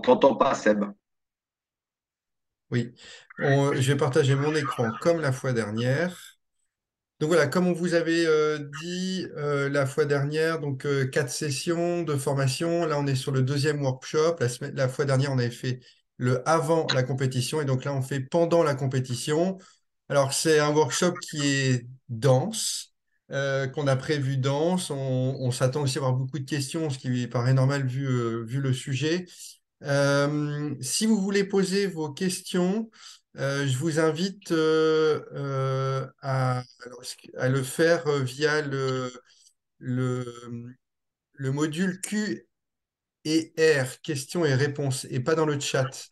On t'entend pas, Seb. Oui, je vais partager mon écran comme la fois dernière. Donc voilà, comme on vous avait euh, dit euh, la fois dernière, donc euh, quatre sessions de formation. Là, on est sur le deuxième workshop. La, semaine, la fois dernière, on avait fait le avant la compétition et donc là, on fait pendant la compétition. Alors, c'est un workshop qui est dense, qu'on a prévu dense. On, s'attend aussi à avoir beaucoup de questions, ce qui paraît normal vu, vu le sujet. Si vous voulez poser vos questions, euh, je vous invite euh, euh, à, le faire via le, le, module Q et R, questions et réponses, et pas dans le chat,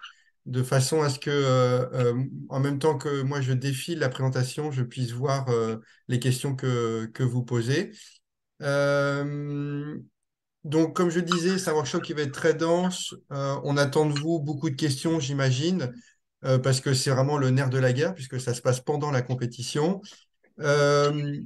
de façon à ce que, en même temps que moi je défile la présentation, je puisse voir les questions que, que vous posez. Donc, comme je disais, c'est un workshop qui va être très dense. on attend de vous beaucoup de questions, j'imagine. Euh, parce que c'est vraiment le nerf de la guerre, puisque ça se passe pendant la compétition. Euh,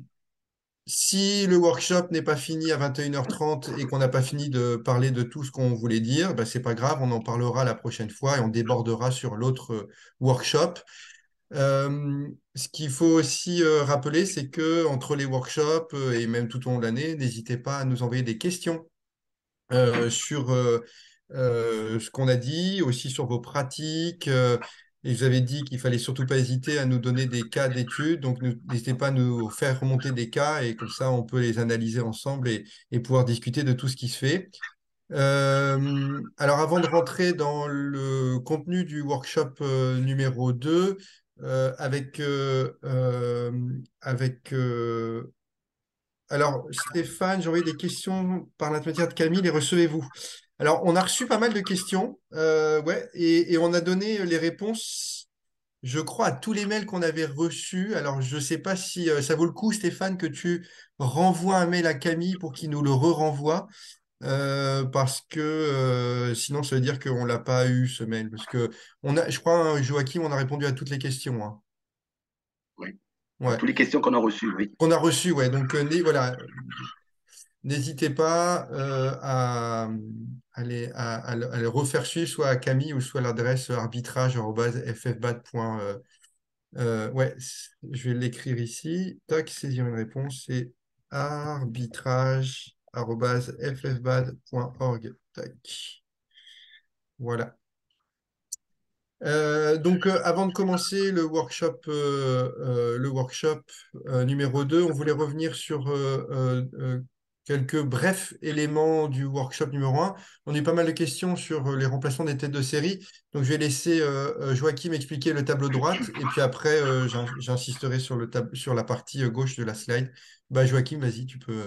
si le workshop n'est pas fini à 21h30 et qu'on n'a pas fini de parler de tout ce qu'on voulait dire, ben, c'est pas grave, on en parlera la prochaine fois et on débordera sur l'autre euh, workshop. ce qu'il faut aussi rappeler, c'est que entre les workshops et même tout au long de l'année, n'hésitez pas à nous envoyer des questions sur ce qu'on a dit, aussi sur vos pratiques, et vous avez dit qu'il fallait surtout pas hésiter à nous donner des cas d'études. Donc, n'hésitez pas à nous faire remonter des cas et comme ça, on peut les analyser ensemble et, pouvoir discuter de tout ce qui se fait. Euh, alors, avant de rentrer dans le contenu du workshop euh, numéro 2, euh, avec, avec alors, Stéphane, j'ai envoyé des questions par l'intermédiaire de Camille, les recevez-vous alors, on a reçu pas mal de questions, euh, ouais, et, on a donné les réponses, je crois, à tous les mails qu'on avait reçus. Alors, je ne sais pas si euh, ça vaut le coup, Stéphane, que tu renvoies un mail à Camille pour qu'il nous le re-renvoie, euh, parce que sinon, ça veut dire qu'on ne l'a pas eu, ce mail. Parce que, on a, je crois, hein, Joachim, on a répondu à toutes les questions. Hein. Toutes les questions qu'on a reçues, oui. Qu'on a reçues, ouais. Donc, voilà. N'hésitez pas à, à les, à, les, refaire suivre soit à Camille ou soit à l'adresse arbitrage.ffbad.fr. Euh, euh, ouais, je vais l'écrire ici. Tac, saisir une réponse, c'est arbitrage.ffbad.org. Tac. Voilà. Euh, donc, avant de commencer le workshop, le workshop numéro 2, on voulait revenir sur quelques brefs éléments du workshop numéro 1. On a eu pas mal de questions sur euh, les remplacements des têtes de série. Donc, je vais laisser euh, euh, Joachim expliquer le tableau droite et puis après, j'insisterai sur, sur la partie gauche de la slide. Bah, Joachim, vas-y, tu peux.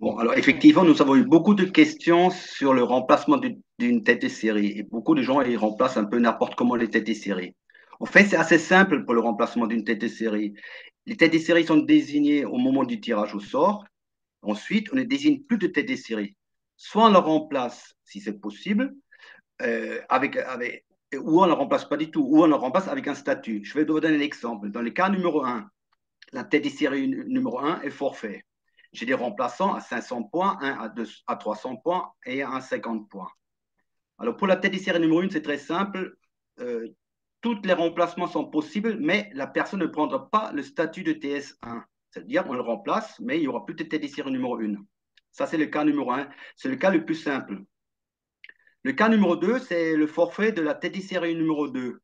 Bon, alors effectivement, nous avons eu beaucoup de questions sur le remplacement d'une tête de série. Et beaucoup de gens, ils remplacent un peu n'importe comment les têtes de série. En fait, c'est assez simple pour le remplacement d'une tête de série. Les têtes de série sont désignées au moment du tirage au sort Ensuite, on ne désigne plus de tête de série. Soit on la remplace, si c'est possible, euh, avec, avec, ou on ne la remplace pas du tout, ou on la remplace avec un statut. Je vais vous donner un exemple. Dans le cas numéro 1, la tête de série numéro 1 est forfait. J'ai des remplaçants à 500 points, à, à 300 points et un à 50 points. Alors pour la tête de série numéro 1, c'est très simple. Euh, tous les remplacements sont possibles, mais la personne ne prendra pas le statut de TS1. C'est-à-dire, on le remplace, mais il n'y aura plus de tête de série numéro 1. Ça, c'est le cas numéro 1. C'est le cas le plus simple. Le cas numéro 2, c'est le forfait de la tête de série numéro 2.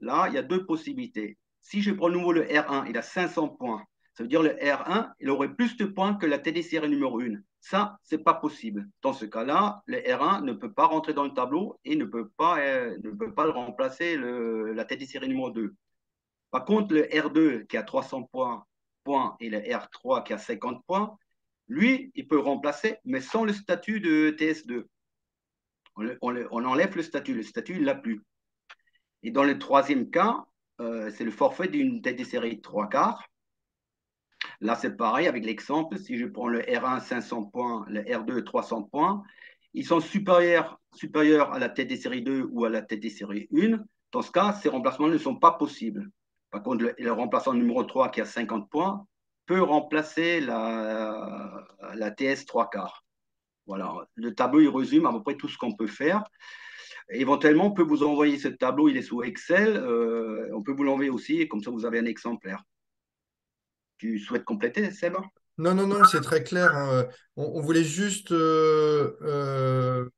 Là, il y a deux possibilités. Si je prends nouveau le R1, il a 500 points. Ça veut dire le R1, il aurait plus de points que la tête de série numéro 1. Ça, ce n'est pas possible. Dans ce cas-là, le R1 ne peut pas rentrer dans le tableau et ne peut pas, euh, ne peut pas remplacer la tête de série numéro 2. Par contre, le R2 qui a 300 points points et le R3 qui a 50 points, lui, il peut remplacer, mais sans le statut de TS2. On, enlève le statut, le statut, il l'a plus. Et dans le troisième cas, euh, c'est le forfait d'une tête de série 3 quarts. Là, c'est pareil avec l'exemple. Si je prends le R1 500 points, le R2 300 points, ils sont supérieurs, à la tête de série 2 ou à la tête de série 1. Dans ce cas, ces remplacements ne sont pas possibles. Par contre, le, remplaçant numéro 3 qui a 50 points peut remplacer la, TS 3 quarts. Voilà, le tableau, il résume à peu près tout ce qu'on peut faire. Éventuellement, on peut vous envoyer ce tableau, il est sous Excel. Euh, on peut vous l'envoyer aussi, comme ça, vous avez un exemplaire. Tu souhaites compléter, Seb? Non, non, non, c'est très clair. hein. On, voulait juste euh, euh,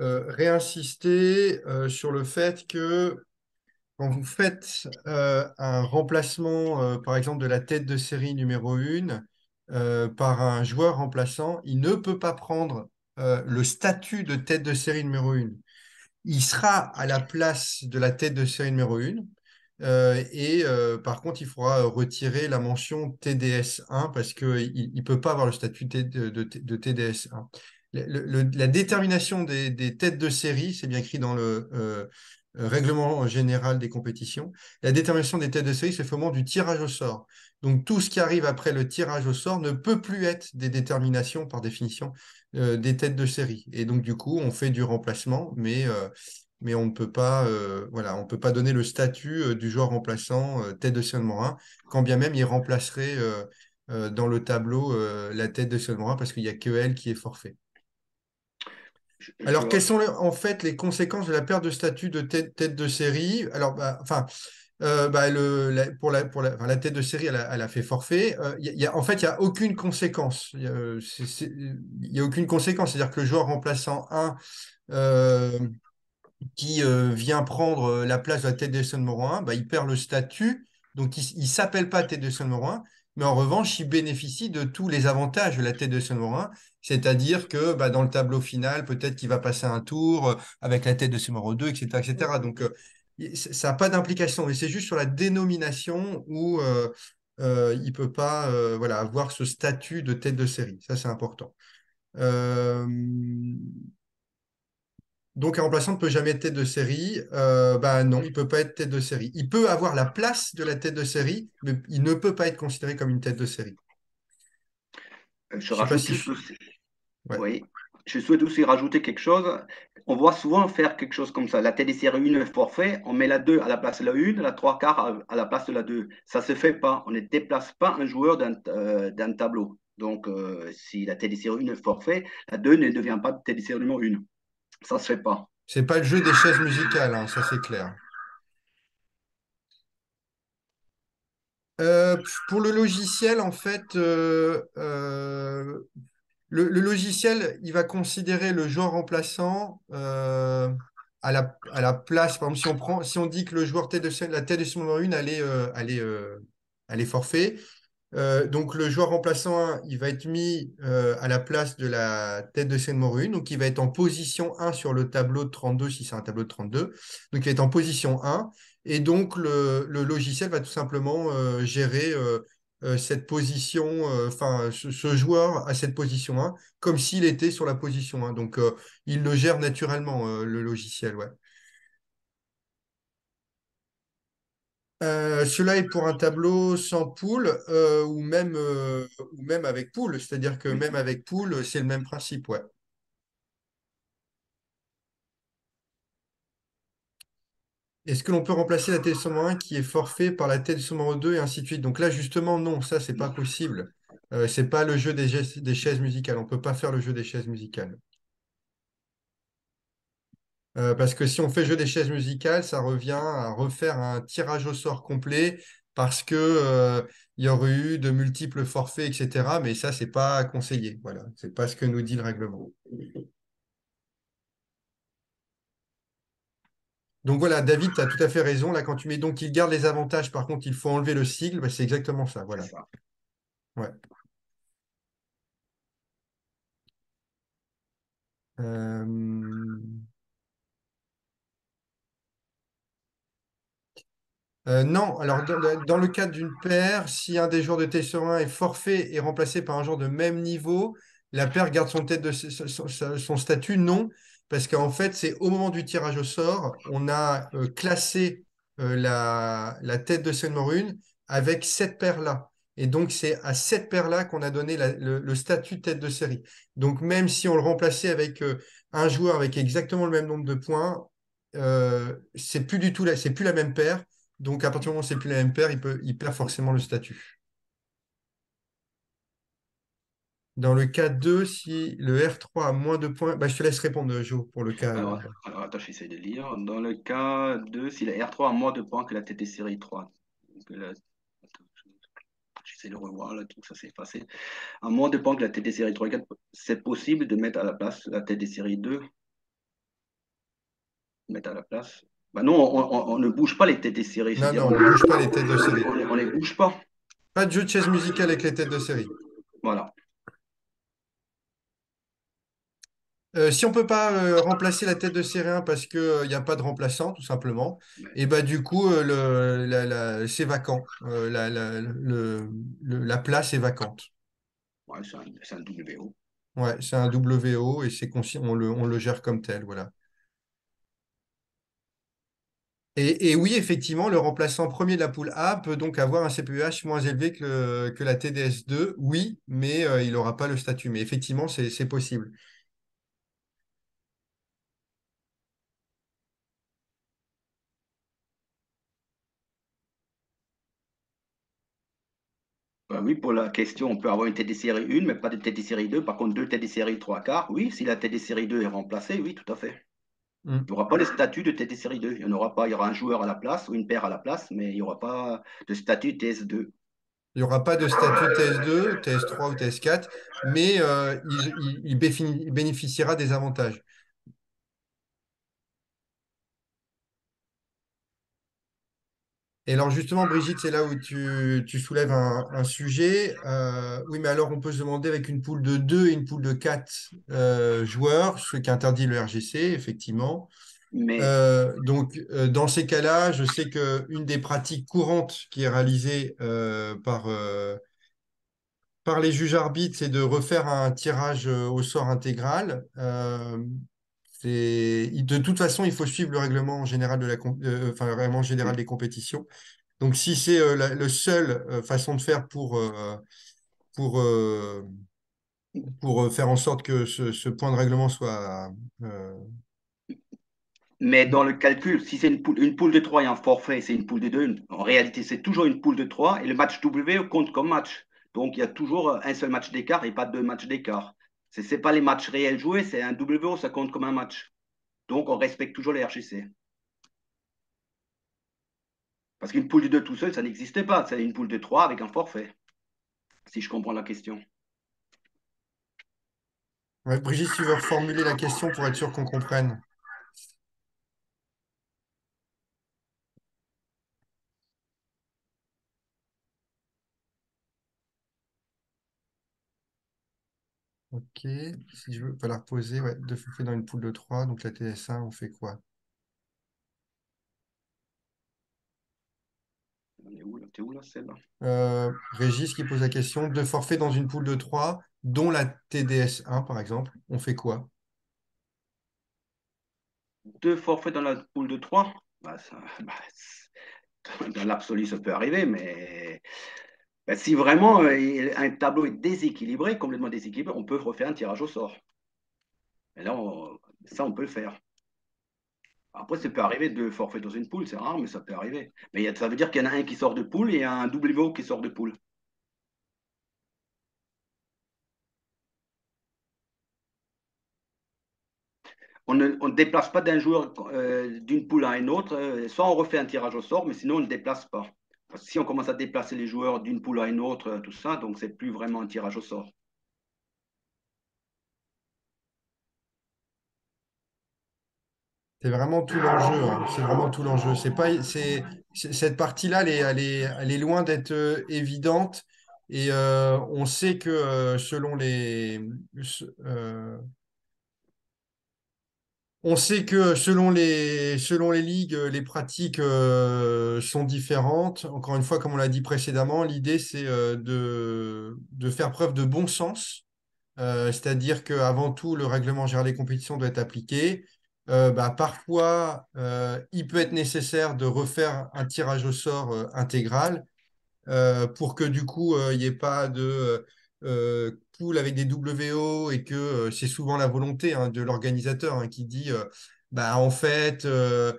euh, réinsister sur le fait que quand vous faites un remplacement, par exemple, de la tête de série numéro 1 euh, par un joueur remplaçant, il ne peut pas prendre le statut de tête de série numéro 1. Il sera à la place de la tête de série numéro 1. Euh, et euh, par contre, il faudra retirer la mention TDS1 parce qu'il ne peut pas avoir le statut de, de- de TDS1. Le- le- la détermination des, têtes de série, c'est bien écrit dans le euh, euh, règlement général des compétitions, la détermination des têtes de série, c'est au moment du tirage au sort. Donc tout ce qui arrive après le tirage au sort ne peut plus être des déterminations, par définition, euh, des têtes de série. Et donc du coup, on fait du remplacement, mais, euh, mais on ne peut pas, euh, voilà, on peut pas donner le statut euh, du joueur remplaçant euh, tête de numéro 1, quand bien même il remplacerait euh, dans le tableau la tête de numéro 1 parce qu'il n'y a que elle qui est forfait. Alors, quelles sont le- en fait les conséquences de la perte de statut de tête, tête de série? Alors, bah, enfin, euh, bah, le, la- pour la, pour la, enfin, la tête de série, elle a, elle a fait forfait. Euh, il y a- il y a- en fait, il n'y a aucune conséquence. Il y a, euh, c'est- c'est- il y a aucune conséquence. C'est-à-dire que le joueur remplaçant 1 qui euh, vient prendre euh, la place de numéro 1, bah, il perd le statut. Donc, il ne s'appelle pas numéro 1, mais en revanche, il bénéficie de tous les avantages de la numéro 1. C'est-à-dire que bah, dans le tableau final, peut-être qu'il va passer un tour euh, avec la tête de numéro 2, etc. etc. Donc, ça n'a pas d'implication, mais c'est juste sur la dénomination où il ne peut pas voilà, avoir ce statut de tête de série. Ça, c'est important. Euh, donc, un remplaçant ne peut jamais être tête de série. Euh, bah non, il ne peut pas être tête de série. Il peut avoir la place de la tête de série, mais il ne peut pas être considéré comme une tête de série. je Je rajoute si juste je- aussi. Ouais. Oui. Je souhaite aussi rajouter quelque chose. On voit souvent faire quelque chose comme ça. La tête des séries 1 est forfait, on met la 2 à la place de la 1, la 3 quarts à, la place de la 2. Ça ne se fait pas. On ne déplace pas un joueur d'un euh, tableau. Donc, euh, si la tête des séries 1 est forfait, la 2 ne devient pas tête des séries numéro 1. Ça se fait pas. C'est pas le jeu des chaises musicales, hein, ça c'est clair. Euh, pour le logiciel, en fait, euh, euh, le, logiciel, il va considérer le joueur remplaçant à la, place. Par exemple, si on dit que le joueur tête de la tête de son numéro 1, elle est, est forfait. Euh, donc le joueur remplaçant 1, il va être mis euh, à la place de la tête de numéro 1. Donc il va être en position 1 sur le tableau de 32, si c'est un tableau de 32. Donc il va être en position 1. Et donc le, logiciel va tout simplement euh, gérer cette position, enfin ce, ce joueur à cette position 1, comme s'il était sur la position 1. Donc il le gère naturellement, le logiciel, ouais. Euh, cela est pour un tableau sans poule euh, ou même, euh, ou même avec poule, c'est-à-dire que même avec poule, c'est le même principe, ouais. Est-ce que l'on peut remplacer la tête numéro 1 qui est forfait par la tête numéro 2 et ainsi de suite? Donc là, justement, non, ça, c'est pas possible. Euh, c'est pas le jeu des, des chaises musicales. On peut pas faire le jeu des chaises musicales. Euh, parce que si on fait jeu des chaises musicales, ça revient à refaire un tirage au sort complet parce que euh, il y aurait eu de multiples forfaits, etc. Mais ça, c'est pas conseillé. Voilà, c'est pas ce que nous dit le règlement. Donc voilà, David, tu as tout à fait raison. Là, quand tu mets donc il garde les avantages, par contre, il faut enlever le sigle, bah, c'est exactement ça. Voilà. Ouais. Euh, Euh, non, alors dans, le cadre d'une paire, si un des joueurs de T1 est forfait et remplacé par un joueur de même niveau, la paire garde son, de, son, statut, non, parce qu'en fait, c'est au moment du tirage au sort, on a euh, classé euh, la, tête de 1 avec cette paire-là. Et donc, c'est à cette paire-là qu'on a donné le, statut tête de série. Donc, même si on le remplaçait avec un joueur avec exactement le même nombre de points, c'est plus du tout plus la même paire. Donc, à partir du moment où c'est plus la même paire, il, peut, il perd forcément le statut. Dans le cas 2, si le R3 a moins de points, bah, je te laisse répondre, Joe, pour le cas. Alors, attends, j'essaie de lire. Dans le cas 2, si la R3 a moins de points que la TT série 3. Donc, là, attends, J'essaie de revoir, là, tout ça s'est effacé. À moins de points que la TT série 3 4, c'est possible de mettre à la place la TT série 2. Mettre à la place. Bah non, on, on- on ne bouge pas les TT séries. Non, non, on ne bouge pas les têtes de série. on, on les bouge pas. Pas de jeu de chaise musicale avec les têtes de série. Voilà. Euh, si on peut pas euh, remplacer la tête de série 1 parce qu'il n'y a pas de remplaçant, tout simplement, et bah du coup, euh, le, la- la- c'est vacant. Euh, la, le- la place est vacante. Ouais, c'est un, WO. Ouais, c'est un WO et c'est on le, on le gère comme tel, voilà. Et, oui, effectivement, le remplaçant premier de la poule A peut donc avoir un CPEH moins élevé que, que la TDS2, oui, mais euh, il n'aura pas le statut. Mais effectivement, c'est possible. Bah oui, pour la question, on peut avoir une TD série 1, mais pas de TD série 2. Par contre, deux TD série 3 quarts. Oui, si la TD série 2 est remplacée, oui, tout à fait. Hmm. Il n'y aura pas le statut de TD série 2. Il y en aura pas. Il y aura un joueur à la place ou une paire à la place, mais il n'y aura pas de statut TS2. Il n'y aura pas de statut TS2, TS3 ou TS4, mais euh, il bénéficiera des avantages. Et alors justement, Brigitte, c'est là où tu, tu soulèves un, un sujet. Euh, oui, mais alors on peut se demander avec une poule de 2 et une poule de 4 euh, joueurs, ce qui interdit le RGC, effectivement. Mais Euh, donc, euh, dans ces cas-là, je sais qu'une des pratiques courantes qui est réalisée par, par les juges arbitres, c'est de refaire un tirage au sort intégral. De toute façon, il faut suivre le règlement général de la, euh, enfin, le règlement général des compétitions. Donc, si c'est euh, la, le seul euh, façon de faire pour, pour, pour faire en sorte que ce, ce point de règlement soit Mais dans le calcul, si c'est une poule, une poule de 3 et un forfait, c'est une poule de 2. En réalité, c'est toujours une poule de 3 et le match W compte comme match. Donc, il y a toujours un seul match d'écart et pas deux matchs d'écart. Ce n'est pas les matchs réels joués, c'est un WO, ça compte comme un match. Donc, on respecte toujours les RGC. Parce qu'une poule de 2 tout seul, ça n'existait pas. C'est une poule de 3 avec un forfait. Si je comprends la question. Brigitte, tu veux reformuler la question pour être sûr qu'on comprenne? Ok, si je veux pas la reposer, ouais, deux forfaits dans une poule de 3, donc la TS1, on fait quoi? On est où là? T'es où là, Seb Euh, Régis qui pose la question, deux forfaits dans une poule de 3, dont la TDS1 par exemple, on fait quoi? Deux forfaits dans la poule de 3 bah, ça, bah, c'est- Dans l'absolu, ça peut arriver, mais bah, si vraiment euh, un tableau est déséquilibré, complètement déséquilibré, on peut refaire un tirage au sort. Et là, ça, on peut le faire. Après, ça peut arriver deux forfaits dans une poule, c'est rare, mais ça peut arriver. Mais ça veut dire qu'il y en a un qui sort de poule et un WO qui sort de poule. On ne, déplace pas d'un joueur euh, d'une poule à une autre. euh, soit on refait un tirage au sort, mais sinon on ne déplace pas. Si on commence à déplacer les joueurs d'une poule à une autre, euh, tout ça, donc c'est plus vraiment un tirage au sort. C'est vraiment tout l'enjeu, hein, C'est vraiment tout l'enjeu. C'est pas, c'est, cette partie-là, elle est, loin d'être euh, évidente. Et euh, on sait que selon les, On sait que selon les, ligues, les pratiques euh, sont différentes. Encore une fois, comme on l'a dit précédemment, l'idée, c'est euh, de, faire preuve de bon sens. Euh, c'est-à-dire qu'avant tout, le règlement général des compétitions doit être appliqué. Bah, parfois, il peut être nécessaire de refaire un tirage au sort intégral pour que du coup, il n'y ait pas de pool avec des WO et que euh, c'est souvent la volonté hein, de l'organisateur hein, qui dit, euh, bah, en fait, euh,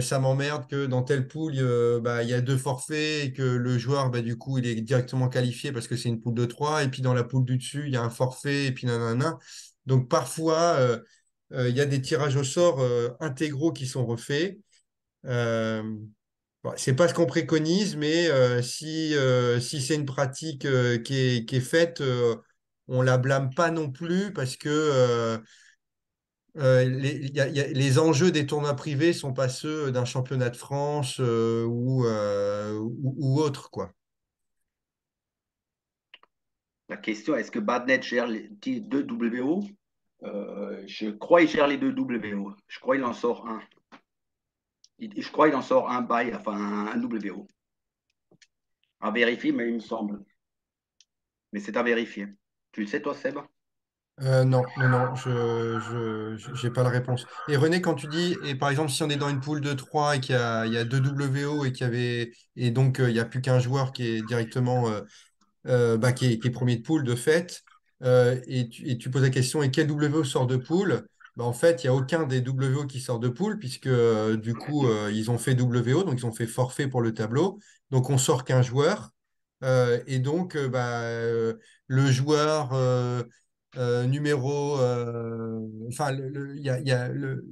ça m'emmerde que dans telle poule, bah, il y a deux forfaits et que le joueur, bah, du coup, il est directement qualifié parce que c'est une poule de trois. Et puis dans la poule du dessus, il y a un forfait et puis nanana. Donc parfois, il y a des tirages au sort intégraux qui sont refaits. Bon, c'est pas ce qu'on préconise, mais si, si c'est une pratique qui est, qui est faite, on la blâme pas non plus parce que euh, euh, les, enjeux des tournois privés sont pas ceux d'un championnat de France euh, ou, autre, quoi. La question, est-ce que Badnet gère les deux WO? Je crois qu'il gère les deux WO. Je crois qu'il en sort un. Je crois qu'il en sort un bail, enfin un WO. À vérifier, mais il me semble. Mais c'est à vérifier. Tu le sais, toi, Seb? Euh, non, non, non, je, j'ai pas la réponse. Et René, quand tu dis, et par exemple, si on est dans une poule de 3 et qu'il y a, il deux WO et qu'il y avait, et donc euh, il n'y a plus qu'un joueur qui est directement euh, bah, qui est, premier de poule de fait, et, tu, et poses la question, et quel WO sort de poule? Bah, en fait, il n'y a aucun des WO qui sort de poule, puisque du coup, ils ont fait WO, donc ils ont fait forfait pour le tableau. Donc on sort qu'un joueur. Euh, et donc, le joueur numéro, enfin, le,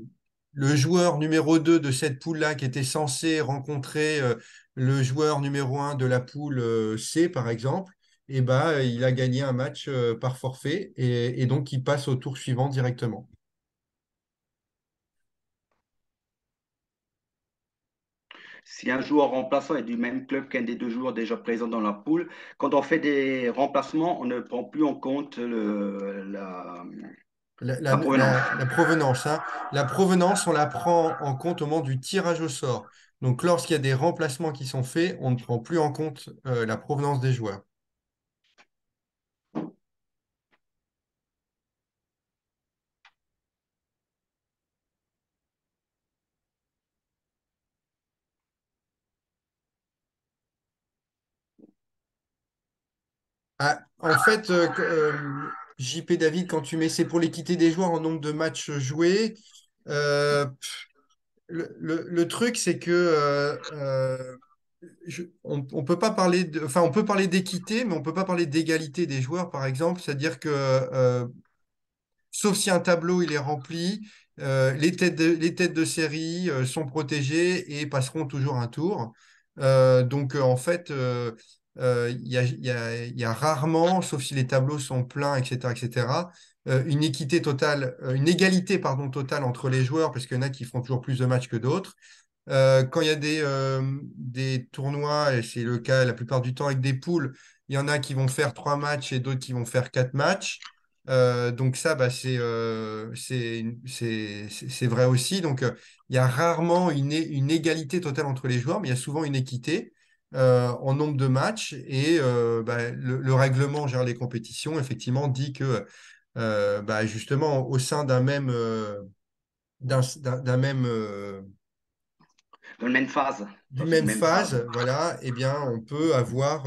joueur numéro 2 de cette poule-là qui était censé rencontrer euh, le joueur numéro un de la poule euh, C, par exemple et bah, il a gagné un match par forfait et donc il passe au tour suivant directement. Si un joueur remplaçant est du même club qu'un des deux joueurs déjà présents dans la poule, quand on fait des remplacements, on ne prend plus en compte le- la, La, la- la provenance. la- la provenance, hein. La provenance, on la prend en compte au moment du tirage au sort. Donc lorsqu'il y a des remplacements qui sont faits, on ne prend plus en compte euh, la provenance des joueurs. Ah, en fait, euh, euh, JP David, quand tu mets c'est pour l'équité des joueurs en nombre de matchs joués, euh, le, truc c'est que on, peut pas parler enfin, on peut parler d'équité, mais on peut pas parler d'égalité des joueurs, par exemple. C'est-à-dire que, sauf si un tableau il est rempli, les têtes de, les têtes de série sont protégées et passeront toujours un tour. Donc, en fait, euh, il y a, rarement, sauf si les tableaux sont pleins, etc., etc., euh, une équité totale, euh, une égalité, pardon, totale entre les joueurs, parce qu'il y en a qui font toujours plus de matchs que d'autres. Quand il y a des, tournois, et c'est le cas la plupart du temps avec des poules, il y en a qui vont faire trois matchs et d'autres qui vont faire quatre matchs. Donc ça, bah, c'est vrai aussi. Donc il y a rarement une égalité totale entre les joueurs, mais il y a souvent une équité euh, en nombre de matchs. Et euh, bah, le, le règlement gère les compétitions, effectivement, dit que euh, bah, justement au sein d'un même, d'un même Dans même phase. Dans d'une une même même phase. phase, voilà, eh bien, on peut avoir,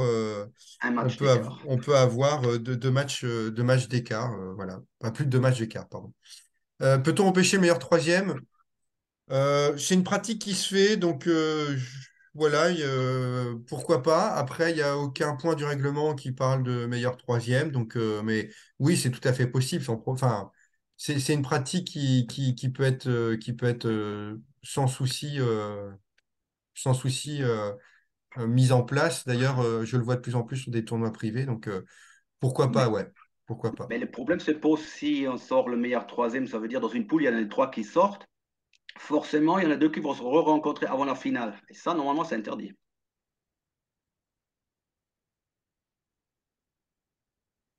Un on match peut av- d'écart. on peut avoir deux, deux matchs, deux matchs d'écart, voilà, pas plus de deux matchs d'écart, pardon. Peut-on empêcher le meilleur troisième? C'est une pratique qui se fait, donc je- voilà, euh, pourquoi pas. Après, il n'y a aucun point du règlement qui parle de meilleur troisième, donc, euh, mais oui, c'est tout à fait possible. sans pro- Enfin, c'est une pratique qui, qui, qui peut être, qui peut être euh, sans souci, euh, sans souci. mise en place. D'ailleurs, je le vois de plus en plus sur des tournois privés, donc pourquoi pas, ouais, pourquoi pas. mais le problème se pose si on sort le meilleur troisième, ça veut dire dans une poule, il y en a les trois qui sortent. Forcément, il y en a deux qui vont se re-rencontrer avant la finale. Et ça, normalement, c'est interdit.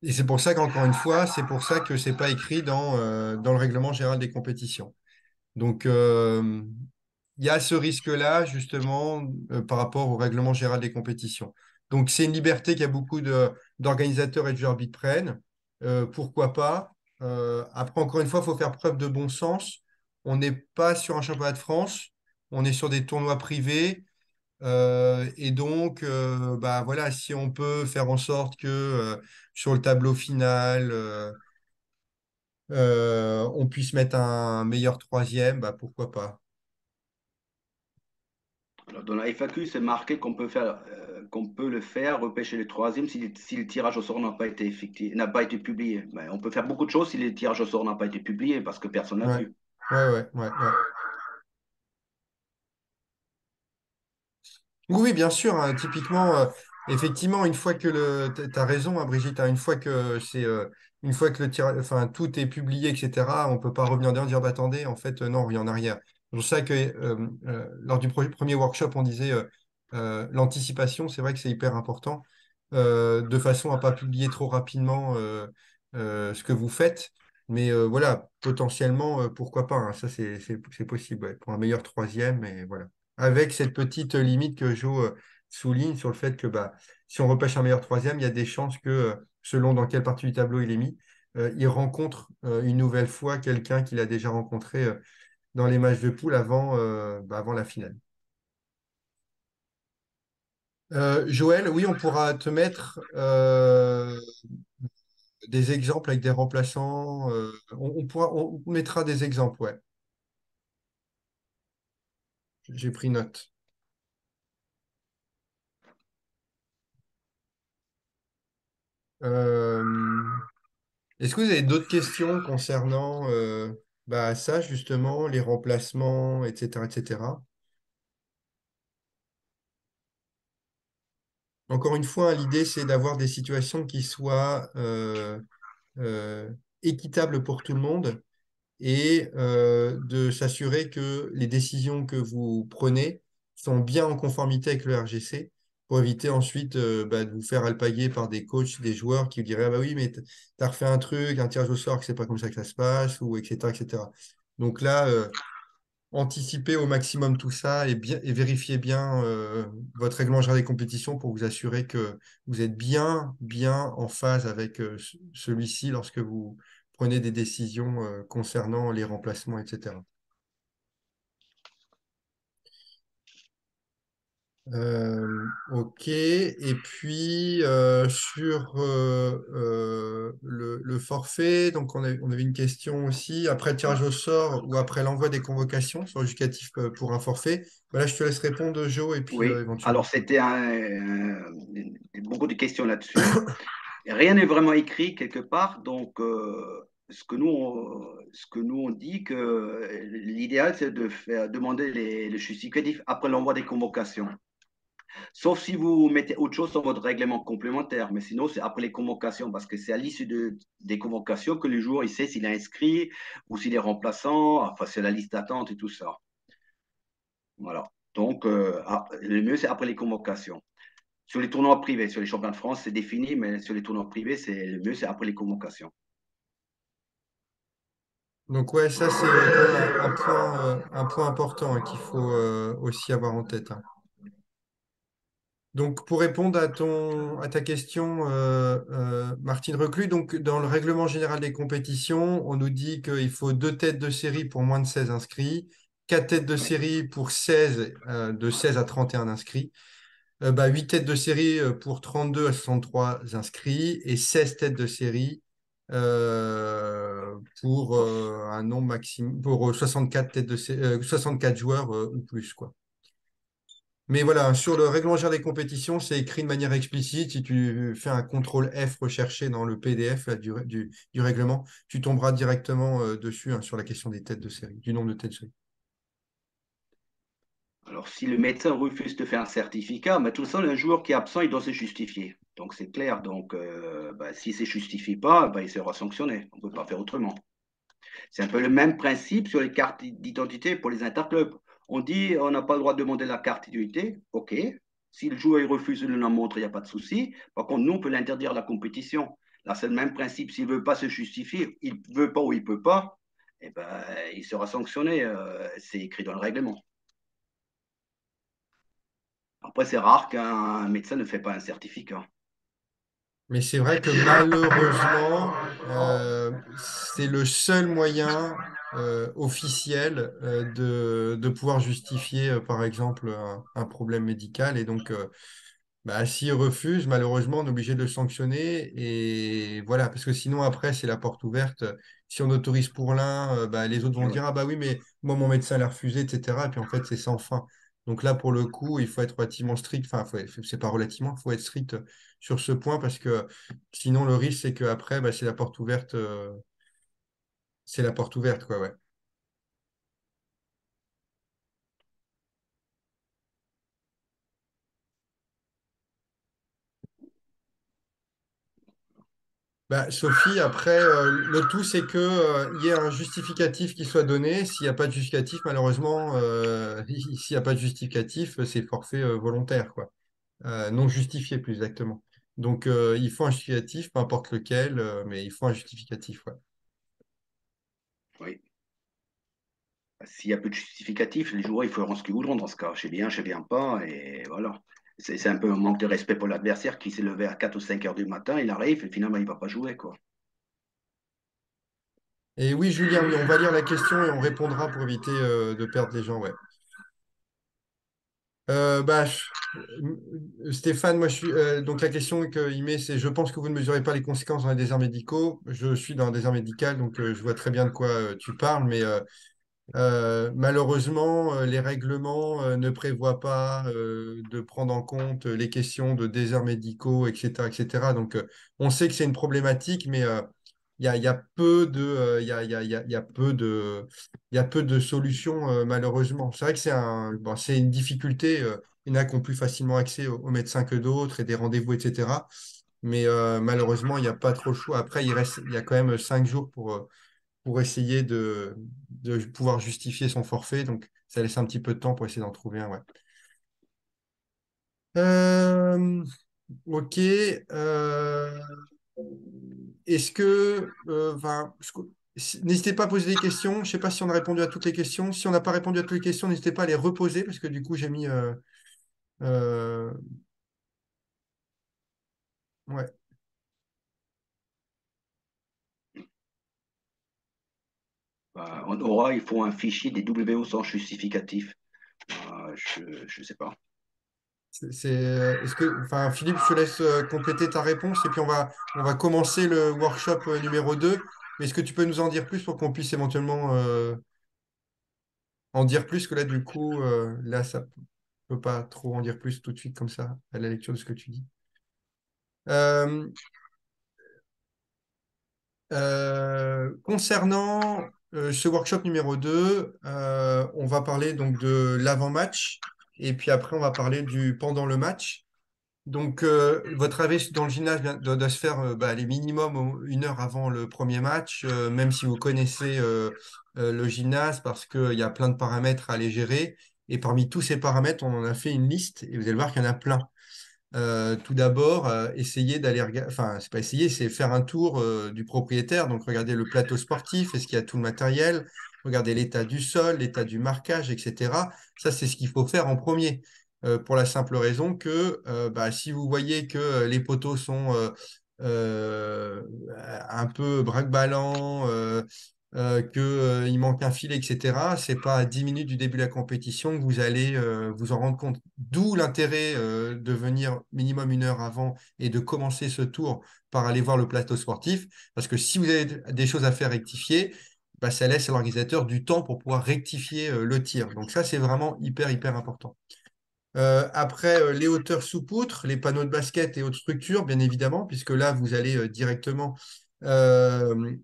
Et c'est pour ça qu'encore une fois, c'est pour ça que c'est pas écrit dans, euh, dans le règlement général des compétitions. Donc, euh, il y a ce risque-là, justement, euh, par rapport au règlement général des compétitions. Donc, c'est une liberté qu'il y a beaucoup d'organisateurs et de arbitres prennent. Pourquoi pas? Après, encore une fois, il faut faire preuve de bon sens. On n'est pas sur un championnat de France, on est sur des tournois privés. Euh, et donc, euh, bah, voilà, si on peut faire en sorte que euh, sur le tableau final, on puisse mettre un meilleur troisième, bah, pourquoi pas? Alors, dans la FAQ, c'est marqué qu'on peut faire, qu'on peut le faire, repêcher le troisième si, si le tirage au sort n'a pas été effectué, n'a pas été publié. Mais on peut faire beaucoup de choses si le tirage au sort n'a pas été publié parce que personne n'a Ouais, vu. Ouais, ouais, ouais, ouais. Oui, bien sûr. hein, typiquement, euh, effectivement, une fois que le, tu as raison, hein, Brigitte, hein, une fois que c'est, euh, une fois que le enfin, tout est publié, etc., on peut pas revenir en dire, bah, attendez, en fait, euh, non, on revient en arrière. C'est pour ça que lors du premier workshop, on disait l'anticipation, c'est vrai que c'est hyper important, de façon à pas publier trop rapidement ce que vous faites. Mais euh, voilà, potentiellement, euh, pourquoi pas, hein, ça, c'est possible, pour un meilleur troisième, et voilà avec cette petite limite que Jo euh, souligne sur le fait que bah, si on repêche un meilleur troisième, il y a des chances que, selon dans quelle partie du tableau il est mis, il rencontre une nouvelle fois quelqu'un qu'il a déjà rencontré dans les matchs de poule avant, bah, avant la finale. Joël, oui, on pourra te mettre des exemples avec des remplaçants. euh, on, on mettra des exemples, ouais. J'ai pris note. Euh, Est-ce que vous avez d'autres questions concernant euh, bah, ça, justement, les remplacements, etc., etc. Encore une fois, l'idée, c'est d'avoir des situations qui soient euh, euh, équitables pour tout le monde et euh, de s'assurer que les décisions que vous prenez sont bien en conformité avec le RGC pour éviter ensuite bah, de vous faire alpaguer par des coachs, des joueurs qui vous diraient, ah bah oui, mais t- t'as refait un truc, un tirage au sort, que c'est pas comme ça que ça se passe, ou etc., etc. Donc là, anticipez au maximum tout ça et, bien, et vérifiez bien euh, votre règlement général des compétitions pour vous assurer que vous êtes bien, bien en phase avec euh, ce- celui-ci lorsque vous prenez des décisions euh, concernant les remplacements, etc. Euh, ok, et puis euh, sur euh, le, le forfait, donc on, a- on avait une question aussi, après le tirage au sort ou après l'envoi des convocations sur euh, pour un forfait. Voilà, je te laisse répondre, Joe, et puis Oui, éventuellement. alors c'était beaucoup de questions là-dessus. Rien n'est vraiment écrit quelque part, donc ce que nous on, ce que nous on dit que l'idéal c'est de faire demander les, le justificatif après l'envoi des convocations. Sauf si vous mettez autre chose dans votre règlement complémentaire, mais sinon c'est après les convocations parce que c'est à l'issue de, des convocations que le joueur il sait s'il est inscrit ou s'il est remplaçant, enfin c'est la liste d'attente et tout ça. Voilà. Donc euh, ah, le mieux c'est après les convocations. Sur les tournois privés, sur les championnats de France, c'est défini, mais sur les tournois privés, c'est le mieux, c'est après les convocations. Donc ouais, ça c'est euh, euh, un point important hein, qu'il faut aussi avoir en tête. hein. Donc, pour répondre à ton, à ta question, euh, euh, Martine Reclus, donc dans le règlement général des compétitions, on nous dit qu'il faut deux têtes de série pour moins de 16 inscrits, quatre têtes de série pour 16, euh, de 16 à 31 inscrits, euh, bah, 8 têtes de série pour 32 à 63 inscrits et 16 têtes de série pour un nombre maximum, pour euh, 64 têtes de sé- euh, 64 joueurs ou plus, quoi. Mais voilà, sur le règlement des compétitions, c'est écrit de manière explicite. Si tu fais un contrôle F recherché dans le PDF du, règlement, tu tomberas directement euh, dessus hein, sur la question des têtes de série, du nombre de têtes de série. Alors, si le médecin refuse de faire un certificat, de toute façon, un joueur qui est absent, il doit se justifier. Donc, c'est clair. Donc, euh, bah, s'il ne se justifie pas, bah, il sera sanctionné. On ne peut pas faire autrement. C'est un peu le même principe sur les cartes d'identité pour les interclubs. On dit on n'a pas le droit de demander la carte d'identité. OK. Si le joueur refuse de nous la montrer, il n'y a pas de souci. Par contre, nous, on peut l'interdire la compétition. Là, c'est le même principe. S'il ne veut pas se justifier, il ne veut pas ou il ne peut pas, eh ben, il sera sanctionné. Euh, c'est écrit dans le règlement. Après, c'est rare qu'un médecin ne fait pas un certificat. Mais c'est vrai que malheureusement, euh, c'est le seul moyen euh, officiel euh, de, de pouvoir justifier, euh, par exemple, un, problème médical. Et donc, Bah, s'il refuse, malheureusement, on est obligé de le sanctionner. Et voilà, parce que sinon, après, c'est la porte ouverte. Si on autorise pour l'un, bah, les autres vont dire, ah bah oui, mais moi, mon médecin l'a refusé, etc. Et puis en fait, c'est sans fin. Donc là, pour le coup, il faut être relativement strict. Enfin, c'est pas relativement, il faut être strict sur ce point parce que sinon, le risque, c'est qu'après, bah, c'est la porte ouverte. C'est la porte ouverte, quoi, ouais. Bah, Sophie, après, euh, le tout, c'est que, euh, y ait un justificatif qui soit donné. S'il n'y a pas de justificatif, malheureusement, euh, s'il n'y a pas de justificatif, c'est forfait volontaire, quoi. Non justifié, plus exactement. Donc, il faut un justificatif, peu importe lequel, mais il faut un justificatif. Oui. S'il y a peu de justificatif, les joueurs, ils feront ce qu'ils voudront dans ce cas. Je bien, je bien pas, et voilà. C'est un peu un manque de respect pour l'adversaire qui s'est levé à 4 ou 5 heures du matin, il arrive et finalement il va pas jouer, quoi. Et oui, Julien, on va lire la question et on répondra pour éviter euh, de perdre les gens, ouais. Euh, bah, euh, Stéphane, moi je suis. euh, donc la question qu'il met, c'est je pense que vous ne mesurez pas les conséquences dans les déserts médicaux. Je suis dans un désert médical, donc je vois très bien de quoi tu parles, mais malheureusement, les règlements ne prévoient pas de prendre en compte les questions de déserts médicaux, etc., etc. Donc on sait que c'est une problématique, mais il y a, peu de, euh, il y peu de, il y a peu de solutions, euh, malheureusement. C'est vrai que c'est un, c'est une difficulté. euh, il y en a qui ont plus facilement accès aux, médecins que d'autres et des rendez-vous, etc. Mais malheureusement, il n'y a pas trop le choix. Après, il reste, il y a quand même cinq jours pour, pour essayer de, pouvoir justifier son forfait. Donc, ça laisse un petit peu de temps pour essayer d'en trouver un. Ouais. Ok. Est-ce que, euh, n'hésitez pas à poser des questions. Je ne sais pas si on a répondu à toutes les questions. Si on n'a pas répondu à toutes les questions, n'hésitez pas à les reposer parce que du coup, j'ai mis. euh, euh, ouais. Bah, en aura, il faut un fichier des WO sans justificatif. Euh, je ne sais pas. Euh, Philippe, je te laisse euh, compléter ta réponse et puis on va, commencer le workshop euh, numéro 2. Mais est-ce que tu peux nous en dire plus pour qu'on puisse éventuellement en dire plus? Que là, du coup, là, ça peut pas trop en dire plus tout de suite comme ça à la lecture de ce que tu dis. Concernant ce workshop numéro 2, euh, on va parler donc de l'avant-match et puis après, on va parler du pendant le match. Donc, euh, votre arrivée dans le gymnase doit, se faire euh, bah, les minimum au- une heure avant le premier match, euh, même si vous connaissez euh, le gymnase, parce qu'il y a plein de paramètres à aller gérer. Et parmi tous ces paramètres, on en a fait une liste et vous allez voir qu'il y en a plein. Tout d'abord, essayez d'aller regarder, enfin, c'est pas essayer, c'est faire un tour du propriétaire. Donc, regardez le plateau sportif, est-ce qu'il y a tout le matériel, regardez l'état du sol, l'état du marquage, etc. Ça, c'est ce qu'il faut faire en premier. Euh, pour la simple raison que euh, bah, si vous voyez que euh, les poteaux sont un peu braque-ballant, qu'il manque un filet, etc., c'est pas à 10 minutes du début de la compétition que vous allez vous en rendre compte. D'où l'intérêt de venir minimum une heure avant et de commencer ce tour par aller voir le plateau sportif, parce que si vous avez des choses à faire rectifier, ça laisse à l'organisateur du temps pour pouvoir rectifier euh, le tir. Donc ça, c'est vraiment hyper, hyper important. Euh, après, euh, les hauteurs sous poutre, les panneaux de basket et autres structures, bien évidemment, puisque là, vous allez directement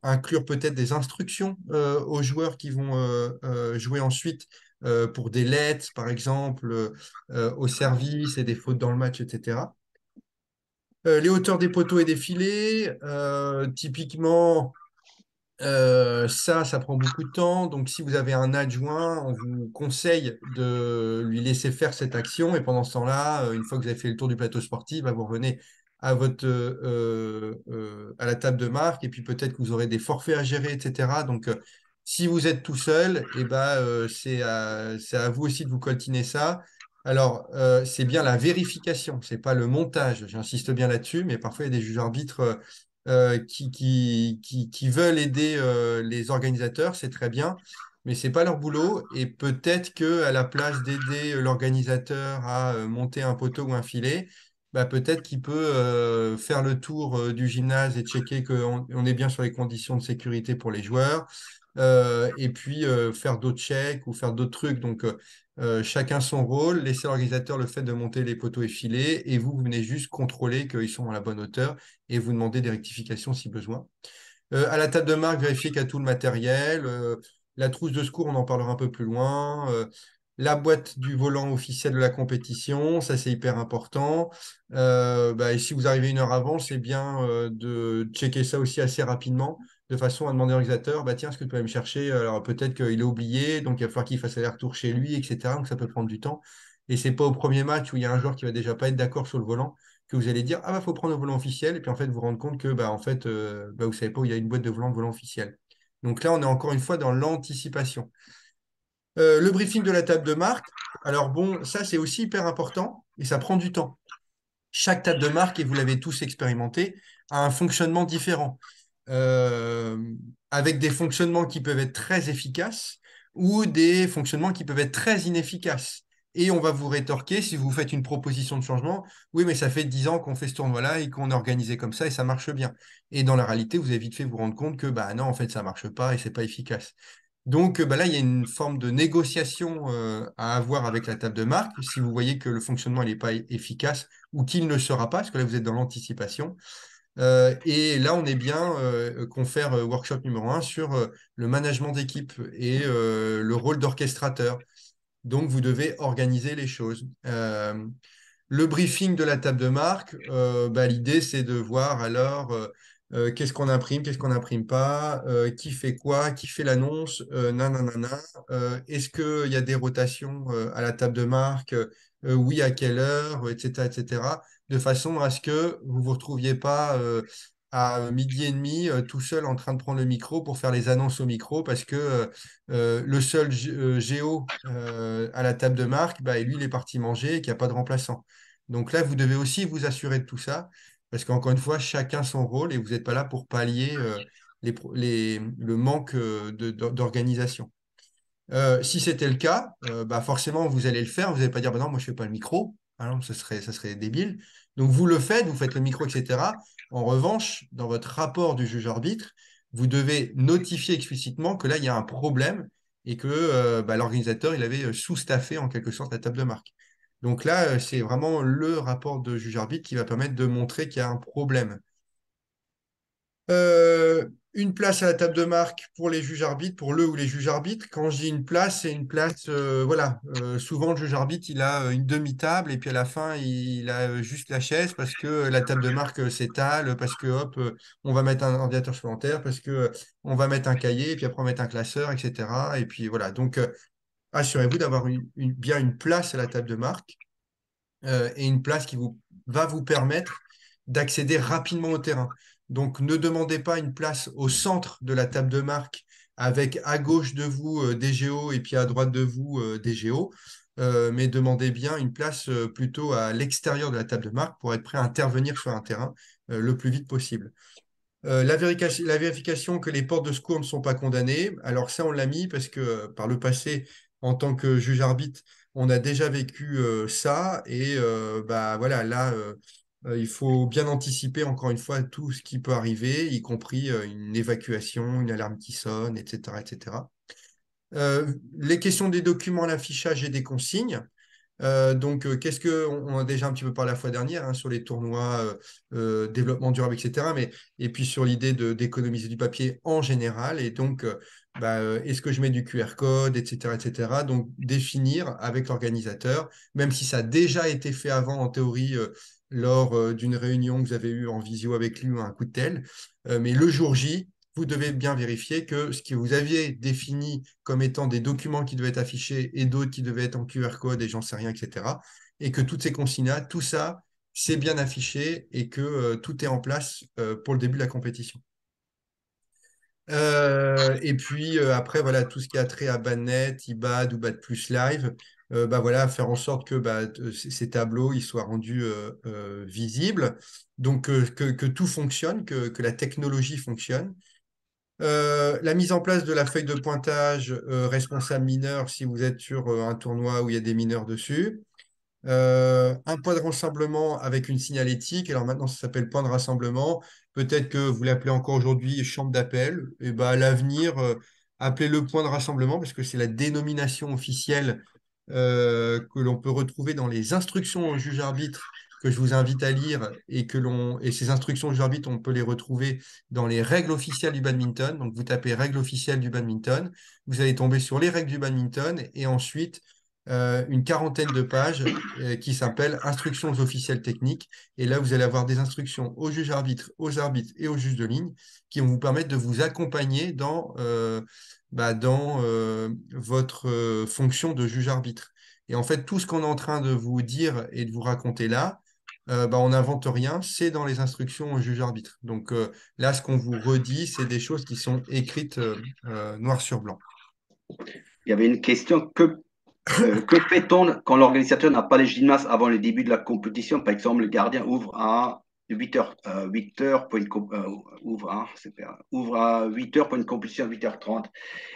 inclure peut-être des instructions aux joueurs qui vont jouer ensuite pour des lettres, par exemple, au service et des fautes dans le match, etc. Les hauteurs des poteaux et des filets, typiquement, euh, ça, ça prend beaucoup de temps. Donc, si vous avez un adjoint, on vous conseille de lui laisser faire cette action. Et pendant ce temps-là, euh, une fois que vous avez fait le tour du plateau sportif, bah, vous revenez à votre, euh, euh, à la table de marque. Et puis peut-être que vous aurez des forfaits à gérer, etc. Donc, euh, si vous êtes tout seul, et bah, euh, c'est à, à vous aussi de vous coltiner ça. Alors, c'est bien la vérification, c'est pas le montage. J'insiste bien là-dessus, mais parfois il y a des juges arbitres euh, euh, qui, qui, qui, veulent aider euh, les organisateurs, c'est très bien, mais c'est pas leur boulot. Et peut-être que à la place d'aider l'organisateur à euh, monter un poteau ou un filet, bah, peut-être qu'il peut euh, faire le tour euh, du gymnase et checker qu'on on est bien sur les conditions de sécurité pour les joueurs. euh, et puis euh, faire d'autres checks ou faire d'autres trucs. Donc, euh, chacun son rôle, laissez l'organisateur le fait de monter les poteaux effilés et vous, vous venez juste contrôler qu'ils sont à la bonne hauteur et vous demandez des rectifications si besoin. Euh, à la table de marque, vérifiez qu'il y a tout le matériel. Euh, la trousse de secours, on en parlera un peu plus loin. la boîte du volant officiel de la compétition, ça c'est hyper important. Bah, si vous arrivez une heure avant, c'est bien de checker ça aussi assez rapidement de façon à demander à l'organisateur, bah tiens, est-ce que tu peux aller me chercher? Alors peut-être qu'il est oublié, donc il va falloir qu'il fasse aller-retour chez lui, etc. Donc ça peut prendre du temps. Et c'est pas au premier match où il y a un joueur qui va déjà pas être d'accord sur le volant que vous allez dire ah bah faut prendre le volant officiel et puis en fait vous rendre compte que bah en fait euh, bah, vous savez pas où il y a une boîte de volant volant officiel. Donc là on est encore une fois dans l'anticipation. Euh, le briefing de la table de marque. Alors bon, ça c'est aussi hyper important et ça prend du temps. Chaque table de marque, et vous l'avez tous expérimenté, a un fonctionnement différent. Euh, avec des fonctionnements qui peuvent être très efficaces ou des fonctionnements qui peuvent être très inefficaces. Et on va vous rétorquer si vous faites une proposition de changement. Oui, mais ça fait dix ans qu'on fait ce tournoi-là et qu'on est organisé comme ça et ça marche bien. Et dans la réalité, vous avez vite fait vous rendre compte que bah non, en fait, ça marche pas et c'est pas efficace. Donc bah là, il y a une forme de négociation euh, à avoir avec la table de marque. Si vous voyez que le fonctionnement n'est pas efficace ou qu'il ne sera pas, parce que là, vous êtes dans l'anticipation, euh, et là, on est bien euh, confère euh, workshop numéro un sur le management d'équipe et le rôle d'orchestrateur. Donc, vous devez organiser les choses. le briefing de la table de marque, bah, l'idée, c'est de voir alors qu'est-ce qu'on imprime, qu'est-ce qu'on n'imprime pas, qui fait quoi, qui fait l'annonce, nanana. Est-ce qu'il y a des rotations à la table de marque Oui, à quelle heure, etc., etc de façon à ce que vous ne vous retrouviez pas euh, à midi et demi euh, tout seul en train de prendre le micro pour faire les annonces au micro parce que euh, le seul géo à la table de marque, bah, lui, il est parti manger et qu'il n'y a pas de remplaçant. Donc là, vous devez aussi vous assurer de tout ça parce qu'encore une fois, chacun son rôle et vous n'êtes pas là pour pallier le manque d'organisation. si c'était le cas, bah forcément, vous allez le faire. Vous n'allez pas dire, bah non, moi, je ne fais pas le micro. Non, ce serait, ça serait débile. Donc vous le faites, vous faites le micro, etc. En revanche, dans votre rapport du juge-arbitre, vous devez notifier explicitement que là, il y a un problème et que euh, bah, l'organisateur, il avait euh, sous-staffé en quelque sorte la table de marque. Donc là, euh, c'est vraiment le rapport de juge-arbitre qui va permettre de montrer qu'il y a un problème. Euh, une place à la table de marque pour les juges arbitres, pour le ou les juges arbitres. Quand je dis une place, c'est une place, euh, voilà. Euh, souvent, le juge arbitre, il a une demi-table et puis à la fin, il, a juste la chaise parce que la table de marque s'étale, parce que hop, on va mettre un ordinateur supplémentaire, parce que on va mettre un cahier et puis après on va mettre un classeur, etc. Et puis voilà. Donc, assurez-vous d'avoir bien une place à la table de marque et une place qui vous, va vous permettre d'accéder rapidement au terrain. Donc, ne demandez pas une place au centre de la table de marque avec à gauche de vous euh, géos et puis à droite de vous euh, géos, euh, mais demandez bien une place plutôt à l'extérieur de la table de marque pour être prêt à intervenir sur un terrain le plus vite possible. la, vérification, que les portes de secours ne sont pas condamnées, alors ça on l'a mis parce que par le passé, en tant que juge arbitre, on a déjà vécu ça et bah voilà là euh, il faut bien anticiper, encore une fois, tout ce qui peut arriver, y compris euh, une évacuation, une alarme qui sonne, etc. etc. Euh, les questions des documents, l'affichage et des consignes. donc, qu'est-ce que on, a déjà un petit peu parlé la fois dernière hein, sur les tournois développement durable, etc. Mais et puis sur l'idée d'économiser du papier en général. Et donc, bah, est-ce que je mets du QR code, etc., etc. Donc, définir avec l'organisateur, même si ça a déjà été fait avant en théorie lors euh, d'une réunion que vous avez eue en visio avec lui ou un coup de tel. Euh, mais le jour J, vous devez bien vérifier que ce que vous aviez défini comme étant des documents qui devaient être affichés et d'autres qui devaient être en QR code et j'en sais rien, etc. Et que toutes ces consignes tout ça, c'est bien affiché et que euh, tout est en place pour le début de la compétition. et puis après, voilà, tout ce qui a trait à Bannet, IBAD ou BAD plus Live, euh, bah voilà, faire en sorte que bah, ces tableaux ils soient rendus euh, euh, visibles, donc que, tout fonctionne, que, la technologie fonctionne. la mise en place de la feuille de pointage responsable mineur si vous êtes sur un tournoi où il y a des mineurs dessus. un point de rassemblement avec une signalétique. Alors maintenant, ça s'appelle point de rassemblement. Peut-être que vous l'appelez encore aujourd'hui chambre d'appel. Et bah, à l'avenir, appelez-le point de rassemblement parce que c'est la dénomination officielle que l'on peut retrouver dans les instructions au juge-arbitre que je vous invite à lire et que l'on et ces instructions de arbitre, on peut les retrouver dans les règles officielles du badminton. Donc vous tapez règles officielles du badminton, vous allez tomber sur les règles du badminton et ensuite euh, une quarantaine de pages euh, qui s'appellent instructions officielles techniques. Et là, vous allez avoir des instructions aux juges arbitres, aux arbitres et aux juges de ligne qui vont vous permettre de vous accompagner dans, euh, bah, dans votre fonction de juge arbitre. Et en fait, tout ce qu'on est en train de vous dire et de vous raconter là, euh, bah, on n'invente rien, c'est dans les instructions au juge-arbitre. Donc euh, là, ce qu'on vous redit, c'est des choses qui sont écrites euh, noir sur blanc. Il y avait une question que, que fait-on quand l'organisateur n'a pas les gymnases avant le début de la compétition? Par exemple, le gardien ouvre à 8 heures, 8 heures pour une ouvre, hein, ouvre à 8 heures pour une compétition à 8h30.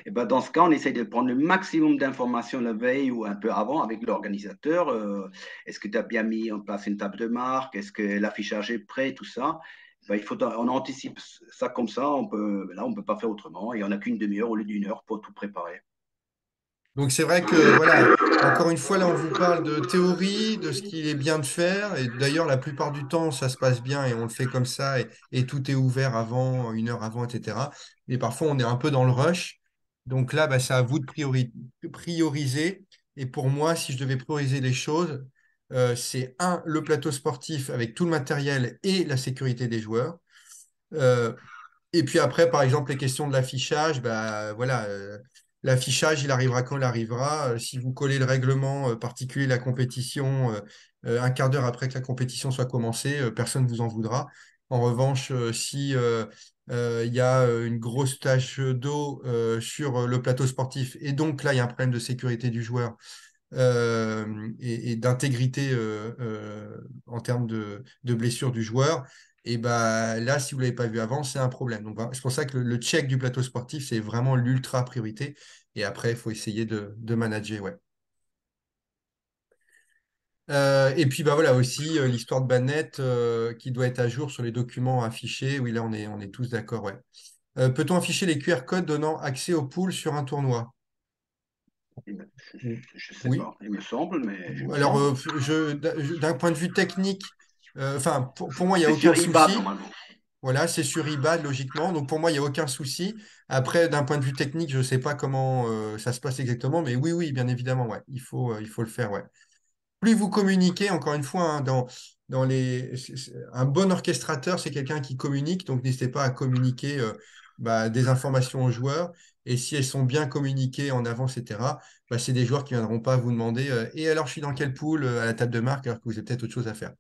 Et ben dans ce cas, on essaye de prendre le maximum d'informations la veille ou un peu avant avec l'organisateur. Est-ce que tu as bien mis en place une table de marque? Est-ce que l'affichage est prêt? Tout ça. Ben, il faut, on anticipe ça comme ça. On peut, là, on ne peut pas faire autrement. Et on n'a qu'une demi-heure au lieu d'une heure pour tout préparer. Donc c'est vrai que, voilà, encore une fois, là, on vous parle de théorie, de ce qu'il est bien de faire. Et d'ailleurs, la plupart du temps, ça se passe bien et on le fait comme ça et, tout est ouvert avant, une heure avant, etc. Mais parfois, on est un peu dans le rush. Donc là, bah, c'est à vous de prioriser. Et pour moi, si je devais prioriser les choses, euh, c'est un, le plateau sportif avec tout le matériel et la sécurité des joueurs. Euh, et puis après, par exemple, les questions de l'affichage, bah, voilà, euh, L'affichage, il arrivera quand il arrivera. Euh, si vous collez le règlement euh, particulier de la compétition euh, un quart d'heure après que la compétition soit commencée, personne ne vous en voudra. En revanche, si il y a une grosse tache d'eau sur le plateau sportif, et donc là, il y a un problème de sécurité du joueur et, d'intégrité en termes de, de blessure du joueur, et bah, là, si vous ne l'avez pas vu avant, c'est un problème. Donc, c'est pour ça que le, check du plateau sportif, c'est vraiment l'ultra priorité. Et après, il faut essayer de, manager. Ouais. Euh, et puis bah voilà aussi euh, l'histoire de Bannet euh, qui doit être à jour sur les documents affichés. Oui, là on est, on est tous d'accord. Ouais. Peut-on afficher les QR codes donnant accès au pool sur un tournoi? Je ne sais pas, il me semble, mais. Alors, d'un point de vue technique, enfin, pour, moi, il n'y a aucun souci. Voilà, c'est sur IBAD, logiquement. Donc, pour moi, il n'y a aucun souci. Après, d'un point de vue technique, je ne sais pas comment euh, ça se passe exactement, mais oui, oui, bien évidemment, ouais, il faut, euh, il faut le faire, ouais. Plus vous communiquez, encore une fois, hein, dans, dans les... un bon orchestrateur, c'est quelqu'un qui communique, donc n'hésitez pas à communiquer bah, des informations aux joueurs. Et si elles sont bien communiquées en avance, etc., bah, c'est des joueurs qui ne viendront pas vous demander Et alors, je suis dans quel pool à la table de marque, alors que vous avez peut-être autre chose à faire?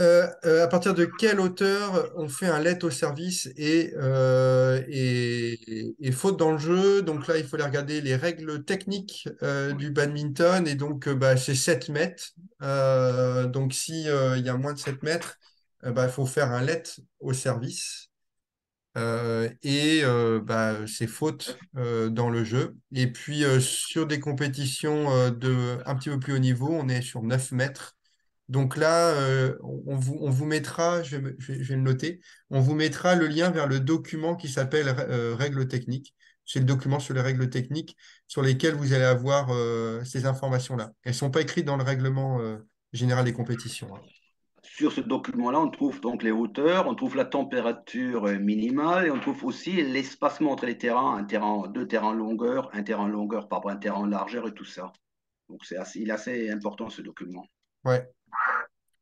Euh, euh, à partir de quelle hauteur on fait un let au service euh, et, et, faute dans le jeu? Donc là, il faut regarder les règles techniques du badminton. Et donc, bah, c'est 7 mètres. donc, s'il il y a moins de 7 mètres, bah, il faut faire un let au service. et bah, c'est faute dans le jeu. Et puis, sur des compétitions de un petit peu plus haut niveau, on est sur 9 mètres. Donc là, euh, on, vous, mettra, je vais, le noter, on vous mettra le lien vers le document qui s'appelle euh, Règles techniques. C'est le document sur les règles techniques sur lesquelles vous allez avoir euh, ces informations-là. Elles ne sont pas écrites dans le règlement général des compétitions. Hein. Sur ce document-là, on trouve donc les hauteurs, on trouve la température minimale et on trouve aussi l'espacement entre les terrains, un terrain, deux terrains longueur, un terrain longueur par rapport à un terrain largeur et tout ça. Donc c'est assez, il est assez important ce document. Ouais,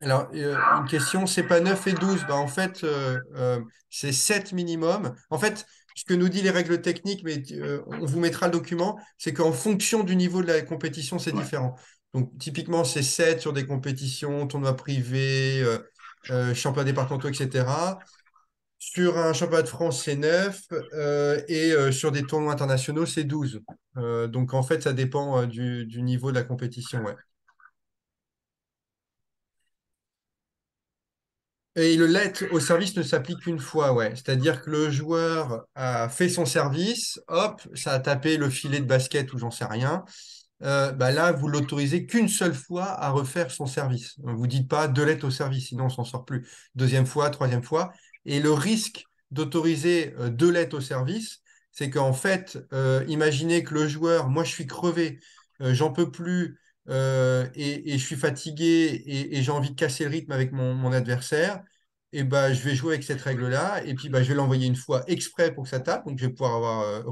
alors, euh, une question, c'est pas 9 et 12. Bah, en fait, euh, euh, c'est 7 minimum. En fait, ce que nous dit les règles techniques, mais on vous mettra le document, c'est qu'en fonction du niveau de la compétition, c'est différent. Donc, typiquement, c'est 7 sur des compétitions, tournois privés, championnats départementaux, etc. Sur un championnat de France, c'est 9. et sur des tournois internationaux, c'est 12. donc, en fait, ça dépend du, du, niveau de la compétition. Ouais. Et le let au service ne s'applique qu'une fois, ouais. C'est-à-dire que le joueur a fait son service, hop, ça a tapé le filet de basket ou j'en sais rien. Euh, bah là, vous l'autorisez qu'une seule fois à refaire son service. Vous dites pas deux lettres au service, sinon on s'en sort plus. Deuxième fois, troisième fois. Et le risque d'autoriser euh, deux lettres au service, c'est qu'en fait, euh, imaginez que le joueur, moi je suis crevé, j'en peux plus et, je suis fatigué et, j'ai envie de casser le rythme avec mon adversaire, et bah, je vais jouer avec cette règle-là, et puis bah, je vais l'envoyer une fois exprès pour que ça tape, donc je vais pouvoir, avoir, euh,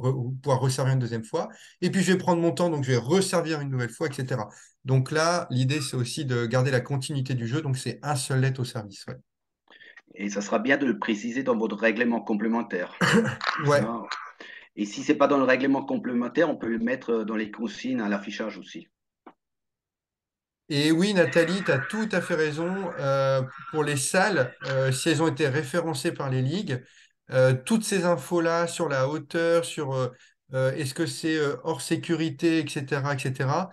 pouvoir resservir une deuxième fois, et puis je vais prendre mon temps, donc je vais resservir une nouvelle fois, etc. Donc là, l'idée, c'est aussi de garder la continuité du jeu, donc c'est un seul let au service. Et ça sera bien de le préciser dans votre règlement complémentaire. ouais. Et si ce n'est pas dans le règlement complémentaire, on peut le mettre dans les consignes à l'affichage aussi. Et oui, Nathalie, tu as tout à fait raison. Euh, pour les salles, euh, si elles ont été référencées par les ligues, euh, toutes ces infos-là sur la hauteur, sur est-ce que c'est hors sécurité, etc., etc.,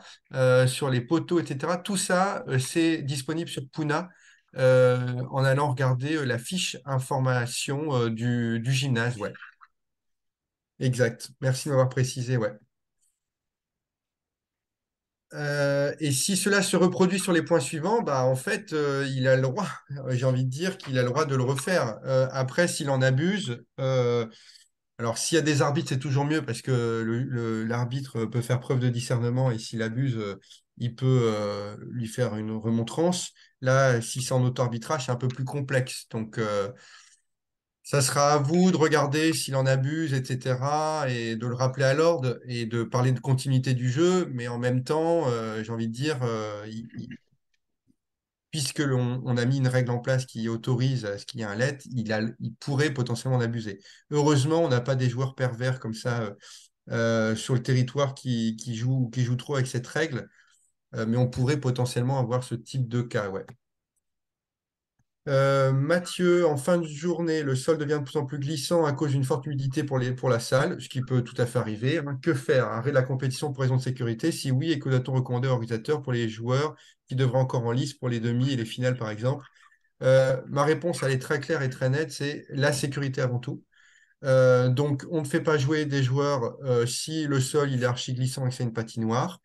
sur les poteaux, etc., tout ça, c'est disponible sur Puna en allant regarder la fiche information du, du, gymnase. Ouais. Exact. Merci de m'avoir précisé. Ouais. Euh, et si cela se reproduit sur les points suivants, bah, en fait, euh, il a le droit, j'ai envie de dire qu'il a le droit de le refaire. Euh, après, s'il en abuse, alors s'il y a des arbitres, c'est toujours mieux parce que l'arbitre peut faire preuve de discernement et s'il abuse, il peut lui faire une remontrance. Là, si c'est en auto-arbitrage, c'est un peu plus complexe. Donc, ça sera à vous de regarder s'il en abuse, etc., et de le rappeler à l'ordre et de parler de continuité du jeu, mais en même temps, euh, j'ai envie de dire, euh, puisque on, a mis une règle en place qui autorise à ce qu'il y ait un let, il, pourrait potentiellement en abuser. Heureusement, on n'a pas des joueurs pervers comme ça euh, sur le territoire qui, qui, jouent, qui jouent trop avec cette règle, mais on pourrait potentiellement avoir ce type de cas. Euh, Mathieu, en fin de journée, le sol devient de plus en plus glissant à cause d'une forte humidité pour, la salle, ce qui peut tout à fait arriver. Que faire? Arrêter la compétition pour raison de sécurité? Si oui, et que doit-on recommander aux organisateurs pour les joueurs qui devraient encore en lice pour les demi et les finales, par exemple? Euh, Ma réponse, elle est très claire et très nette, c'est la sécurité avant tout. Euh, donc, on ne fait pas jouer des joueurs si le sol est archi glissant et que c'est une patinoire.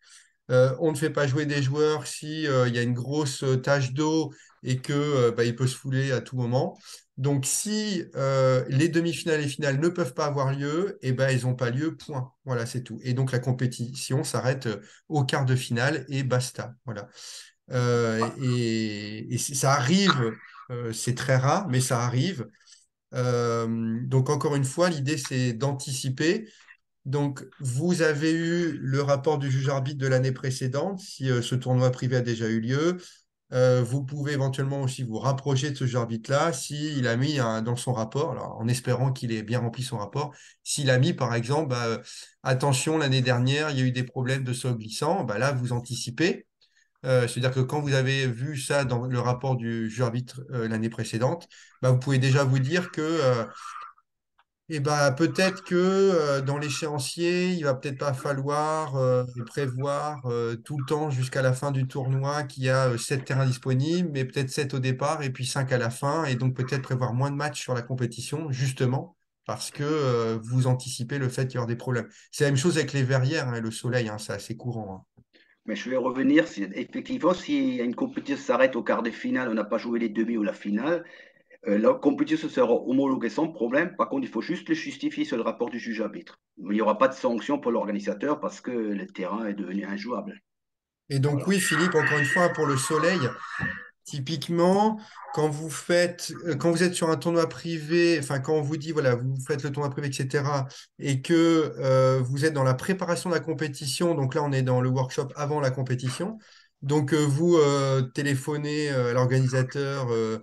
On ne fait pas jouer des joueurs s'il il y a une grosse tache d'eau et que euh, bah, il peut se fouler à tout moment. Donc, si euh, les demi-finales et finales ne peuvent pas avoir lieu, et eh ben, elles n'ont pas lieu, point. Voilà, c'est tout. Et donc, la compétition s'arrête euh, au quart de finale et basta. Voilà. et, ça arrive, c'est très rare, mais ça arrive. donc, encore une fois, l'idée, c'est d'anticiper. Donc, vous avez eu le rapport du juge arbitre de l'année précédente, si ce tournoi privé a déjà eu lieu. Euh, vous pouvez éventuellement aussi vous rapprocher de ce juge arbitre-là s'il a mis dans son rapport, alors en espérant qu'il ait bien rempli son rapport, s'il a mis par exemple, bah, euh, attention, l'année dernière, il y a eu des problèmes de sol glissant, bah, là, vous anticipez. Euh, c'est-à-dire que quand vous avez vu ça dans le rapport du juge arbitre l'année précédente, bah, vous pouvez déjà vous dire que et bah, peut-être que euh, dans l'échéancier, il va peut-être pas falloir euh, prévoir euh, tout le temps jusqu'à la fin du tournoi qu'il y a sept terrains disponibles, mais peut-être sept au départ et puis cinq à la fin, et donc peut-être prévoir moins de matchs sur la compétition, justement, parce que vous anticipez le fait qu'il y aura des problèmes. C'est la même chose avec les verrières hein, le soleil, hein, c'est assez courant. Hein. Mais je vais revenir, effectivement, si une compétition s'arrête au quart de finale, on n'a pas joué les demi ou la finale, la compétition sera homologuée sans problème. Par contre, il faut juste le justifier sur le rapport du juge arbitre. Il n'y aura pas de sanction pour l'organisateur parce que le terrain est devenu injouable. Et donc, oui, Philippe, encore une fois, pour le soleil, typiquement, quand vous faites, euh, quand vous êtes sur un tournoi privé, enfin, quand on vous dit, voilà, vous faites le tournoi privé, etc., et que euh, vous êtes dans la préparation de la compétition, donc là, on est dans le workshop avant la compétition. Donc, vous téléphonez à l'organisateur euh,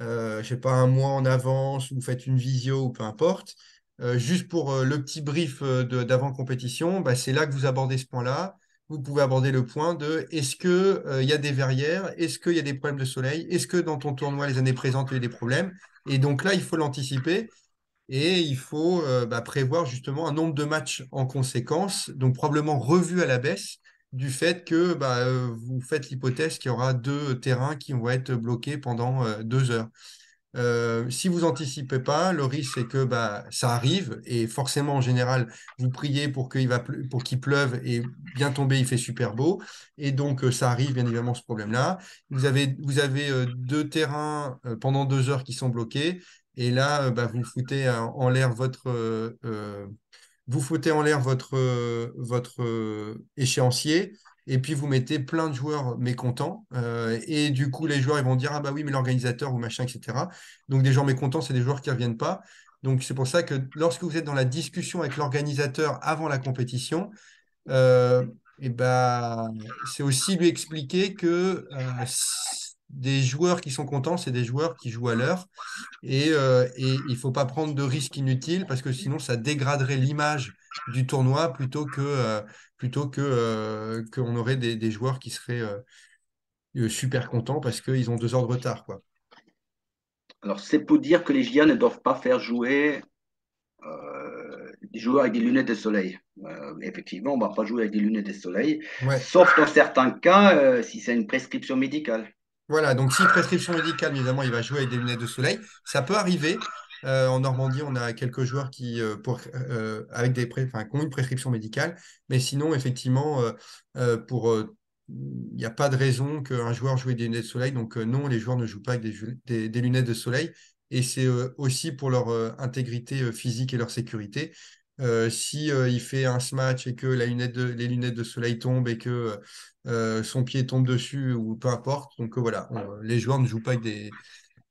je sais pas, un mois en avance, vous faites une visio ou peu importe, euh, juste pour euh, le petit brief d'avant-compétition, bah, c'est là que vous abordez ce point-là. Vous pouvez aborder le point de est-ce qu'il il y a des verrières, est-ce qu'il y a des problèmes de soleil, est-ce que dans ton tournoi les années présentes il y a des problèmes? Et donc là, il faut l'anticiper et il faut bah, prévoir justement un nombre de matchs en conséquence, donc probablement revu à la baisse du fait que bah, euh, vous faites l'hypothèse qu'il y aura deux terrains qui vont être bloqués pendant euh, deux heures. Euh, si vous anticipez pas, le risque c'est que bah, ça arrive et forcément en général vous priez pour qu'il pour qu'il pleuve et bien tomber il fait super beau et donc ça arrive bien évidemment ce problème-là. Vous avez vous avez deux terrains pendant deux heures qui sont bloqués et là bah, vous foutez en l'air votre vous foutez en l'air votre, euh, euh, échéancier, et puis vous mettez plein de joueurs mécontents, euh, et du coup les joueurs ils vont dire ah bah oui mais l'organisateur ou machin etc. Donc des gens mécontents c'est des joueurs qui ne reviennent pas. Donc c'est pour ça que lorsque vous êtes dans la discussion avec l'organisateur avant la compétition, bah, c'est aussi lui expliquer que des joueurs qui sont contents, c'est des joueurs qui jouent à l'heure. Et, euh, il ne faut pas prendre de risques inutiles parce que sinon, ça dégraderait l'image du tournoi plutôt que euh, plutôt que euh, qu'on aurait des, joueurs qui seraient super contents parce qu'ils ont deux heures de retard. Quoi. Alors, c'est pour dire que les GIA ne doivent pas faire jouer des joueurs avec des lunettes de soleil. effectivement, on ne va pas jouer avec des lunettes de soleil, sauf dans certains cas, si c'est une prescription médicale. Voilà, donc si prescription médicale, évidemment, il va jouer avec des lunettes de soleil. Ça peut arriver. Euh, en Normandie, on a quelques joueurs qui, euh, euh, avec des ont une prescription médicale. Mais sinon, effectivement, pour, il n'y a pas de raison qu'un joueur joue avec des lunettes de soleil. Donc non, les joueurs ne jouent pas avec des lunettes de soleil. Et c'est aussi pour leur intégrité physique et leur sécurité. Euh, si euh, il fait un smash et que la lunette les lunettes de soleil tombent et que euh, son pied tombe dessus ou peu importe. Donc voilà, les joueurs ne jouent pas avec des,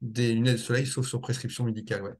des, lunettes de soleil sauf sur prescription médicale. Ouais.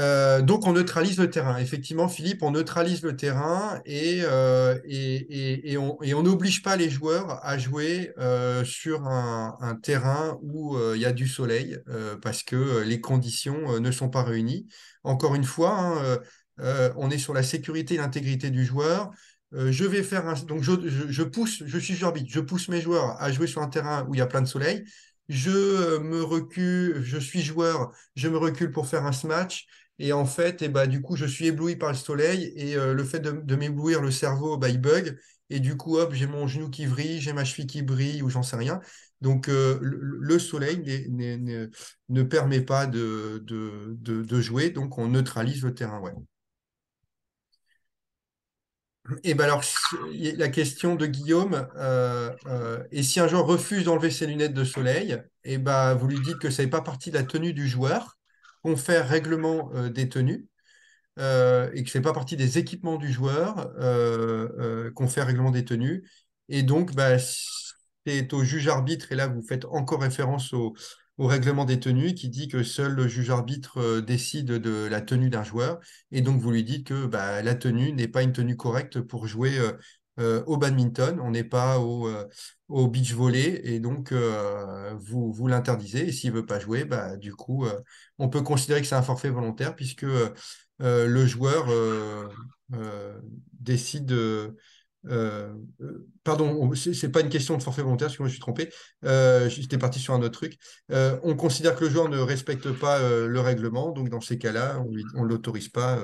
Euh, donc, on neutralise le terrain. Effectivement, Philippe, on neutralise le terrain et, euh, et, on n'oblige pas les joueurs à jouer euh, sur un, terrain où il y a du soleil parce que les conditions ne sont pas réunies. Encore une fois, hein, on est sur la sécurité et l'intégrité du joueur. je vais faire un... Donc, je, pousse, je suis arbitre, je pousse mes joueurs à jouer sur un terrain où il y a plein de soleil je me recule, je suis joueur, je me recule pour faire un smash. Et en fait, et eh bah, du coup, je suis ébloui par le soleil et euh, le fait de, m'éblouir, le cerveau, bah, il bug. Et du coup, hop, j'ai mon genou qui vrille, j'ai ma cheville qui brille ou j'en sais rien. Donc, euh, le, soleil ne permet pas de, jouer. Donc, on neutralise le terrain. Ouais. Et ben alors, la question de Guillaume, euh, et si un joueur refuse d'enlever ses lunettes de soleil, et ben vous lui dites que ça n'est pas partie de la tenue du joueur, confère règlement euh, des tenues euh, et que ce n'est pas partie des équipements du joueur, euh, confère règlement des tenues. Et donc, bah, c'est au juge arbitre, et là vous faites encore référence au, règlement des tenues qui dit que seul le juge arbitre décide de la tenue d'un joueur. Et donc vous lui dites que bah, la tenue n'est pas une tenue correcte pour jouer euh, au badminton, on n'est pas au, euh, beach volley, et donc euh, vous, l'interdisez. Et s'il ne veut pas jouer, bah, du coup, on peut considérer que c'est un forfait volontaire puisque le joueur décide euh, euh, pardon, c'est pas une question de forfait volontaire, parce que moi je suis trompé. Euh, J'étais parti sur un autre truc. Euh, on considère que le joueur ne respecte pas le règlement, donc dans ces cas-là, on, ne l'autorise pas,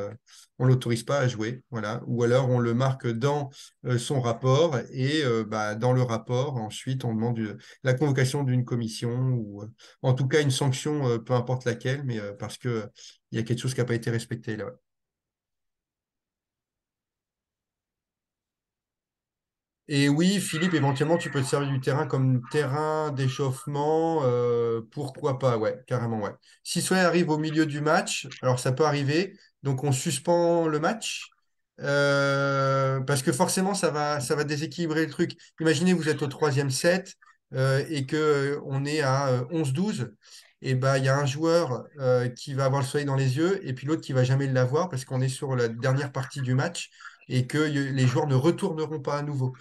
on l'autorise pas à jouer, voilà. Ou alors on le marque dans son rapport et bah, dans le rapport, ensuite on demande la convocation d'une commission ou en tout cas une sanction, peu importe laquelle, mais parce que il y a quelque chose qui n'a pas été respecté là. Et oui, Philippe, éventuellement, tu peux te servir du terrain comme terrain d'échauffement. Euh, pourquoi pas, ouais, carrément, ouais. Si Soleil arrive au milieu du match, alors ça peut arriver, donc on suspend le match. Euh, parce que forcément, ça va, ça va déséquilibrer le truc. Imaginez, vous êtes au troisième set euh, et qu'on est à 11-12. Et bah, il y a un joueur qui va avoir le soleil dans les yeux et puis l'autre qui va jamais l'avoir parce qu'on est sur la dernière partie du match et que les joueurs ne retourneront pas à nouveau.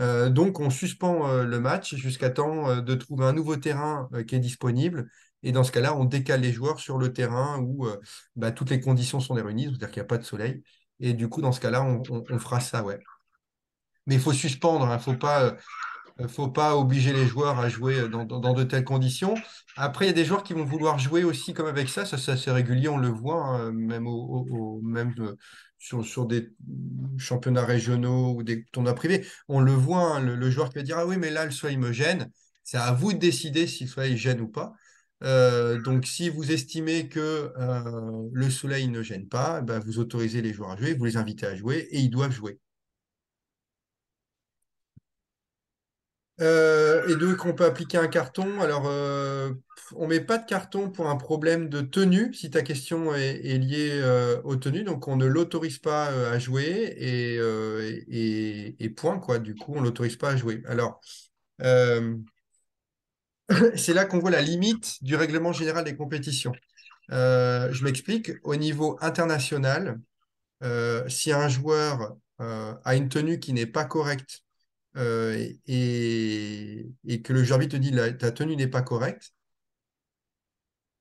Euh, donc, on suspend euh, le match jusqu'à temps euh, de trouver un nouveau terrain qui est disponible. Et dans ce cas-là, on décale les joueurs sur le terrain où bah, toutes les conditions sont réunies, c'est-à-dire qu'il n'y a pas de soleil. Et du coup, dans ce cas-là, on, fera ça, ouais. Mais il faut suspendre, il hein, ne faut pas faut pas obliger les joueurs à jouer dans, de telles conditions. Après, il y a des joueurs qui vont vouloir jouer aussi comme avec ça. Ça, c'est assez régulier, on le voit, hein, même, au, même sur, des championnats régionaux ou des tournois privés. On le voit, hein, le, joueur va dire Ah oui, mais là, le soleil me gêne. C'est à vous de décider si le soleil gêne ou pas. Euh, donc, si vous estimez que euh, le soleil ne gêne pas, ben, vous autorisez les joueurs à jouer, vous les invitez à jouer et ils doivent jouer. Euh, et donc, on peut appliquer un carton. Alors, euh, on ne met pas de carton pour un problème de tenue, si ta question est, liée euh, aux tenues. Donc, on ne l'autorise pas à jouer et, et, et point, quoi. Du coup, on ne l'autorise pas à jouer. Alors, c'est là qu'on voit la limite du règlement général des compétitions. Je m'explique. Au niveau international, si un joueur a une tenue qui n'est pas correcte euh, et, que le joueur arbitre te dit ta tenue n'est pas correcte,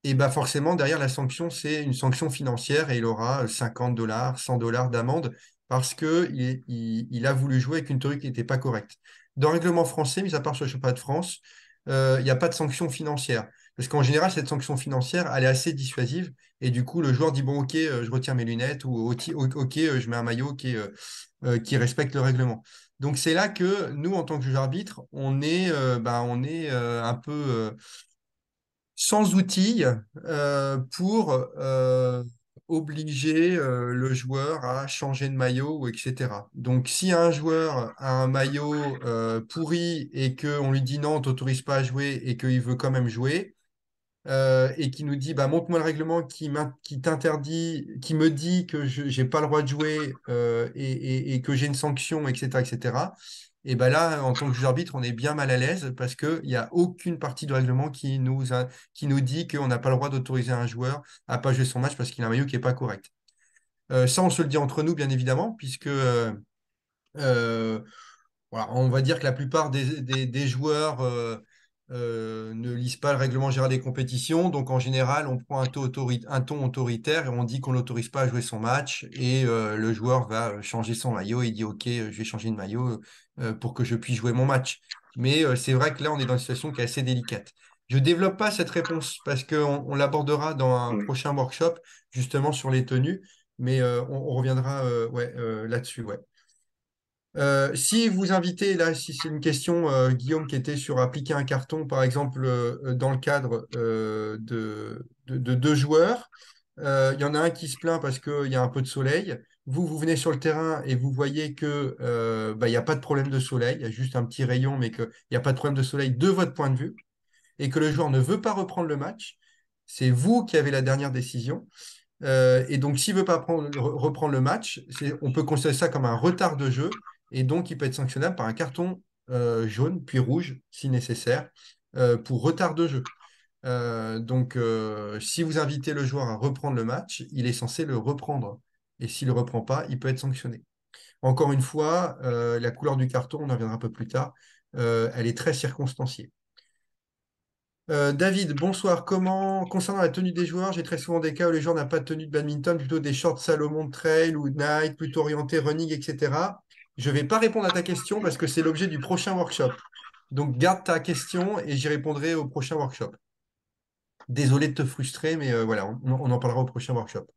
et ben forcément, derrière la sanction, c'est une sanction financière et il aura 50 dollars, 100 dollars d'amende parce qu'il il, a voulu jouer avec une tenue qui n'était pas correcte. Dans le règlement français, mis à part sur le championnat de France, euh, il n'y a pas de sanction financière. Parce qu'en général, cette sanction financière, elle est assez dissuasive. Et du coup, le joueur dit, bon, OK, euh, je retire mes lunettes ou OK, OK euh, je mets un maillot qui respecte le règlement. Donc, c'est là que nous, en tant que juge arbitre, on est, ben, on est un peu sans outils euh, pour euh, obliger euh, le joueur à changer de maillot, etc. Donc, si un joueur a un maillot pourri et qu'on lui dit non, on t'autorise pas à jouer et qu'il veut quand même jouer, et qui nous dit bah, montre-moi le règlement qui, t'interdit, qui me dit que je n'ai pas le droit de jouer et, et, que j'ai une sanction, etc., etc. Et ben là, en tant que juge arbitre, on est bien mal à l'aise parce qu'il n'y a aucune partie du règlement qui nous, dit qu'on n'a pas le droit d'autoriser un joueur à pas jouer son match parce qu'il a un maillot qui n'est pas correct. Euh, ça, on se le dit entre nous, bien évidemment, puisque euh, euh, on va dire que la plupart des joueurs euh, ne lisent pas le règlement général des compétitions. Donc, en général, on prend un, un ton autoritaire et on dit qu'on n'autorise pas à jouer son match. Et euh, le joueur va changer son maillot. Il dit OK, je vais changer de maillot euh, pour que je puisse jouer mon match. Mais c'est vrai que là, on est dans une situation qui est assez délicate. Je ne développe pas cette réponse parce qu'on on, l'abordera dans un prochain workshop, justement sur les tenues. Mais on, on, reviendra ouais, là-dessus. Ouais. Euh, si vous invitez, là, si c'est une question, euh, Guillaume, qui était sur appliquer un carton, par exemple, euh, dans le cadre de, de, de, deux joueurs, il y en a un qui se plaint parce qu'il y a un peu de soleil. Vous, vous venez sur le terrain et vous voyez qu'il bah, n'y a pas de problème de soleil, il y a juste un petit rayon, mais qu'il n'y a pas de problème de soleil de votre point de vue, et que le joueur ne veut pas reprendre le match. C'est vous qui avez la dernière décision. et donc, s'il ne veut pas prendre, reprendre le match, on peut considérer ça comme un retard de jeu et donc il peut être sanctionnable par un carton euh, jaune, puis rouge, si nécessaire, euh, pour retard de jeu. Euh, donc, si vous invitez le joueur à reprendre le match, il est censé le reprendre. Et s'il ne le reprend pas, il peut être sanctionné. Encore une fois, la couleur du carton, on en reviendra un peu plus tard, elle est très circonstanciée. David, bonsoir. Comment, concernant la tenue des joueurs, j'ai très souvent des cas où les joueurs n'ont pas de tenue de badminton, plutôt des shorts Salomon Trail ou Nike, plutôt orientés running, etc. Je ne vais pas répondre à ta question parce que c'est l'objet du prochain workshop. Donc, garde ta question et j'y répondrai au prochain workshop. Désolé de te frustrer, mais euh, voilà, on, en parlera au prochain workshop.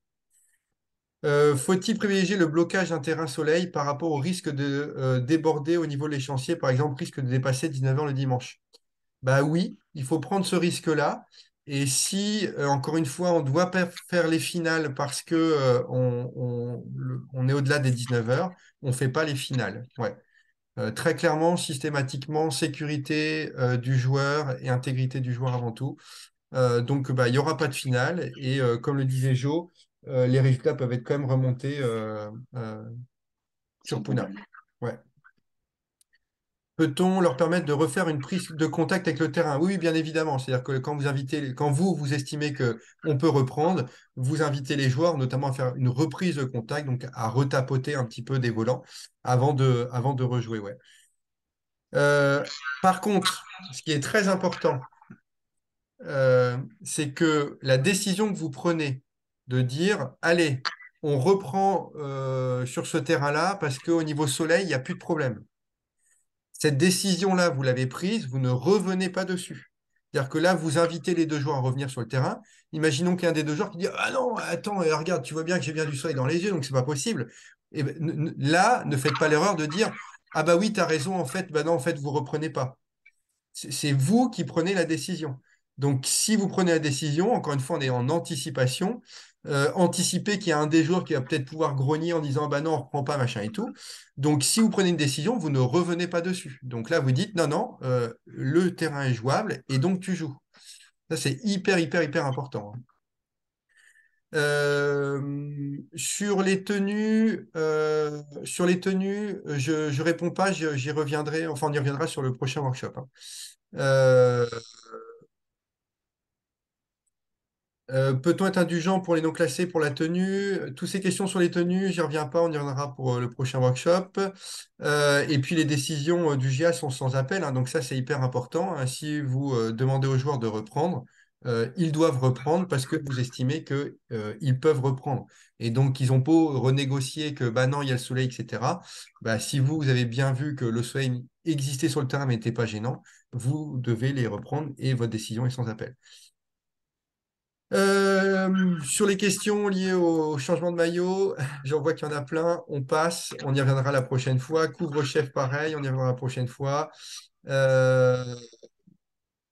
Euh, Faut-il privilégier le blocage d'un terrain soleil par rapport au risque de euh, déborder au niveau de l'échéancier, par exemple, risque de dépasser 19 h le dimanche? Bah oui, il faut prendre ce risque-là. Et si, encore une fois, on doit faire les finales parce que est au-delà des 19 heures, on ne fait pas les finales. Euh, très clairement, systématiquement, sécurité euh, du joueur et intégrité du joueur avant tout. Euh, donc, bah, il n'y aura pas de finale. Et comme le disait Joe, les résultats peuvent être quand même remontés sur Puna. Peut-on leur permettre de refaire une prise de contact avec le terrain? Oui, bien évidemment. C'est-à-dire que quand vous invitez, quand vous, vous estimez qu'on peut reprendre, vous invitez les joueurs notamment à faire une reprise de contact, donc à retapoter un petit peu des volants avant de, avant de rejouer. Ouais. Euh, par contre, ce qui est très important, euh, c'est que la décision que vous prenez de dire, allez, on reprend euh, sur ce terrain-là parce qu'au niveau soleil, il n'y a plus de problème cette décision-là, vous l'avez prise, vous ne revenez pas dessus. C'est-à-dire que là, vous invitez les deux joueurs à revenir sur le terrain. Imaginons qu'il y a un des deux joueurs qui dit Ah non, attends, regarde, tu vois bien que j'ai bien du soleil dans les yeux, donc c'est pas possible. Et ben, là, ne faites pas l'erreur de dire Ah bah oui, tu as raison, en fait, bah non, en fait, vous reprenez pas. C'est vous qui prenez la décision. Donc, si vous prenez la décision, encore une fois, on est en anticipation, euh, anticiper qu'il y a un des joueurs qui va peut-être pouvoir grogner en disant bah non, on reprend pas, machin et tout. Donc, si vous prenez une décision, vous ne revenez pas dessus. Donc là, vous dites non, non, euh, le terrain est jouable et donc tu joues. Ça, c'est hyper, hyper, hyper important. hein. Euh, sur les tenues, sur les tenues, je ne réponds pas, j'y reviendrai, enfin on y reviendra sur le prochain workshop. hein. Euh, peut-on être indulgent pour les non classés pour la tenue? Toutes ces questions sur les tenues, j'y reviens pas, on y reviendra pour euh, le prochain workshop. Euh, et puis les décisions euh, du GIA sont sans appel, hein, donc ça c'est hyper important. hein. Si vous euh, demandez aux joueurs de reprendre, euh, ils doivent reprendre parce que vous estimez que euh, ils peuvent reprendre. Et donc ils ont beau renégocier que bah non, il y a le soleil, etc. Bah, si vous, vous avez bien vu que le soleil existait sur le terrain mais n'était pas gênant, vous devez les reprendre et votre décision est sans appel. Euh, sur les questions liées au changement de maillot, j'en vois qu'il y en a plein. On passe, on y reviendra la prochaine fois. Couvre-chef, pareil, on y reviendra la prochaine fois. Euh,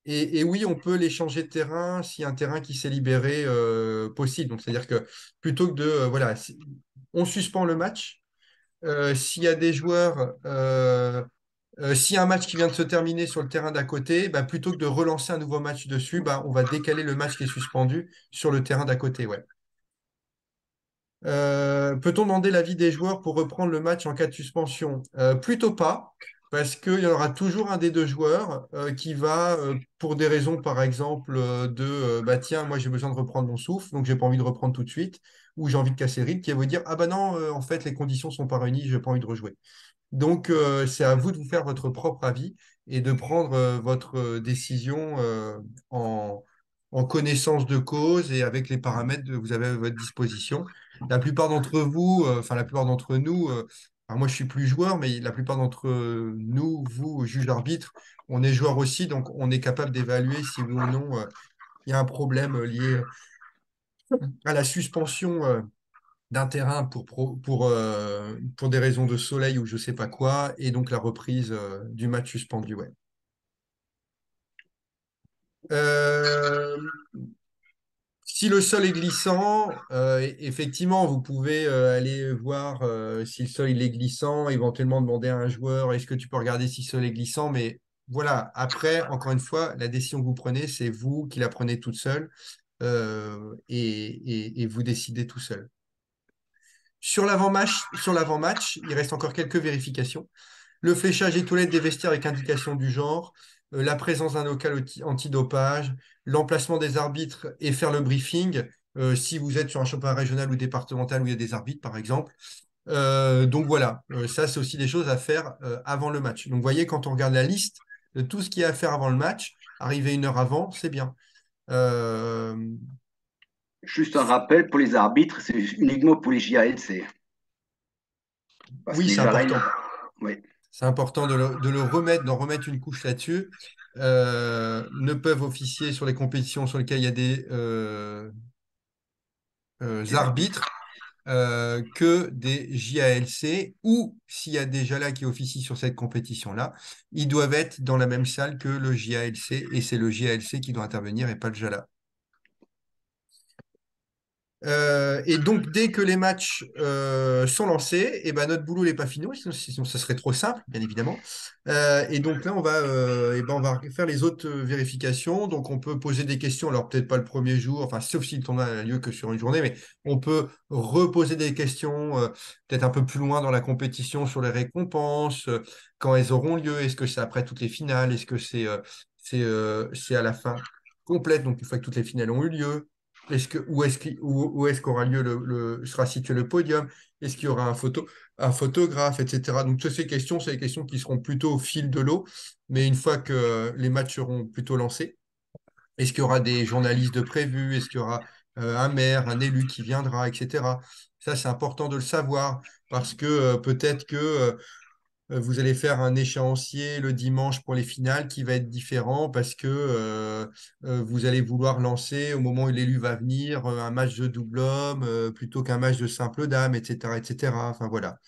et, oui, on peut les changer de terrain s'il y a un terrain qui s'est libéré euh, possible. Donc, c'est-à-dire que plutôt que de, voilà, on suspend le match. S'il y a des joueurs, euh, a un match qui vient de se terminer sur le terrain d'à côté, bah, plutôt que de relancer un nouveau match dessus, bah, on va décaler le match qui est suspendu sur le terrain d'à côté. Ouais. Euh, peut-on demander l'avis des joueurs pour reprendre le match en cas de suspension? Euh, plutôt pas, parce qu'il y aura toujours un des deux joueurs qui va, pour des raisons par exemple de bah tiens, moi j'ai besoin de reprendre mon souffle, donc j'ai pas envie de reprendre tout de suite, ou j'ai envie de casser le rythme, qui va vous dire ah bah non, en fait les conditions sont pas réunies, j'ai pas envie de rejouer. Donc, euh, c'est à vous de vous faire votre propre avis et de prendre euh, votre euh, décision euh, en, en connaissance de cause et avec les paramètres que vous avez à votre disposition. La plupart d'entre vous, euh, enfin la plupart d'entre nous, alors moi je suis plus joueur, mais la plupart d'entre nous, vous, juges arbitres, on est joueur aussi, donc on est capable d'évaluer si oui ou non il y a un problème lié à la suspension. D'un terrain pour, euh, pour des raisons de soleil ou je sais pas quoi, et donc la reprise euh, du match suspendu. Ouais. Euh, si le sol est glissant, effectivement, vous pouvez aller voir si le sol est glissant, éventuellement demander à un joueur est-ce que tu peux regarder si le sol est glissant, mais voilà, après, encore une fois, la décision que vous prenez, c'est vous qui la prenez toute seule et vous décidez tout seul. Sur l'avant-match, il reste encore quelques vérifications. Le fléchage et toilette des vestiaires avec indication du genre, euh, la présence d'un local anti- antidopage, l'emplacement des arbitres et faire le briefing euh, si vous êtes sur un championnat régional ou départemental où il y a des arbitres, par exemple. Euh, donc voilà, ça c'est aussi des choses à faire avant le match. Donc vous voyez, quand on regarde la liste de tout ce qu'il y a à faire avant le match, arriver une heure avant, c'est bien. Juste un rappel pour les arbitres, c'est uniquement pour les JALC. Parce oui, c'est déjà là, important. oui. C'est important de le, de le remettre, d'en remettre une couche là-dessus. Euh, ne peuvent officier sur les compétitions sur lesquelles il y a des euh, euh, arbitres. que des JALC ou s'il y a des JALA qui officient sur cette compétition-là, ils doivent être dans la même salle que le JALC et c'est le JALC qui doit intervenir et pas le JALA. Euh, et donc, dès que les matchs euh, sont lancés, et ben, notre boulot n'est pas fini, sinon, sinon ça serait trop simple, bien évidemment. Euh, et donc là, on va, euh, eh ben, on va faire les autres vérifications. Donc, on peut poser des questions, alors peut-être pas le premier jour, enfin, sauf si le tournoi a lieu que sur une journée, mais on peut reposer des questions peut-être un peu plus loin dans la compétition sur les récompenses, quand elles auront lieu, est-ce que c'est après toutes les finales, est-ce que c'est c'est à la fin complète, donc une fois que toutes les finales ont eu lieu? Est-ce que, où est-ce où, où qu'aura lieu le, le- sera situé le podium? Est-ce qu'il y aura un photo, un photographe, etc. Donc, toutes ces questions, c'est des questions qui seront plutôt au fil de l'eau. Mais une fois que les matchs seront plutôt lancés, est-ce qu'il y aura des journalistes de prévus? Est-ce qu'il y aura euh, un maire, un élu qui viendra, etc. Ça, c'est important de le savoir parce que euh, peut-être que euh, vous allez faire un échéancier le dimanche pour les finales qui va être différent parce que euh, euh, vous allez vouloir lancer au moment où l'élu va venir euh, un match de double homme euh, plutôt qu'un match de simple dame, etc., etc. Enfin voilà.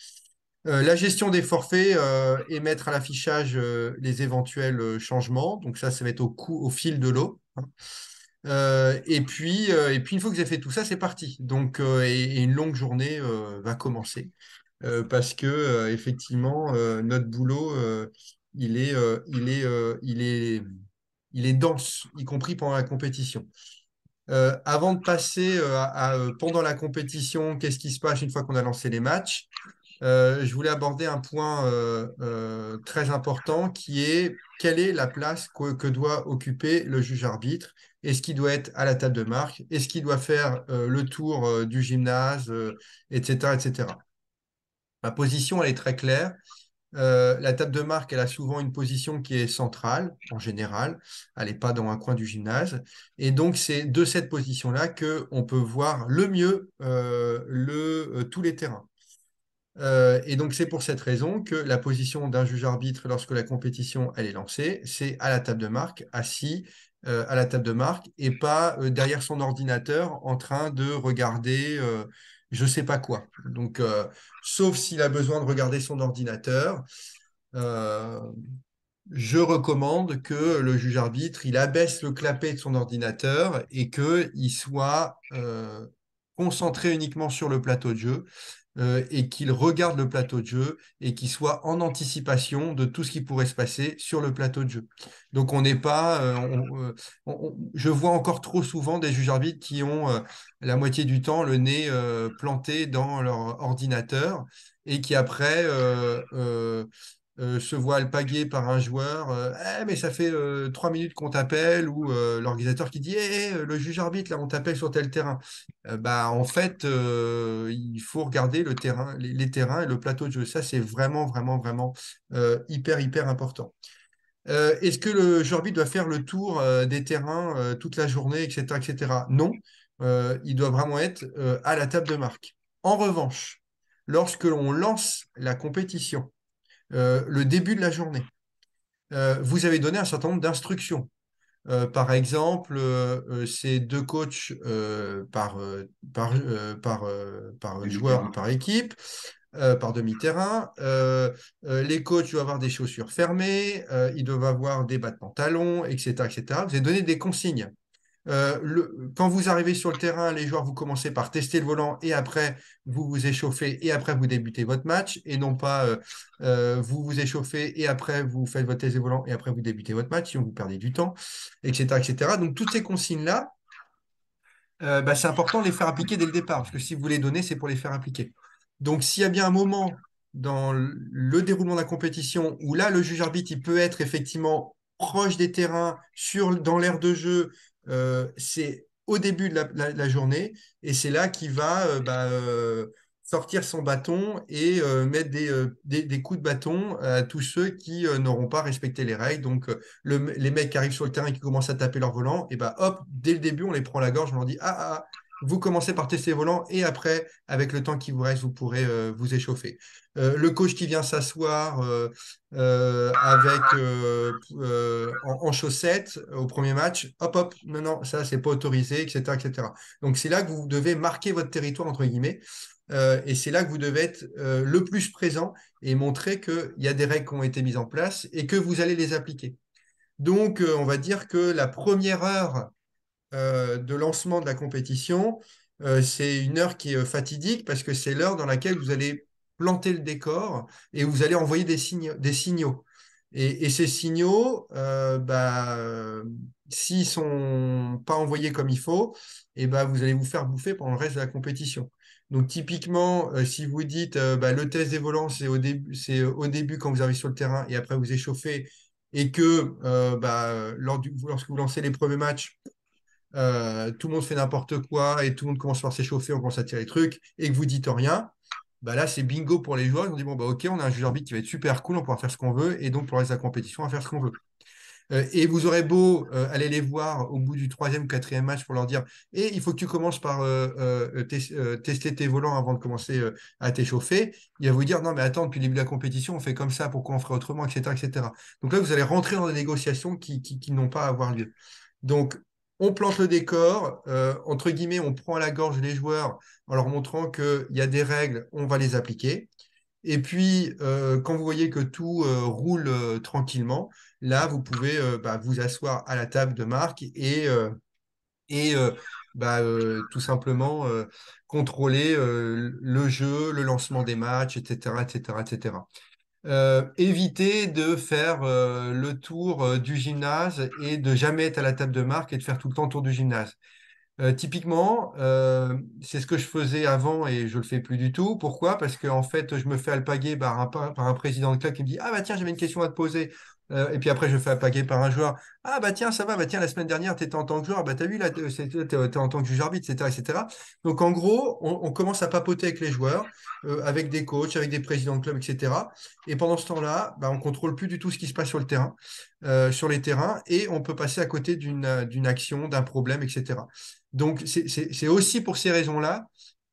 Euh, la gestion des forfaits euh, et mettre à l'affichage euh, les éventuels euh, changements. Donc ça, ça va être au, coup, au fil de l'eau. hein. et, puis, et puis, une fois que vous avez fait tout ça, c'est parti. Donc, et, une longue journée va commencer. Parce que, effectivement, notre boulot, il, est, il, est, il, est, il est dense, y compris pendant la compétition. Euh, avant de passer euh, à, euh, pendant la compétition, qu'est-ce qui se passe une fois qu'on a lancé les matchs, je voulais aborder un point très important qui est quelle est la place que, doit occuper le juge arbitre? Est-ce qu'il doit être à la table de marque? Est-ce qu'il doit faire le tour du gymnase, etc., etc. Ma position, elle est très claire. Euh, la table de marque, elle a souvent une position qui est centrale, en général. Elle n'est pas dans un coin du gymnase. Et donc, c'est de cette position-là qu'on peut voir le mieux euh, le, euh, tous les terrains. et donc, c'est pour cette raison que la position d'un juge-arbitre lorsque la compétition elle est lancée, c'est à la table de marque, assis à la table de marque, et pas derrière son ordinateur en train de regarder je ne sais pas quoi. Donc, euh, sauf s'il a besoin de regarder son ordinateur, euh, je recommande que le juge arbitre, il abaisse le clapet de son ordinateur et qu'il soit euh, concentré uniquement sur le plateau de jeu euh, et qu'il regarde le plateau de jeu et qu'il soit en anticipation de tout ce qui pourrait se passer sur le plateau de jeu. Donc on n'est pas, euh, euh, je vois encore trop souvent des juges arbitres qui ont la moitié du temps le nez planté dans leur ordinateur et qui après euh, se voit alpagué par un joueur, euh, eh, mais ça fait euh, trois minutes qu'on t'appelle, ou l'organisateur qui dit eh, le juge arbitre, là, on t'appelle sur tel terrain. bah, en fait, il faut regarder le terrain, les, terrains et le plateau de jeu. Ça, c'est vraiment, vraiment, vraiment hyper, hyper important. Est-ce que le juge arbitre doit faire le tour des terrains toute la journée, etc., etc. Non, il doit vraiment être à la table de marque. En revanche, lorsque l'on lance la compétition, euh, le début de la journée. Euh, vous avez donné un certain nombre d'instructions. Euh, par exemple, c'est deux coachs par, par, par, par joueur ou par équipe, par demi-terrain. les coachs doivent avoir des chaussures fermées, ils doivent avoir des bas de pantalon, etc., etc. Vous avez donné des consignes. Euh, quand vous arrivez sur le terrain, les joueurs, vous commencez par tester le volant et après, vous vous échauffez et après, vous débutez votre match et non pas euh, euh, vous vous échauffez et après, vous faites votre test de volant et après, vous débutez votre match, sinon vous perdez du temps, etc. etc. Donc, toutes ces consignes-là, bah, c'est important de les faire appliquer dès le départ parce que si vous les donnez, c'est pour les faire appliquer. Donc, s'il y a bien un moment dans le déroulement de la compétition où là, le juge arbitre, il peut être effectivement proche des terrains, sur, dans l'air de jeu, c'est au début de la, journée et c'est là qu'il va euh, bah, euh, sortir son bâton et mettre des, coups de bâton à tous ceux qui n'auront pas respecté les règles. Donc, les mecs qui arrivent sur le terrain et qui commencent à taper leur volant, et bah hop, dès le début, on les prend la gorge, on leur dit ah, ah, ah vous commencez par tester les volants et après, avec le temps qui vous reste, vous pourrez vous échauffer. le coach qui vient s'asseoir avec en, chaussettes au premier match, hop hop, non non, ça c'est pas autorisé, etc., etc. Donc c'est là que vous devez marquer votre territoire entre guillemets. et c'est là que vous devez être le plus présent et montrer qu'il y a des règles qui ont été mises en place et que vous allez les appliquer. Donc, on va dire que la première heure euh, de lancement de la compétition, euh, c'est une heure qui est fatidique parce que c'est l'heure dans laquelle vous allez planter le décor et vous allez envoyer des, des signaux. Et, ces signaux, euh, bah, s'ils ne sont pas envoyés comme il faut, et eh bah, vous allez vous faire bouffer pendant le reste de la compétition. Donc typiquement, si vous dites bah, le test des volants, c'est au, au début quand vous arrivez sur le terrain et après vous échauffez, et que bah, lors du, lorsque vous lancez les premiers matchs, euh, tout le monde fait n'importe quoi et tout le monde commence par s'échauffer, on commence à tirer les trucs et que vous dites rien, bah là c'est bingo pour les joueurs. Ils ont dit bon bah ok, on a un juge arbitre qui va être super cool, on pourra faire ce qu'on veut et donc pour reste de la compétition, on va faire ce qu'on veut. Euh, et vous aurez beau euh, aller les voir au bout du troisième ou quatrième match pour leur dire et il faut que tu commences par tester tes volants avant de commencer à t'échauffer. Il va vous dire non mais attends depuis le début de la compétition on fait comme ça, pourquoi on ferait autrement, etc., etc. Donc là vous allez rentrer dans des négociations qui, qui n'ont pas à avoir lieu. Donc on plante le décor, euh, entre guillemets, on prend à la gorge les joueurs en leur montrant qu'il y a des règles, on va les appliquer. Et puis, euh, quand vous voyez que tout euh, roule tranquillement, là, vous pouvez bah, vous asseoir à la table de marque et, et bah, tout simplement contrôler le jeu, le lancement des matchs, etc., etc., etc. éviter de faire le tour du gymnase et de jamais être à la table de marque et de faire tout le temps le tour du gymnase. Euh, typiquement, euh, c'est ce que je faisais avant et je le fais plus du tout. Pourquoi? Parce qu'en fait, je me fais alpaguer par un, par un président de club qui me dit, Ah bah tiens, j'avais une question à te poser. Euh, et puis après, je fais alpaguer par un joueur. Ah bah tiens, ça va, bah tiens, la semaine dernière, tu étais en tant que joueur, bah t'as vu, là, tu es, en tant que juge arbitre, etc., etc. Donc en gros, on, commence à papoter avec les joueurs, avec des coachs, avec des présidents de club, etc. Et pendant ce temps-là, bah, on contrôle plus du tout ce qui se passe sur le terrain, sur les terrains, et on peut passer à côté d'une action, d'un problème, etc. Donc, c'est aussi pour ces raisons-là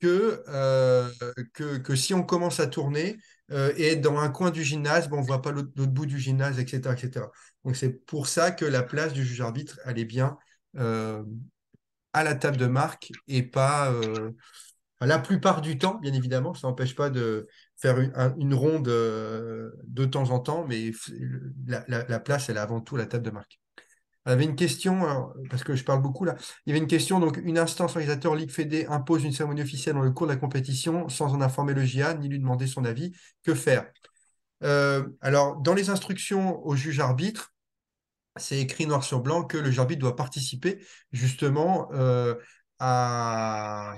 que, euh, que, que, si on commence à tourner euh, et être dans un coin du gymnase, on ne voit pas l'autre bout du gymnase, etc. etc. Donc, c'est pour ça que la place du juge-arbitre, elle est bien euh, à la table de marque et pas la plupart du temps, bien évidemment. Ça n'empêche pas de faire une, ronde de temps en temps, mais la, la, place, elle est avant tout la table de marque. Il y avait une question, parce que je parle beaucoup là, il y avait une question, donc une instance organisateur Ligue Fédé impose une cérémonie officielle dans le cours de la compétition sans en informer le GIA ni lui demander son avis. Que faire? Euh, Alors, dans les instructions au juge arbitre, c'est écrit noir sur blanc que le juge arbitre doit participer justement euh, à,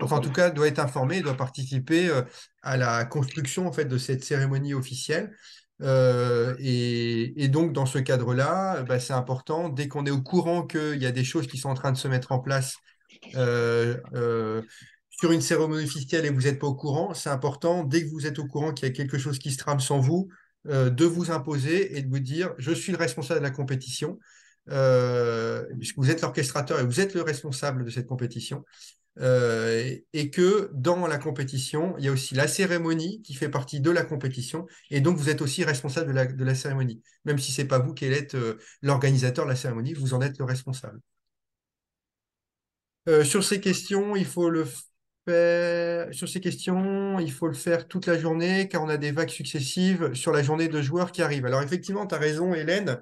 Enfin, en tout cas, doit être informé, doit participer euh, à la construction en fait de cette cérémonie officielle. Euh, et, donc, dans ce cadre-là, bah, c'est important, dès qu'on est au courant qu'il y a des choses qui sont en train de se mettre en place euh, euh, sur une cérémonie officielle et vous n'êtes pas au courant, c'est important, dès que vous êtes au courant qu'il y a quelque chose qui se trame sans vous, de vous imposer et de vous dire, je suis le responsable de la compétition, puisque vous êtes l'orchestrateur et vous êtes le responsable de cette compétition. Euh, et que dans la compétition, il y a aussi la cérémonie qui fait partie de la compétition, et donc vous êtes aussi responsable de la, cérémonie. Même si ce n'est pas vous qui êtes euh, l'organisateur de la cérémonie, vous en êtes le responsable. Euh, ces questions, il faut le faire. Sur ces questions, il faut le faire toute la journée, car on a des vagues successives sur la journée de joueurs qui arrivent. Alors effectivement, tu as raison, Hélène.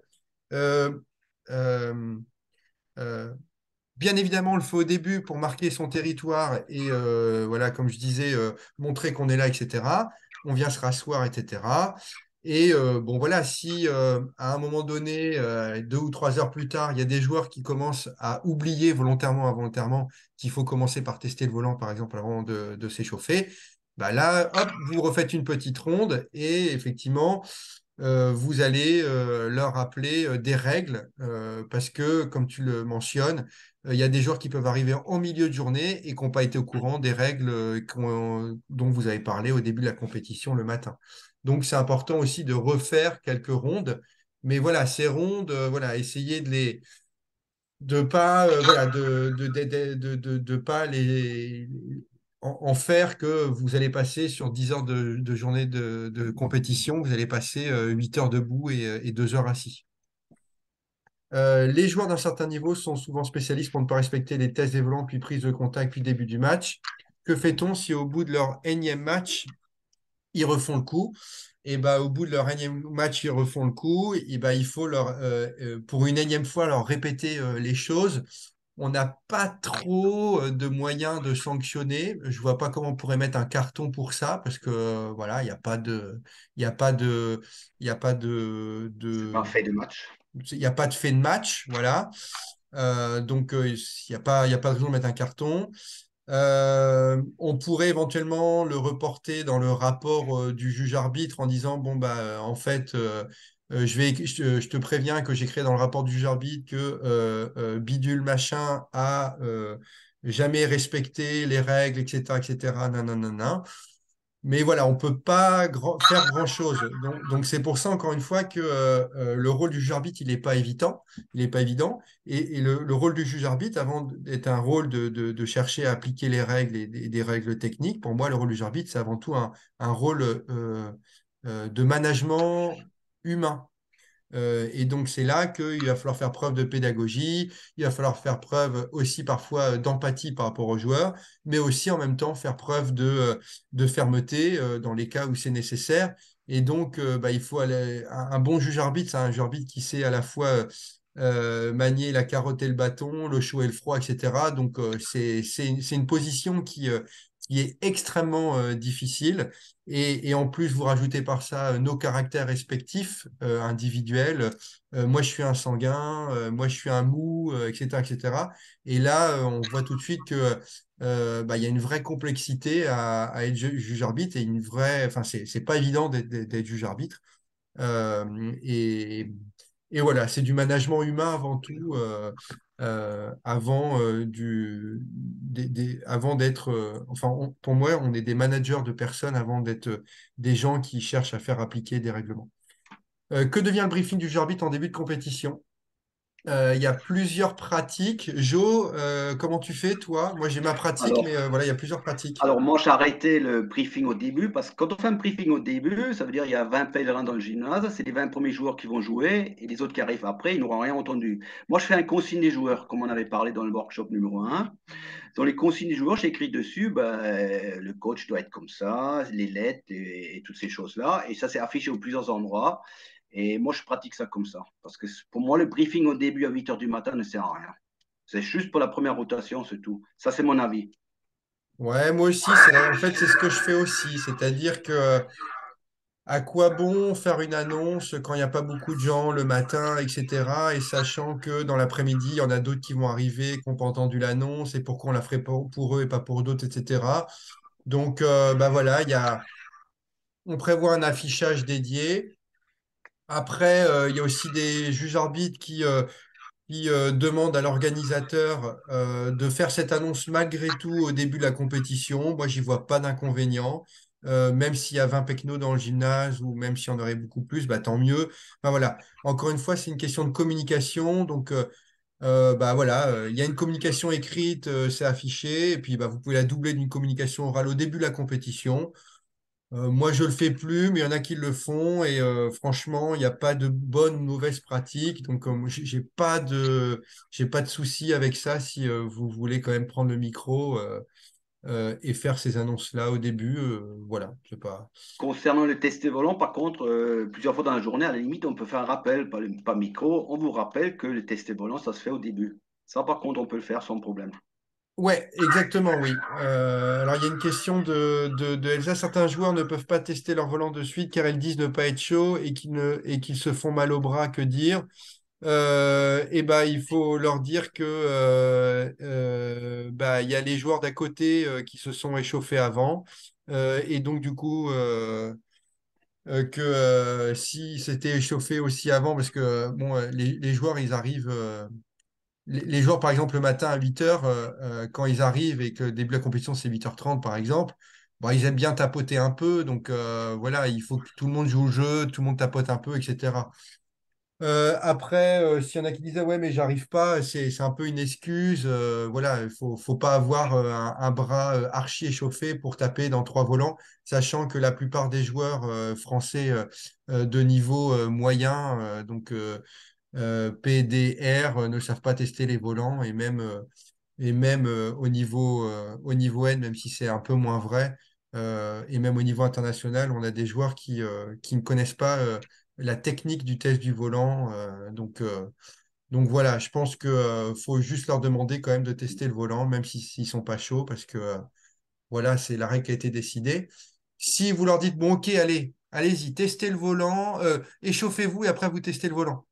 Bien évidemment, on le fait au début pour marquer son territoire et euh, voilà, comme je disais, euh, montrer qu'on est là, etc. On vient se rasseoir, etc. Et euh, bon, voilà, si à un moment donné, deux ou trois heures plus tard, il y a des joueurs qui commencent à oublier volontairement, involontairement, qu'il faut commencer par tester le volant, par exemple, avant de, s'échauffer, bah là, hop, vous refaites une petite ronde et effectivement, vous allez leur rappeler des règles parce que, comme tu le mentionnes, il y a des joueurs qui peuvent arriver en milieu de journée et qui n'ont pas été au courant des règles euh, dont vous avez parlé au début de la compétition le matin. Donc, c'est important aussi de refaire quelques rondes. Mais voilà, ces rondes, euh, voilà, essayez de les de pas euh, voilà de de, de, pas les en, faire que vous allez passer sur 10 heures de, journée de, compétition, vous allez passer 8 heures debout et, et 2 heures assis. Euh, les joueurs d'un certain niveau sont souvent spécialistes pour ne pas respecter les tests des volants, puis prise de contact, puis début du match. Que fait-on si au bout de leur énième match, ils refont le coup? Et bah, au bout de leur énième match, ils refont le coup. Et bah, il faut leur, euh, euh, pour une énième fois leur répéter les choses. On n'a pas trop de moyens de sanctionner. Je vois pas comment on pourrait mettre un carton pour ça parce que voilà, il n'y a pas de, il a pas de, il a pas de, fait de match. Il n'y a pas de fait de match, voilà. Euh, donc, euh, il n'y a, pas, a pas de raison de mettre un carton. Euh, on pourrait éventuellement le reporter dans le rapport du juge-arbitre en disant bon bah en fait je vais je, te préviens que créé dans le rapport du juge-arbitre que bidule machin a jamais respecté les règles etc etc non mais voilà, on ne peut pas faire grand-chose. Donc, c'est pour ça, encore une fois, que euh, euh, le rôle du juge-arbitre, il n'est pas évident. Il n'est pas évident. Et, le, rôle du juge-arbitre, avant d'être un rôle de, chercher à appliquer les règles et des, règles techniques, pour moi, le rôle du juge-arbitre, c'est avant tout un, rôle euh, de management humain. Euh, et donc, c'est là qu'il va falloir faire preuve de pédagogie, il va falloir faire preuve aussi parfois d'empathie par rapport aux joueurs, mais aussi en même temps faire preuve de, euh, fermeté euh, dans les cas où c'est nécessaire. Et donc, bah, il faut un, bon juge-arbitre, c'est un juge-arbitre qui sait à la fois manier la carotte et le bâton, le chaud et le froid, etc. Donc, c'est une position qui, qui est extrêmement difficile. Et, en plus, vous rajoutez par ça nos caractères respectifs, individuels. moi, je suis un sanguin, moi, je suis un mou, etc., etc. Et là, on voit tout de suite que bah, il y a une vraie complexité à, être juge-arbitre et une vraie. Enfin, c'est pas évident d'être juge-arbitre. et, et voilà, c'est du management humain avant tout. Euh, avant, euh, des, avant d'être, euh, enfin, pour moi, on est des managers de personnes avant d'être des gens qui cherchent à faire appliquer des règlements. que devient le briefing du arbitre en début de compétition? Il y a plusieurs pratiques. Jo, comment tu fais, toi? Moi, j'ai ma pratique, mais voilà, il y a plusieurs pratiques. Alors, moi, j'ai arrêté le briefing au début parce que quand on fait un briefing au début, ça veut dire qu'il y a 20 pèlerins dans le gymnase, c'est les 20 premiers joueurs qui vont jouer et les autres qui arrivent après, ils n'auront rien entendu. Moi, je fais un consigne des joueurs, comme on avait parlé dans le workshop numéro 1. Dans les consignes des joueurs, j'ai écrit dessus, ben, le coach doit être comme ça, les lettres et, et toutes ces choses-là. Et ça, c'est affiché au plusieurs endroits. Et moi, je pratique ça comme ça. Parce que pour moi, le briefing au début à 8 h du matin ne sert à rien. C'est juste pour la première rotation, c'est tout. Ça, c'est mon avis. Ouais, moi aussi, en fait, c'est ce que je fais aussi. C'est-à-dire que à quoi bon faire une annonce quand il n'y a pas beaucoup de gens le matin, etc. Et sachant que dans l'après-midi, il y en a d'autres qui vont arriver, qui n'ont pas entendu l'annonce et pourquoi on la ferait pour, eux et pas pour d'autres, etc. Donc, euh, bah voilà, il y a, on prévoit un affichage dédié. Après, euh, il y a aussi des juges arbitres qui, euh, qui euh, demandent à l'organisateur de faire cette annonce malgré tout au début de la compétition. Moi, j'y vois pas d'inconvénient. même s'il y a 20 pecnos dans le gymnase ou même s'il y en aurait beaucoup plus, bah, tant mieux. Enfin, voilà. Encore une fois, c'est une question de communication. Donc, bah, voilà, il y a une communication écrite, c'est affiché. Et puis, bah, vous pouvez la doubler d'une communication orale au début de la compétition. Euh, moi, je ne le fais plus, mais il y en a qui le font. Et euh, franchement, il n'y a pas de bonne ou mauvaise pratique. Donc, je n'ai pas de, j'ai pas de souci avec ça si euh, vous voulez quand même prendre le micro et faire ces annonces-là au début. voilà, je sais pas. Concernant le test volant, par contre, plusieurs fois dans la journée, à la limite, on peut faire un rappel, pas, pas micro. On vous rappelle que le test volant, ça se fait au début. Ça, par contre, on peut le faire sans problème. Ouais, exactement, oui. Euh, alors, il y a une question de, de, Elsa. Certains joueurs ne peuvent pas tester leur volant de suite car ils disent ne pas être chaud et qu'ils ne, et qu'ils se font mal au bras. Que dire? Euh, et ben, il faut leur dire que euh, bah, il y a les joueurs d'à côté qui se sont échauffés avant. et donc, du coup, que si c'était échauffé aussi avant, parce que bon, les, les joueurs, ils arrivent les, joueurs, par exemple, le matin à 8 h euh, euh, quand ils arrivent et que début de la compétition, c'est 8h30, par exemple, bon, ils aiment bien tapoter un peu. Donc, euh, voilà, il faut que tout le monde joue au jeu, tout le monde tapote un peu, etc. après, s'il y en a qui disent ouais, mais j'arrive pas, c'est un peu une excuse. voilà, il faut, faut pas avoir un, bras archi échauffé pour taper dans trois volants, sachant que la plupart des joueurs français de niveau moyen, donc euh, PDR euh, ne savent pas tester les volants et même, euh, et même au, niveau, au niveau N, même si c'est un peu moins vrai, et même au niveau international, on a des joueurs qui, ne connaissent pas la technique du test du volant. donc, voilà, je pense qu'il faut juste leur demander quand même de tester le volant, même s'ils ne sont pas chauds, parce que voilà, c'est la règle qui a été décidée. Si vous leur dites, bon, ok, allez, allez-y, testez le volant, échauffez-vous et après vous testez le volant.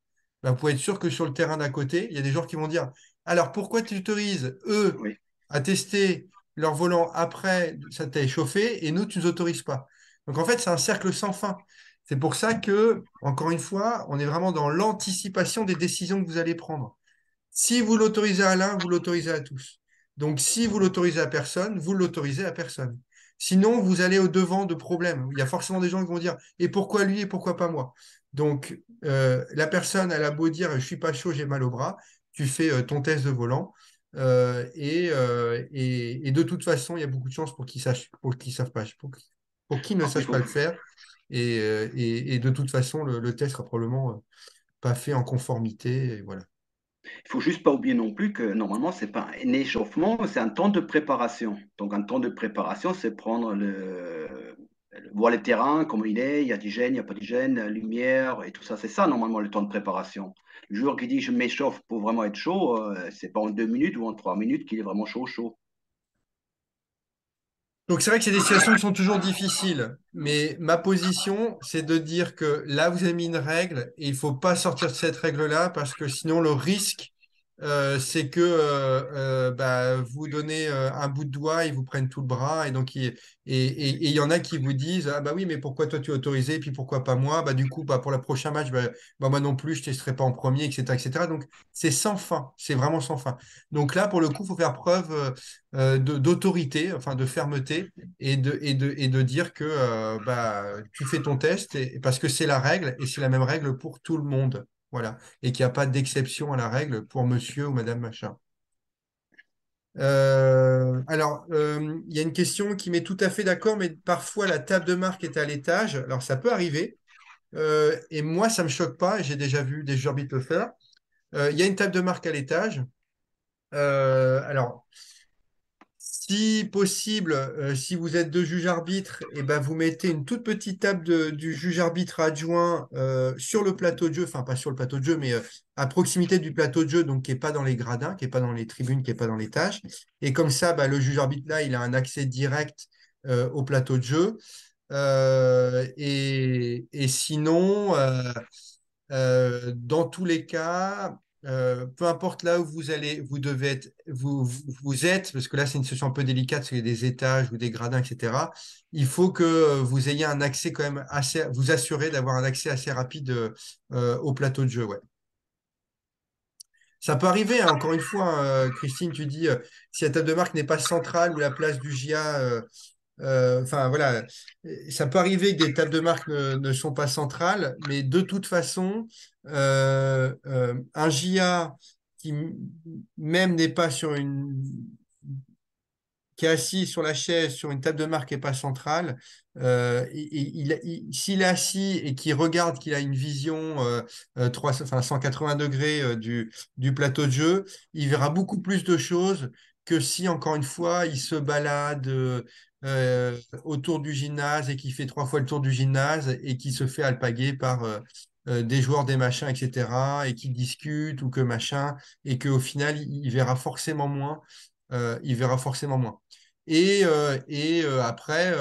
Bah, vous pouvez être sûr que sur le terrain d'à côté, il y a des joueurs qui vont dire Alors pourquoi tu autorises, eux, à tester leur volant après ça t'a échauffé et nous, tu ne nous autorises pas? Donc en fait, c'est un cercle sans fin. C'est pour ça que, encore une fois, on est vraiment dans l'anticipation des décisions que vous allez prendre. Si vous l'autorisez à l'un, vous l'autorisez à tous. Donc si vous l'autorisez à personne, vous l'autorisez à personne. Sinon, vous allez au devant de problèmes. Il y a forcément des gens qui vont dire et pourquoi lui et pourquoi pas moi? Donc, euh, la personne, elle a beau dire je suis pas chaud, j'ai mal au bras, tu fais euh, ton test de volant. Euh, et, et, de toute façon, il y a beaucoup de chances pour qu'ils ne savent pas, pour, pour qu'ils ne sachent pas le faire. Et, et de toute façon, le, test sera probablement pas fait en conformité. Et voilà. Il faut juste pas oublier non plus que normalement, c'est pas un échauffement, c'est un temps de préparation. Donc, un temps de préparation, c'est prendre le, voir le terrain, comment il est, il y a d'hygiène, il n'y a pas d'hygiène, lumière et tout ça. C'est ça, normalement, le temps de préparation. Le joueur qui dit je m'échauffe pour vraiment être chaud, euh, c'est pas en deux minutes ou en trois minutes qu'il est vraiment chaud, chaud. Donc c'est vrai que c'est des situations qui sont toujours difficiles, mais ma position, c'est de dire que là, vous avez mis une règle et il ne faut pas sortir de cette règle-là parce que sinon le risque, euh, c'est que euh, euh, bah, vous donnez un bout de doigt, ils vous prennent tout le bras, et donc il, et il y en a qui vous disent ah bah oui mais pourquoi toi tu es autorisé, et puis pourquoi pas moi, bah du coup bah, pour le prochain match, bah, bah, moi non plus je testerai pas en premier, etc. etc. Donc c'est sans fin, c'est vraiment sans fin. Donc là pour le coup il faut faire preuve d'autorité, enfin de fermeté, et de, et de, et de dire que bah, tu fais ton test, et, parce que c'est la règle, et c'est la même règle pour tout le monde. Voilà. Et qu'il n'y a pas d'exception à la règle pour monsieur ou madame machin. Euh, alors, euh, il y a une question qui m'est tout à fait d'accord, mais parfois la table de marque est à l'étage. Alors, ça peut arriver. Euh, et moi, ça ne me choque pas. J'ai déjà vu des joueurs le faire. Il y a une table de marque à l'étage. alors, si possible, euh, si vous êtes deux juges arbitres, eh ben vous mettez une toute petite table du juge arbitre adjoint euh, sur le plateau de jeu, enfin pas sur le plateau de jeu, mais euh, à proximité du plateau de jeu, donc qui n'est pas dans les gradins, qui n'est pas dans les tribunes, qui n'est pas dans les tâches. Et comme ça, bah, le juge arbitre là, il a un accès direct au plateau de jeu. Et, sinon, dans tous les cas, euh, peu importe là où vous allez, vous devez être, vous, êtes, parce que là c'est une situation un peu délicate, parce qu'il y des étages ou des gradins, etc. Il faut que vous ayez un accès quand même assez, vous assurer d'avoir un accès assez rapide euh, au plateau de jeu, ouais. Ça peut arriver, hein, encore une fois, hein, Christine, tu dis, si la table de marque n'est pas centrale ou la place du GIA euh, enfin voilà, ça peut arriver que des tables de marque ne, sont pas centrales, mais de toute façon, euh, euh, un JA qui même n'est pas sur une qui est assis sur la chaise sur une table de marque n'est pas centrale, s'il est assis et qu'il regarde qu'il a une vision 180 degrés du plateau de jeu, il verra beaucoup plus de choses que si, encore une fois, il se balade euh, autour du gymnase et qui fait trois fois le tour du gymnase et qui se fait alpaguer par euh, euh, des joueurs, des machins, etc. et qui discutent ou que machin et qu'au final, il, verra forcément moins. il verra forcément moins. Et, et après,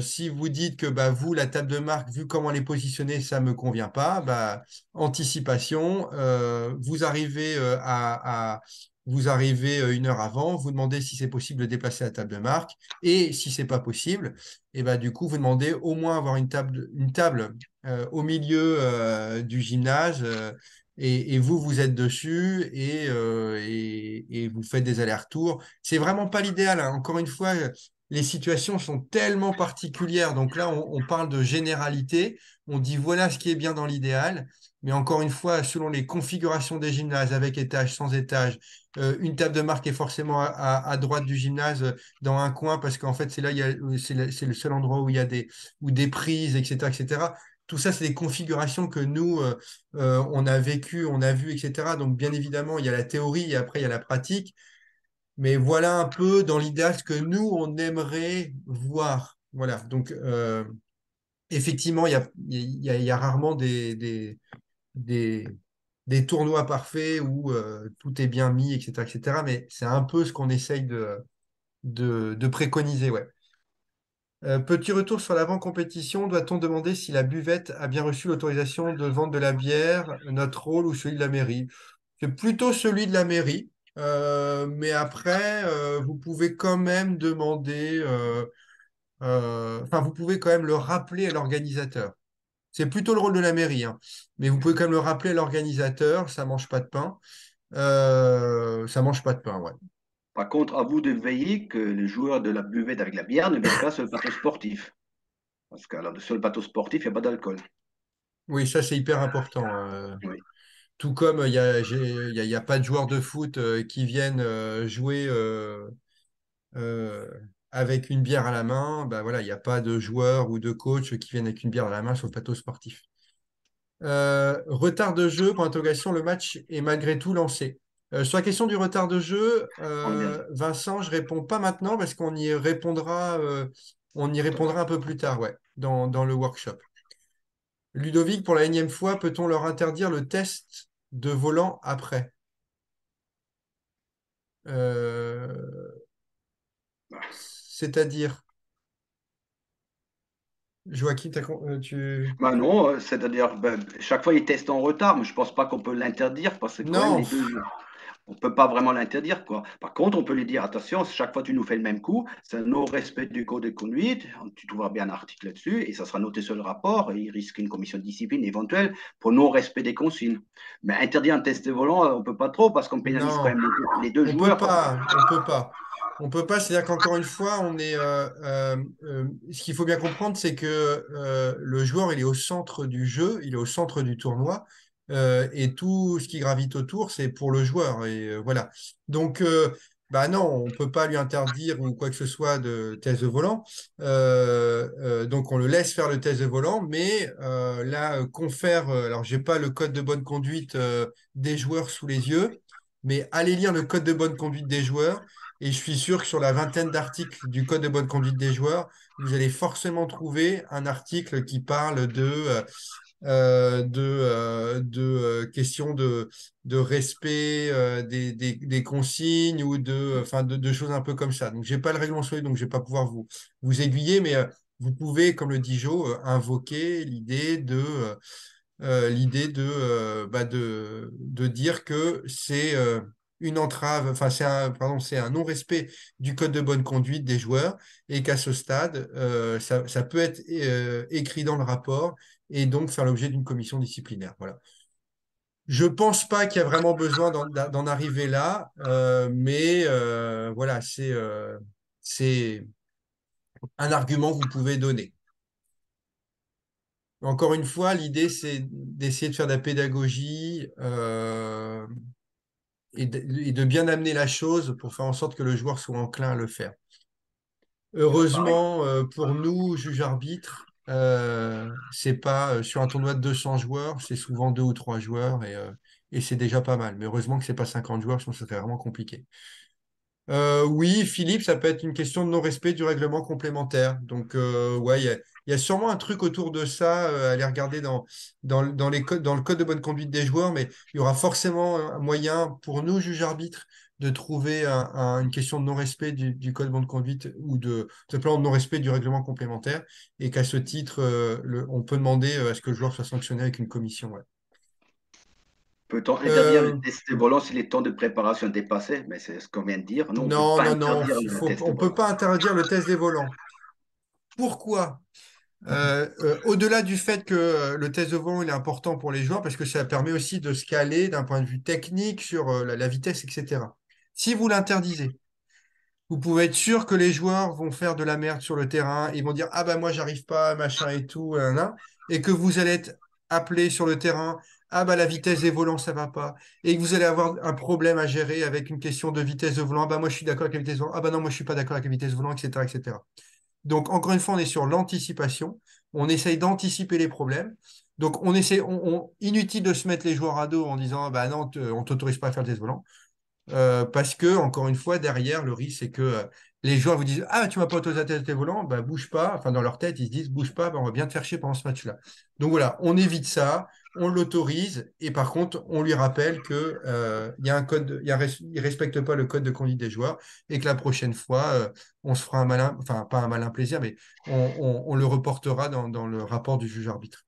si vous dites que bah, vous, la table de marque, vu comment elle est positionnée, ça ne me convient pas, bah, anticipation, vous arrivez à, vous arrivez euh, une heure avant, vous demandez si c'est possible de déplacer la table de marque, et si ce n'est pas possible, et eh ben, du coup, vous demandez au moins avoir une table, une table euh, au milieu euh, du gymnase, et, vous, vous êtes dessus, et, et, vous faites des allers-retours. C'est vraiment pas l'idéal. Hein. Encore une fois, les situations sont tellement particulières. Donc là, on, parle de généralité. On dit voilà ce qui est bien dans l'idéal. Mais encore une fois, selon les configurations des gymnases, avec étage, sans étage, euh, une table de marque est forcément à, droite du gymnase, euh, dans un coin, parce qu'en fait, c'est là, c'est le seul endroit où il y a des, ou des prises, etc., etc. Tout ça, c'est des configurations que nous, euh, on a vécu, on a vu, etc. Donc, bien évidemment, il y a la théorie et après, il y a la pratique. Mais voilà un peu dans l'idéal ce que nous, on aimerait voir. Voilà. Donc, effectivement, il y a, y a, rarement des, tournois parfaits où euh, tout est bien mis, etc. etc. mais c'est un peu ce qu'on essaye de, préconiser. Ouais. Euh, petit retour sur l'avant-compétition. Doit-on demander si la buvette a bien reçu l'autorisation de vente de la bière, notre rôle ou celui de la mairie? C'est plutôt celui de la mairie. Euh, mais après, vous pouvez quand même demander, enfin, vous pouvez quand même le rappeler à l'organisateur. C'est plutôt le rôle de la mairie, hein. mais vous pouvez quand même le rappeler à l'organisateur, ça mange pas de pain. Euh, ça mange pas de pain, ouais. Par contre, à vous de veiller que les joueurs de la buvette avec la bière ne viennent pas sur le plateau sportif. Parce que sur le plateau sportif, il n'y a pas d'alcool. Oui, ça c'est hyper important. Euh. Tout comme il n'y a, a, pas de joueurs de foot euh, qui viennent euh, jouer avec une bière à la main, ben voilà, il n'y a pas de joueurs ou de coach qui viennent avec une bière à la main sur le plateau sportif. Euh, retard de jeu, pour interrogation, le match est malgré tout lancé. Euh, sur la question du retard de jeu, euh, Vincent, je réponds pas maintenant parce qu'on y répondra On y répondra un peu plus tard, ouais, dans, dans le workshop. Ludovic, pour la énième fois, peut-on leur interdire le test de volant après? Euh, C'est-à-dire, Joachim, euh, tu... Ben non, euh, c'est-à-dire, ben, chaque fois, ils testent en retard, mais je pense pas qu'on peut l'interdire parce que Non, les deux, on peut pas vraiment l'interdire, quoi. Par contre, on peut lui dire, attention, chaque fois tu nous fais le même coup, c'est un non-respect du code de conduite, tu trouveras bien un article là-dessus, et ça sera noté sur le rapport, et il risque une commission de discipline éventuelle pour non-respect des consignes. Mais interdire un test de volant, euh, on peut pas trop, parce qu'on pénalise quand même les deux, les deux On peut joueurs. quoi. pas, on peut pas. On peut pas, c'est-à-dire qu'encore une fois, on est, euh, euh, euh, ce qu'il faut bien comprendre, c'est que le joueur, il est au centre du jeu, il est au centre du tournoi, et tout ce qui gravite autour, c'est pour le joueur. Et voilà. Donc, bah non, on peut pas lui interdire ou quoi que ce soit de test de volant. Donc, on le laisse faire le test de volant, mais là, confère. alors, j'ai pas le code de bonne conduite des joueurs sous les yeux mais allez lire le code de bonne conduite des joueurs. Et je suis sûr que sur la vingtaine d'articles du code de bonne conduite des joueurs, vous allez forcément trouver un article qui parle de, euh, euh, de, euh, de questions de, de respect des, des, consignes ou de, enfin de, choses un peu comme ça. Donc, j'ai pas le règlement lui, donc je vais pas pouvoir vous, vous aiguiller, mais vous pouvez, comme le dit Jo, euh, invoquer l'idée de, l'idée de, bah, de, de dire que c'est une entrave, enfin c'est un, pardon, c'est un non-respect du code de bonne conduite des joueurs et qu'à ce stade, euh, ça, ça peut être euh, écrit dans le rapport et donc faire l'objet d'une commission disciplinaire. Voilà. Je pense pas qu'il y a vraiment besoin d'en arriver là, euh, mais voilà, c'est c'est un argument que vous pouvez donner. Encore une fois, l'idée, c'est d'essayer de faire de la pédagogie et, de, bien amener la chose pour faire en sorte que le joueur soit enclin à le faire. Heureusement, euh, pour nous, juges arbitres, euh, c'est pas euh, sur un tournoi de 200 joueurs, c'est souvent deux ou trois joueurs et, euh, et c'est déjà pas mal. Mais heureusement que c'est pas 50 joueurs, sinon ça serait vraiment compliqué. Euh, oui, Philippe, ça peut être une question de non-respect du règlement complémentaire. Donc, ouais, il y a, il y a sûrement un truc autour de ça euh, à aller regarder dans, dans, dans les codes, dans le code de bonne conduite des joueurs, mais il y aura forcément un moyen pour nous, juges arbitres, de trouver un- un- une question de non-respect du, du code de bonne conduite ou de simplement de non-respect du règlement complémentaire, et qu'à ce titre, euh, le- on peut demander euh, à ce que le joueur soit sanctionné avec une commission. ouais. Peut-on interdire le Euh, test volant si les temps de préparation est dépassé? Mais c'est ce qu'on vient de dire. Non, non, non, non, faut, on ne peut pas interdire le test des volants. Pourquoi? Euh, euh, au-delà du fait que euh, le test de volant est important pour les joueurs, parce que ça permet aussi de se caler d'un point de vue technique sur la, vitesse, etc. Si vous l'interdisez, vous pouvez être sûr que les joueurs vont faire de la merde sur le terrain, ils vont dire ah ben moi j'arrive pas, machin et tout, et que vous allez être appelé sur le terrain, ah ben la vitesse des volants ça va pas, et que vous allez avoir un problème à gérer avec une question de vitesse de volant, ah ben moi je suis d'accord avec la vitesse de volant, ah ben non moi je suis pas d'accord avec la vitesse de volant, etc., etc. Donc, encore une fois, on est sur l'anticipation. On essaye d'anticiper les problèmes. Donc, on essaie, on, on- inutile de se mettre les joueurs à dos en disant, bah non, on t'autorise pas à faire le test volant. Euh, parce que, encore une fois, derrière, le risque, c'est que euh, les joueurs vous disent, ah, tu m'as pas autorisé à tester volant, bah bouge pas. Enfin, dans leur tête, ils se disent, bouge pas, bah, on va bien te faire chier pendant ce match-là. Donc voilà, on évite ça, on l'autorise, et par contre, on lui rappelle que euh, il y a un code, il y a un res- il respecte pas le code de conduite des joueurs, et que la prochaine fois, euh, on se fera un malin, enfin pas un malin plaisir, mais on, on- on le reportera dans, dans le rapport du juge arbitre.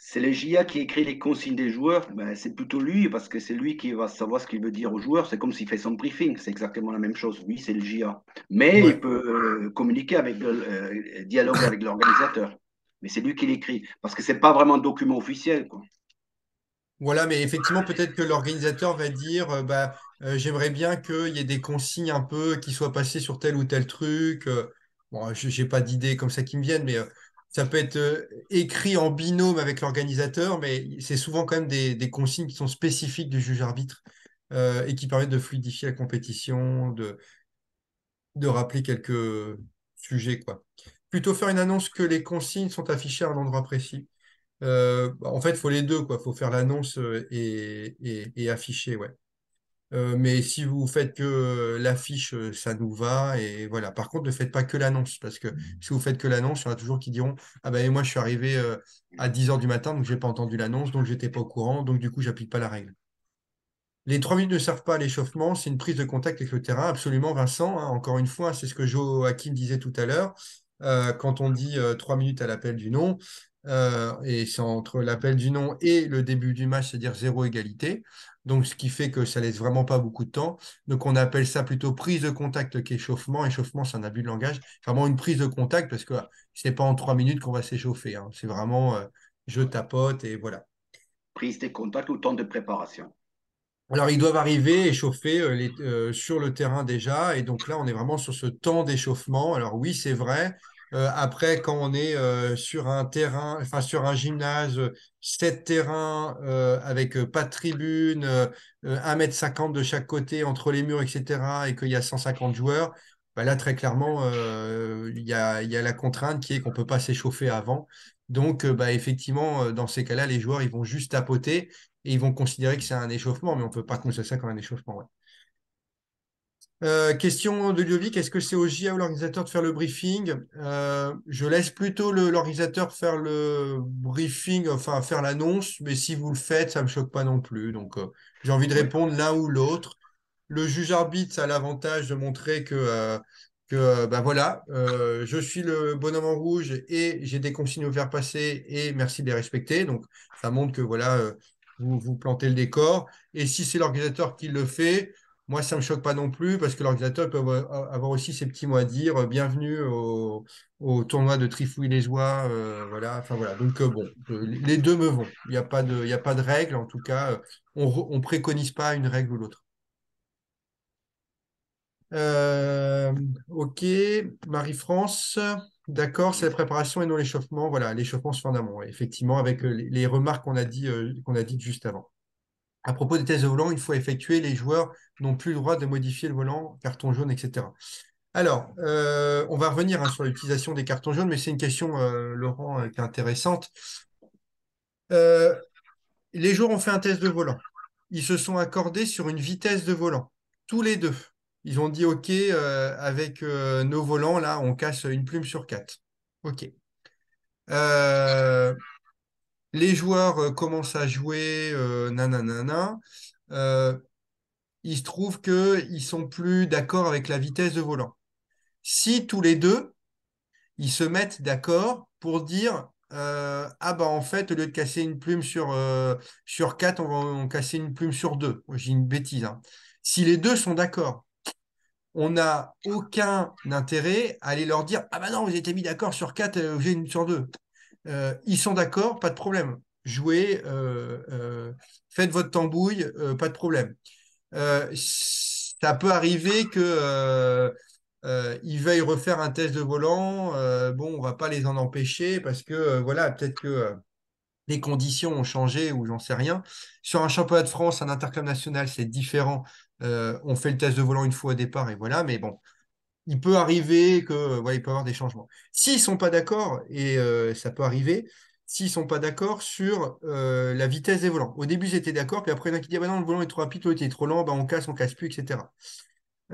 C'est le JA qui écrit les consignes des joueurs. Ben, c'est plutôt lui, parce que c'est lui qui va savoir ce qu'il veut dire aux joueurs. C'est comme s'il fait son briefing. C'est exactement la même chose. Oui, c'est le JA. Mais il peut euh, communiquer avec, le- dialoguer avec l'organisateur. Mais c'est lui qui l'écrit. Parce que c'est pas vraiment un document officiel. Voilà, mais effectivement, peut-être que l'organisateur va dire, euh, bah, euh, j'aimerais bien qu'il y ait des consignes un peu qui soient passées sur tel ou tel truc. euh, je n'ai pas d'idées comme ça qui me viennent, mais ça peut être écrit en binôme avec l'organisateur, mais c'est souvent quand même des, consignes qui sont spécifiques du juge arbitre euh, et qui permettent de fluidifier la compétition, de, de rappeler quelques sujets, quoi. Plutôt faire une annonce que les consignes sont affichées à un endroit précis. Euh, en fait, il faut les deux, quoi. Il faut faire l'annonce euh, et, et, et afficher, ouais. Euh, mais si vous faites que l'affiche, ça nous va. Et voilà. Par contre, ne faites pas que l'annonce. Parce que si vous faites que l'annonce, il y en a toujours qui diront Ah ben moi, je suis arrivé à 10 heures du matin, donc je n'ai pas entendu l'annonce, donc je n'étais pas au courant, donc du coup, j'applique pas la règle. Les trois minutes ne servent pas à l'échauffement, c'est une prise de contact avec le terrain, absolument, Vincent. Hein. encore une fois, c'est ce que Joachim disait tout à l'heure. Quand on dit trois minutes à l'appel du nom, et c'est entre l'appel du nom et le début du match, c'est-à-dire zéro égalité donc ce qui fait que ça laisse vraiment pas beaucoup de temps. Donc on appelle ça plutôt prise de contact qu'échauffement. Échauffement, c'est un abus de langage. Vraiment une prise de contact parce que ce n'est pas en trois minutes qu'on va s'échauffer. Hein. C'est vraiment euh, je tapote et voilà. Prise de contact ou temps de préparation. Alors, ils doivent arriver échauffer euh, euh, sur le terrain déjà. Et donc là, on est vraiment sur ce temps d'échauffement. Alors oui, c'est vrai. Euh, après, quand on est sur un terrain, enfin sur un gymnase, sept terrains avec pas de tribune, 1m50 de chaque côté entre les murs, etc., et qu'il y a 150 joueurs, bah là, très clairement, il y a, y, a, la contrainte qui est qu'on ne peut pas s'échauffer avant. Donc, bah, effectivement, dans ces cas-là, les joueurs, ils vont juste tapoter et ils vont considérer que c'est un échauffement, mais on ne peut pas considérer ça comme un échauffement. Ouais. Euh, question de Liovic, est-ce que c'est au JA ou l'organisateur de faire le briefing? Euh, Je laisse plutôt l'organisateur faire le briefing, enfin faire l'annonce, mais si vous le faites, ça ne me choque pas non plus. Donc euh, j'ai envie de répondre l'un ou l'autre. Le juge arbitre, a l'avantage de montrer que, que ben voilà, je suis le bonhomme en rouge et j'ai des consignes à faire passer et merci de les respecter. Donc ça montre que voilà, vous, vous plantez le décor. Et si c'est l'organisateur qui le fait, moi, ça ne me choque pas non plus parce que l'organisateur peut avoir aussi ses petits mots à dire. Euh, bienvenue au, tournoi de Trifouille-les-Oies. Euh, voilà. Enfin, voilà. Donc, euh, bon, les deux me vont. Il n'y a, pas de, a pas de règle. En tout cas, on ne préconise pas une règle ou l'autre. ok, Marie-France, d'accord, c'est la préparation et non l'échauffement. Voilà, l'échauffement se fait en amont, effectivement, avec les, remarques qu'on a, dit, qu'on a dites juste avant. À propos des tests de volant, il faut effectuer. Les joueurs n'ont plus le droit de modifier le volant, carton jaune, etc. Alors, euh, on va revenir hein, sur l'utilisation des cartons jaunes, mais c'est une question, euh, Laurent, euh, qui est intéressante. les joueurs ont fait un test de volant. Ils se sont accordés sur une vitesse de volant, tous les deux. Ils ont dit OK, avec nos volants, là, on casse une plume sur quatre. OK les joueurs euh, commencent à jouer, euh, nanana. Euh, il se trouve qu'ils sont plus d'accord avec la vitesse de volant. Si tous les deux, ils se mettent d'accord pour dire ah bah en fait, au lieu de casser une plume sur, sur 4, on va casser une plume sur 2. J'ai une bêtise. Hein. Si les deux sont d'accord, on n'a aucun intérêt à aller leur dire Ah bah non, vous étiez mis d'accord sur 4, j'ai une sur 2. Euh, ils sont d'accord, pas de problème. Jouez, euh, euh, faites votre tambouille, pas de problème. ça peut arriver que ils veuillent refaire un test de volant. bon, on va pas les en empêcher parce que voilà, peut-être que les conditions ont changé ou j'en sais rien. Sur un championnat de France, un interclub national, c'est différent. On fait le test de volant une fois au départ et voilà, mais bon, il peut arriver que ouais, il peut y avoir des changements. S'ils ne sont pas d'accord, et euh, ça peut arriver, s'ils ne sont pas d'accord sur euh, la vitesse des volants. Au début, ils étaient d'accord, puis après, il y en a qui disent ah ben non, le volant est trop rapide, l'autre est trop lent, ben on casse, on casse plus, etc.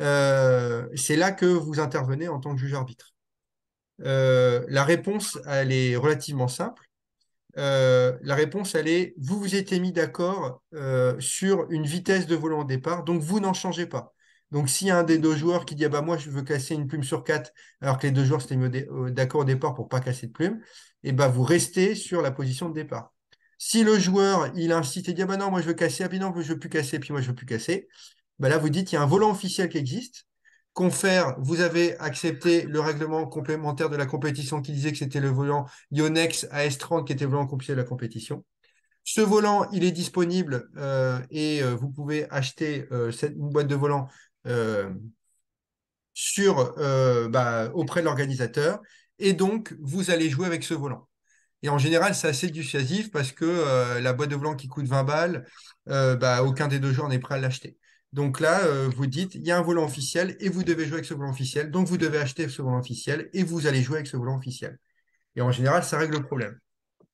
Euh, c'est là que vous intervenez en tant que juge arbitre. la réponse, elle est relativement simple. La réponse, elle est vous vous étiez mis d'accord sur une vitesse de volant au départ, donc vous n'en changez pas. Donc, s'il y a un des deux joueurs qui dit ah bah, moi, je veux casser une plume sur quatre, alors que les deux joueurs s'étaient mis euh, d'accord au départ pour ne pas casser de plume, et eh bah, vous restez sur la position de départ. Si le joueur, il incite et dit ah bah non, moi, je veux casser, ah puis non, je veux plus casser, puis moi, je veux plus casser, là, vous dites il y a un volant officiel qui existe. Confère, vous avez accepté le règlement complémentaire de la compétition qui disait que c'était le volant Yonex AS30 qui était le volant complémentaire de la compétition. Ce volant, il est disponible euh, et euh, vous pouvez acheter une boîte de volant euh, euh, bah, auprès de l'organisateur. Et donc, vous allez jouer avec ce volant. Et en général, c'est assez dissuasif parce que euh, la boîte de volant qui coûte 20 balles, bah, aucun des deux joueurs n'est prêt à l'acheter. Donc là, vous dites, il y a un volant officiel et vous devez jouer avec ce volant officiel. Donc vous devez acheter ce volant officiel et vous allez jouer avec ce volant officiel. Et en général, ça règle le problème.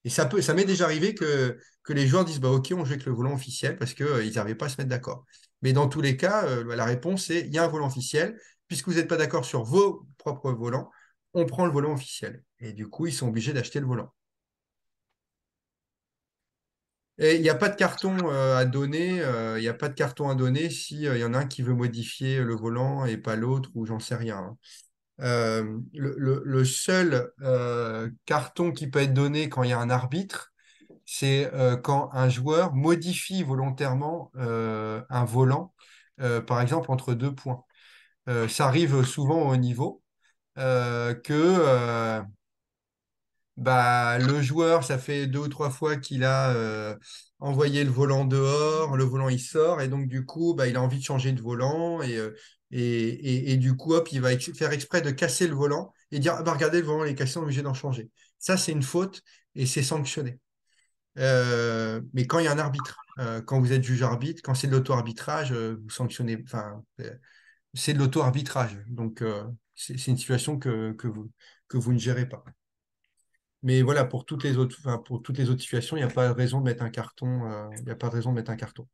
Et ça, ça m'est déjà arrivé que, les joueurs disent, bah, OK, on joue avec le volant officiel parce qu'ils n'arrivaient pas à se mettre d'accord. Mais dans tous les cas, euh, la réponse est il y a un volant officiel. Puisque vous n'êtes pas d'accord sur vos propres volants, on prend le volant officiel. Et du coup, ils sont obligés d'acheter le volant. Il n'y a pas de carton euh, à donner. euh, Il n'y a pas de carton à donner si euh, il y en a un qui veut modifier le volant et pas l'autre ou j'en sais rien. hein. Le, seul carton qui peut être donné quand il y a un arbitre, c'est quand un joueur modifie volontairement un volant, par exemple entre deux points. Ça arrive souvent au niveau que bah, le joueur, ça fait deux ou trois fois qu'il a euh, envoyé le volant dehors, le volant il sort, et donc du coup, bah, il a envie de changer de volant, et, euh, et, et, et du coup, hop, il va faire exprès de casser le volant et dire, ah bah, regardez, le volant il est cassé, on est obligé d'en changer. Ça, c'est une faute et c'est sanctionné. Euh, mais quand il y a un arbitre, quand vous êtes juge-arbitre, quand c'est de l'auto-arbitrage, vous sanctionnez, enfin, c'est de l'auto-arbitrage. Donc, c'est une situation que, que vous, que vous ne gérez pas. Mais voilà, pour toutes les autres, situations, il n'y a pas de raison de mettre un carton. euh, il a pas de raison de mettre un carton.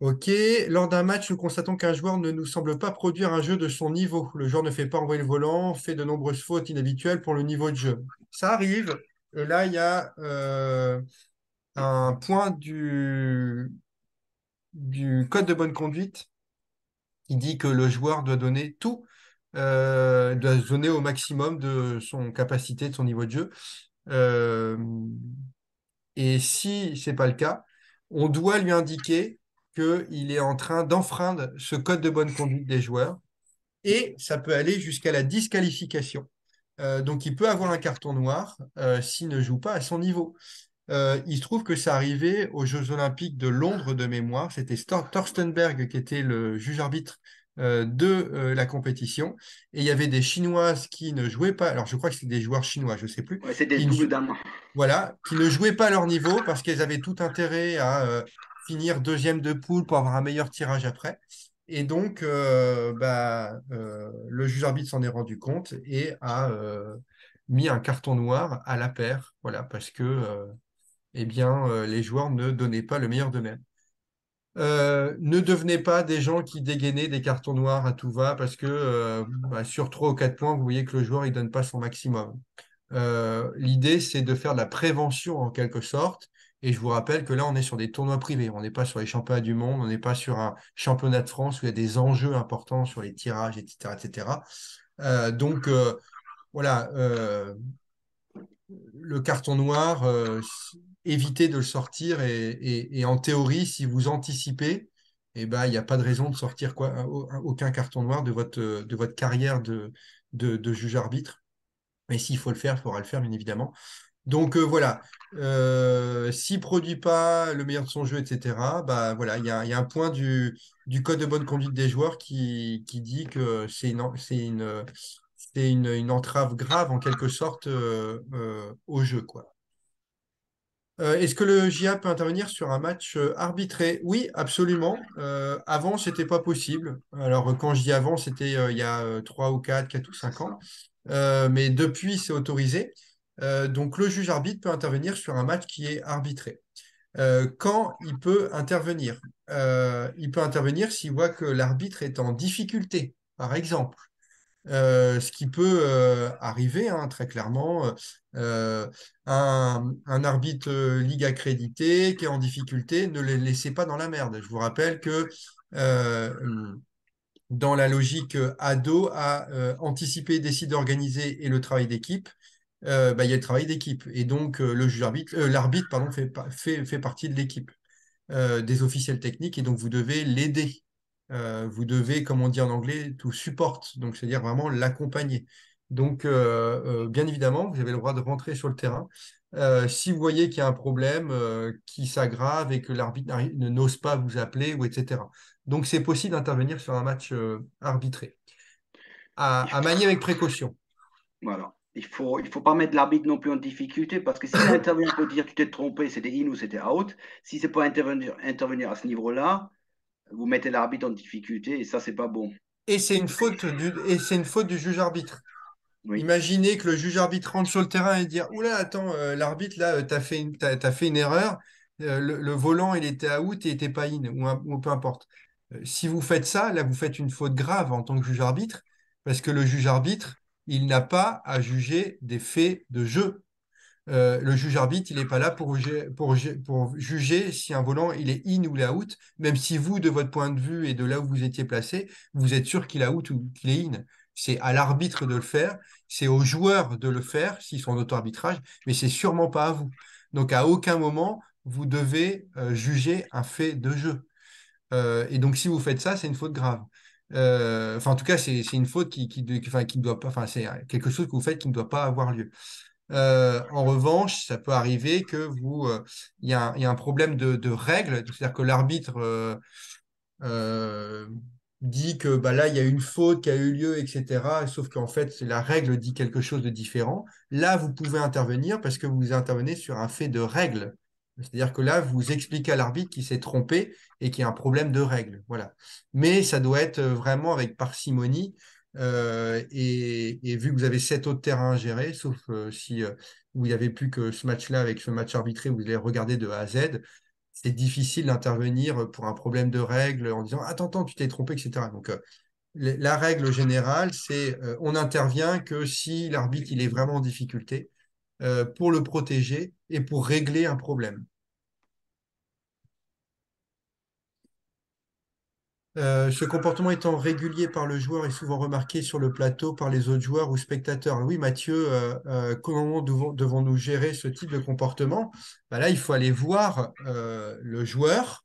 Ok, lors d'un match, nous constatons qu'un joueur ne nous semble pas produire un jeu de son niveau. Le joueur ne fait pas envoyer le volant, fait de nombreuses fautes inhabituelles pour le niveau de jeu. Ça arrive. Et là, il y a euh, un point du, du code de bonne conduite qui dit que le joueur doit donner tout, euh, doit donner au maximum de son capacité, de son niveau de jeu. Euh, et si c'est pas le cas, on doit lui indiquer qu'il est en train d'enfreindre ce code de bonne conduite des joueurs et ça peut aller jusqu'à la disqualification. Euh, donc il peut avoir un carton noir s'il ne joue pas à son niveau. Il se trouve que ça arrivait aux Jeux Olympiques de Londres de mémoire. C'était Thorstenberg qui était le juge-arbitre euh, de euh, la compétition. Et il y avait des Chinoises qui ne jouaient pas. Alors je crois que c'était des joueurs chinois, je ne sais plus. Ouais, c'est des doubles dames. voilà, qui ne jouaient pas à leur niveau parce qu'elles avaient tout intérêt à euh, finir deuxième de poule pour avoir un meilleur tirage après. Et donc, euh, bah, euh, le juge-arbitre s'en est rendu compte et a euh, mis un carton noir à la paire, voilà, parce que euh, eh bien, euh, les joueurs ne donnaient pas le meilleur d'eux-mêmes. Euh, ne devenez pas des gens qui dégainaient des cartons noirs à tout va parce que euh, bah, sur trois ou quatre points, vous voyez que le joueur ne donne pas son maximum. Euh, l'idée, c'est de faire de la prévention en quelque sorte. Et je vous rappelle que là, on est sur des tournois privés. On n'est pas sur les championnats du monde, on n'est pas sur un championnat de France où il y a des enjeux importants sur les tirages, etc. etc. Donc, voilà, le carton noir, évitez de le sortir et, en théorie, si vous anticipez, eh ben, il n'y a pas de raison de sortir quoi, un- un- aucun carton noir de votre, de votre carrière de, de, juge-arbitre. Mais s'il faut le faire, il faudra le faire, bien évidemment. Donc euh, voilà, Euh, s'il ne produit pas le meilleur de son jeu, etc., bah, voilà, il y a, un point du, du code de bonne conduite des joueurs qui, qui dit que c'est une, une, une, une entrave grave en quelque sorte euh, au jeu, quoi. Euh, est-ce que le JA peut intervenir sur un match euh, arbitré? Oui, absolument. Euh, avant, c'était pas possible. Alors, quand je dis avant, c'était il y a euh, 3 ou 4, 4 ou 5 ans. Mais depuis, c'est autorisé. Donc, le juge arbitre peut intervenir sur un match qui est arbitré. Quand il peut intervenir? Il peut intervenir s'il voit que l'arbitre est en difficulté, par exemple. Euh, ce qui peut euh, arriver, hein, très clairement, euh, un, arbitre ligue accrédité qui est en difficulté, ne le laissez pas dans la merde. Je vous rappelle que dans la logique ado, à anticiper, décider, organiser et le travail d'équipe, bah, il y a le travail d'équipe. Et donc, le juge arbitre, l'arbitre, fait, fait, fait partie de l'équipe des officiels techniques et donc vous devez l'aider. Euh, vous devez, comme on dit en anglais, to support, donc c'est-à-dire vraiment l'accompagner. Donc, euh, euh, bien évidemment, vous avez le droit de rentrer sur le terrain. Si vous voyez qu'il y a un problème qui s'aggrave et que l'arbitre ne n'ose pas vous appeler, ou etc. Donc, c'est possible d'intervenir sur un match arbitré, à, manier avec précaution. Voilà. Il faut, il faut pas mettre l'arbitre non plus en difficulté parce que s'il intervient pour dire tu t'es trompé, c'était in ou c'était out, si c'est pour intervenir, intervenir à ce niveau-là, vous mettez l'arbitre en difficulté et ça, c'est pas bon. Et c'est une faute du, et c'est une faute du juge arbitre. Oui. Imaginez que le juge arbitre rentre sur le terrain et dire Oula, attends, euh, l'arbitre, là, tu as fait une, t'as- t'as fait une erreur. euh, le, volant, il était out et il n'était pas in, ou, peu importe. Euh, si vous faites ça, là, vous faites une faute grave en tant que juge-arbitre, parce que le juge-arbitre, il n'a pas à juger des faits de jeu. Euh, le juge-arbitre, il n'est pas là pour, juger si un volant est in ou est out, même si vous, de votre point de vue et de là où vous étiez placé, vous êtes sûr qu'il est out ou qu'il est in. C'est à l'arbitre de le faire, c'est aux joueurs de le faire s'ils sont en auto-arbitrage, mais c'est sûrement pas à vous. Donc à aucun moment, vous devez euh, juger un fait de jeu. Euh, et donc si vous faites ça, c'est une faute grave. enfin, en tout cas, c'est une faute qui, qui, doit pas, enfin, c'est quelque chose que vous faites qui ne doit pas avoir lieu. Euh, en revanche, ça peut arriver que vous, euh, il y, a un problème de, règles, c'est-à-dire que l'arbitre euh, dit que bah, là, il y a une faute qui a eu lieu, etc. Sauf qu'en fait, la règle dit quelque chose de différent. Là, vous pouvez intervenir parce que vous intervenez sur un fait de règle. C'est-à-dire que là, vous expliquez à l'arbitre qu'il s'est trompé et qu'il y a un problème de règle. Voilà. Mais ça doit être vraiment avec parcimonie euh, et, vu que vous avez sept autres terrains à gérer, sauf euh, si euh, vous n'avez plus que ce match-là avec ce match arbitré, vous allez regarder de A à Z, c'est difficile d'intervenir pour un problème de règle en disant Attends, attends, tu t'es trompé, etc. Donc, la règle générale, c'est on n'intervient que si l'arbitre il est vraiment en difficulté pour le protéger et pour régler un problème. Euh, ce comportement étant régulier par le joueur et souvent remarqué sur le plateau par les autres joueurs ou spectateurs. Oui, Mathieu, euh, euh, comment devons-nous gérer ce type de comportement? Bah Là, il faut aller voir le joueur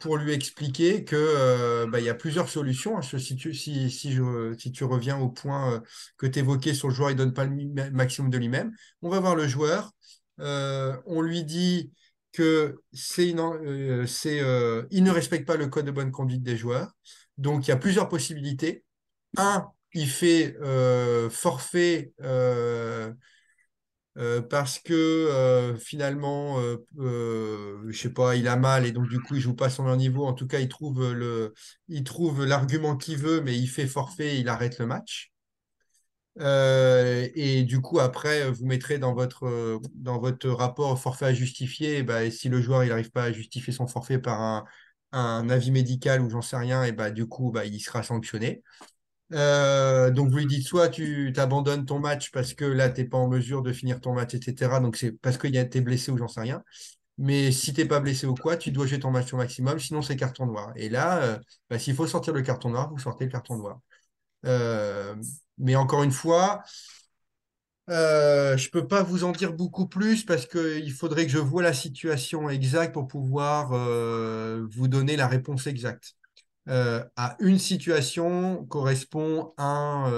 pour lui expliquer qu'il bah, y a plusieurs solutions. Hein. Si tu, si, tu, reviens au point que tu évoquais sur le joueur, il ne donne pas le maximum de lui-même. On va voir le joueur. on lui dit que c'est euh, euh, il ne respecte pas le code de bonne conduite des joueurs. Donc, il y a plusieurs possibilités. Un, il fait euh, forfait parce que finalement, je sais pas, il a mal et donc du coup, il joue pas son meilleur niveau. En tout cas, il trouve il trouve l'argument qu'il veut, mais il fait forfait, il arrête le match. Euh, et du coup, après, vous mettrez dans votre, dans votre rapport forfait à justifier, bah, si le joueur n'arrive pas à justifier son forfait par un, un avis médical ou j'en sais rien, et bah, du coup, bah, il sera sanctionné. Euh, donc, vous lui dites soit tu abandonnes ton match parce que là, tu n'es pas en mesure de finir ton match, etc. Donc, c'est parce que tu es blessé ou j'en sais rien. Mais si tu n'es pas blessé ou quoi, tu dois jouer ton match au maximum, sinon c'est carton noir. Et là, euh, bah, s'il faut sortir le carton noir, vous sortez le carton noir. Euh, mais encore une fois, euh, je ne peux pas vous en dire beaucoup plus parce qu'il faudrait que je vois la situation exacte pour pouvoir euh, vous donner la réponse exacte. à une situation correspond à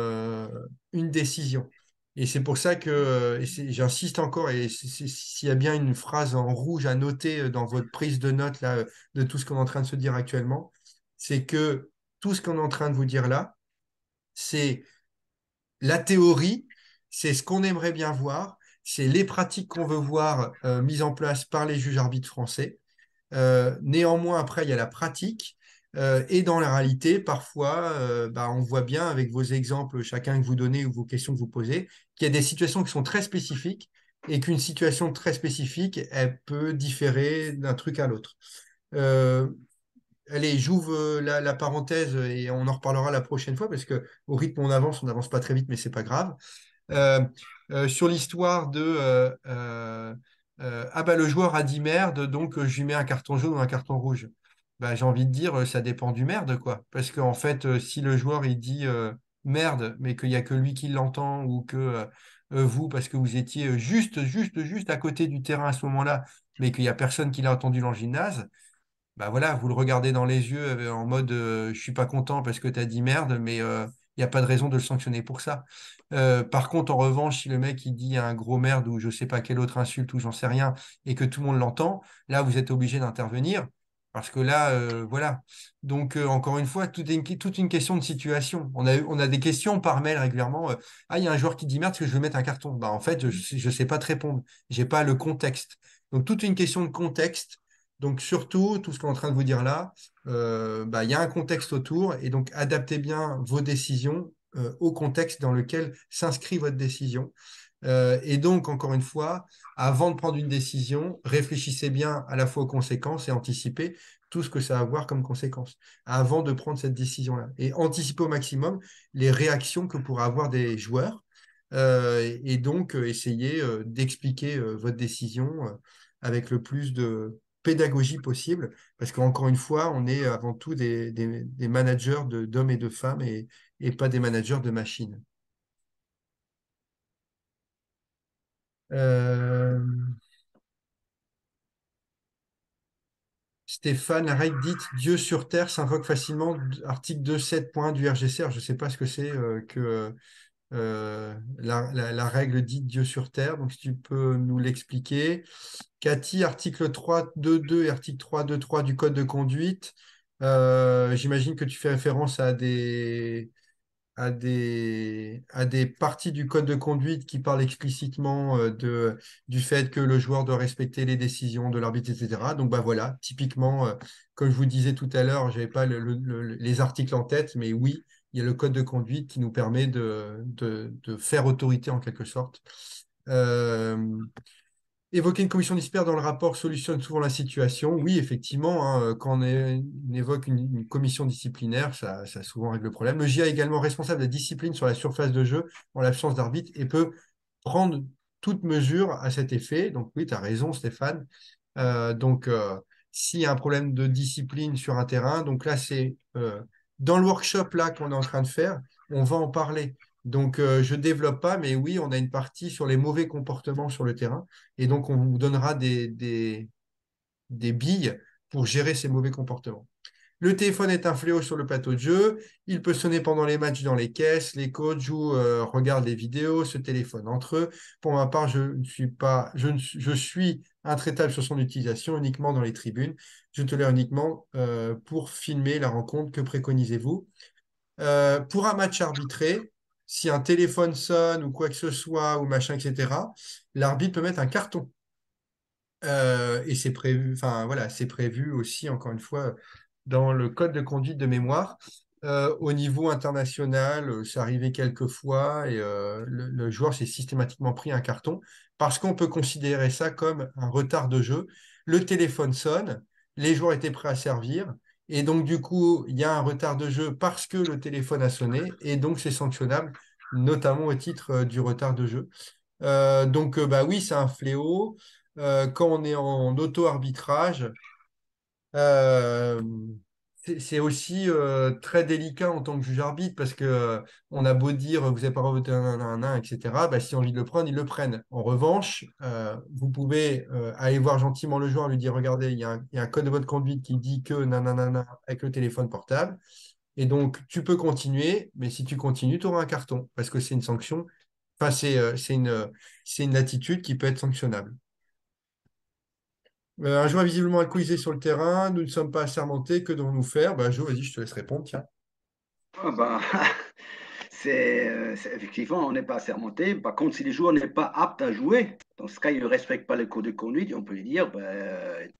une décision. Et c'est pour ça que j'insiste encore, et s'il y a bien une phrase en rouge à noter dans votre prise de notes là, de tout ce qu'on est en train de se dire actuellement, c'est que tout ce qu'on est en train de vous dire là, c'est la théorie, c'est ce qu'on aimerait bien voir, c'est les pratiques qu'on veut voir euh, mises en place par les juges arbitres français. Euh, néanmoins, après, il y a la pratique. Euh, et dans la réalité, parfois, bah, on voit bien avec vos exemples, chacun que vous donnez ou vos questions que vous posez, qu'il y a des situations qui sont très spécifiques et qu'une situation très spécifique, elle peut différer d'un truc à l'autre. Allez, j'ouvre euh, la, parenthèse et on en reparlera la prochaine fois parce que au rythme on avance, on n'avance pas très vite, mais c'est pas grave. Euh, euh, sur l'histoire de ah bah le joueur a dit merde, donc je lui mets un carton jaune ou un carton rouge. Bah, j'ai envie de dire ça dépend du merde quoi. Parce qu'en fait, si le joueur il dit merde, mais qu'il n'y a que lui qui l'entend ou que vous, parce que vous étiez juste, juste, juste à côté du terrain à ce moment-là, mais qu'il n'y a personne qui l'a entendu dans le gymnase, bah voilà, vous le regardez dans les yeux euh, en mode euh, je suis pas content parce que tu dit merde, mais euh, il n'y a pas de raison de le sanctionner pour ça. par contre, en revanche, si le mec il dit un gros merde ou je sais pas quelle autre insulte ou j'en sais rien et que tout le monde l'entend, là vous êtes obligé d'intervenir parce que là, voilà. Donc encore une fois, toute une question de situation. On a, des questions par mail régulièrement. ah, il y a un joueur qui dit merde, que je veux mettre un carton Bah en fait, je ne sais pas te répondre. J'ai pas le contexte. Donc toute une question de contexte donc surtout, tout ce qu'on est en train de vous dire là, euh, bah, il y a un contexte autour et donc adaptez bien vos décisions euh, au contexte dans lequel s'inscrit votre décision. Euh, et donc, encore une fois, avant de prendre une décision, réfléchissez bien à la fois aux conséquences et anticipez tout ce que ça va avoir comme conséquence avant de prendre cette décision-là. Et anticiper au maximum les réactions que pourraient avoir des joueurs. Et donc, essayer d'expliquer votre décision avec le plus de pédagogie possible, parce qu'encore une fois, on est avant tout des, des, managers d'hommes et de femmes et, et pas des managers de machines. Euh, Stéphane, règle dite Dieu sur terre s'invoque facilement, article 2.7.1 du RGCR. Je ne sais pas ce que c'est euh, que euh, la, règle dite Dieu sur terre. Donc, si tu peux nous l'expliquer. Cathy, article 3.2.2 et article 3.2.3 du Code de conduite. J'imagine que tu fais référence à des, parties du code de conduite qui parlent explicitement euh, du fait que le joueur doit respecter les décisions de l'arbitre, etc. Donc bah voilà, typiquement, euh, comme je vous disais tout à l'heure, je n'avais pas les articles en tête, mais oui, il y a le code de conduite qui nous permet de, de, faire autorité en quelque sorte. Euh, Évoquer une commission disciplinaire dans le rapport solutionne souvent la situation. Oui, effectivement, hein, euh, quand on, évoque une, commission disciplinaire, ça, souvent règle le problème. Le GIA est également responsable de la discipline sur la surface de jeu en l'absence d'arbitre et peut prendre toute mesure à cet effet. Donc oui, tu as raison, Stéphane. Euh, donc, euh, s'il y a un problème de discipline sur un terrain, donc là, c'est dans le workshop là qu'on est en train de faire, on va en parler. Donc, euh, je ne développe pas, mais oui, on a une partie sur les mauvais comportements sur le terrain. Et donc, on vous donnera des, billes pour gérer ces mauvais comportements. Le téléphone est un fléau sur le plateau de jeu. Il peut sonner pendant les matchs dans les caisses. Les coachs jouent, euh, regardent les vidéos, se téléphonent entre eux. Pour ma part, je ne suis pas, je, je suis intraitable sur son utilisation uniquement dans les tribunes. Je te l'ai uniquement euh, pour filmer la rencontre. Que préconisez-vous? Pour un match arbitré, si un téléphone sonne ou quoi que ce soit, ou machin, etc., l'arbitre peut mettre un carton. Euh, et c'est prévu, c'est prévu aussi, encore une fois, dans le code de conduite de mémoire. Euh, au niveau international, euh, c'est arrivé quelques fois et le, le, joueur s'est systématiquement pris un carton parce qu'on peut considérer ça comme un retard de jeu. Le téléphone sonne, les joueurs étaient prêts à servir, et donc, du coup, il y a un retard de jeu parce que le téléphone a sonné. Et donc, c'est sanctionnable, notamment au titre euh, du retard de jeu. Euh, donc, euh, bah oui, c'est un fléau. quand on est en auto-arbitrage, c'est aussi euh, très délicat en tant que juge arbitre parce que euh, on a beau dire vous n'avez pas voté un, un, un, etc. Bah, si on envie de le prendre, ils le prennent. En revanche, euh, vous pouvez aller voir gentiment le joueur, lui dire regardez, il y, a un code de votre conduite qui dit que nanana avec le téléphone portable. Et donc, tu peux continuer, mais si tu continues, tu auras un carton parce que c'est une sanction. Enfin, c'est une, une attitude qui peut être sanctionnable. Euh, un joueur visiblement alcoolisé sur le terrain, nous ne sommes pas assermentés, que devons-nous faire? Bah, Jo, vas-y, je te laisse répondre, tiens. Bah, c'est, effectivement, on n'est pas assermenté. Par contre, si les joueurs n'est pas apte à jouer, dans ce cas, ils ne respectent pas le code de conduite, on peut lui dire, bah,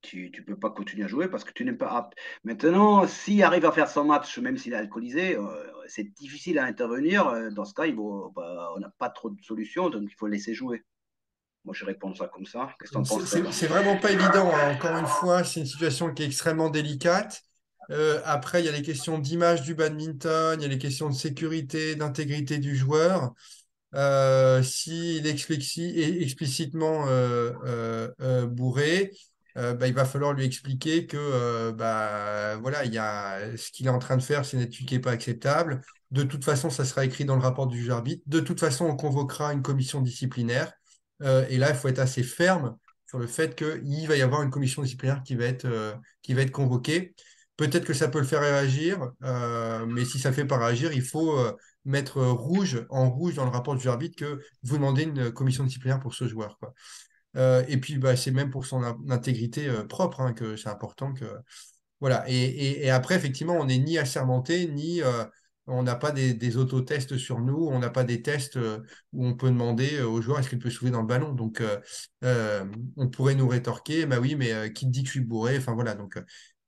tu ne peux pas continuer à jouer parce que tu n'es pas apte. Maintenant, s'il arrive à faire son match, même s'il est alcoolisé, euh, c'est difficile à intervenir. Euh, dans ce cas, il bah, on n'a pas trop de solutions, donc il faut le laisser jouer. Moi, je réponds ça comme ça. C'est vraiment pas évident. Hein. Encore une fois, c'est une situation qui est extrêmement délicate. Euh, après, il y a les questions d'image du badminton, il y a les questions de sécurité, d'intégrité du joueur. Euh, S'il est explicitement euh, euh, bourré, bah, il va falloir lui expliquer que bah, voilà, il y a, ce qu'il est en train de faire, c'est une étude qui n'est pas acceptable. De toute façon, ça sera écrit dans le rapport du juge arbitre. De toute façon, on convoquera une commission disciplinaire. Euh, et là, il faut être assez ferme sur le fait qu'il va y avoir une commission disciplinaire qui va être, euh, qui va être convoquée. Peut-être que ça peut le faire réagir, euh, mais si ça ne fait pas réagir, il faut mettre rouge en rouge dans le rapport du arbitre que vous demandez une commission disciplinaire pour ce joueur. Et puis, bah, c'est même pour son intégrité propre hein, que c'est important que. Voilà. Et, après, effectivement, on n'est ni assermenté, ni on n'a pas des, autotests sur nous, on n'a pas des tests euh, où on peut demander euh, au joueur est-ce qu'il peut soulever dans le ballon? Donc, euh, on pourrait nous rétorquer, bah oui, mais qui te dit que je suis bourré? Enfin voilà, donc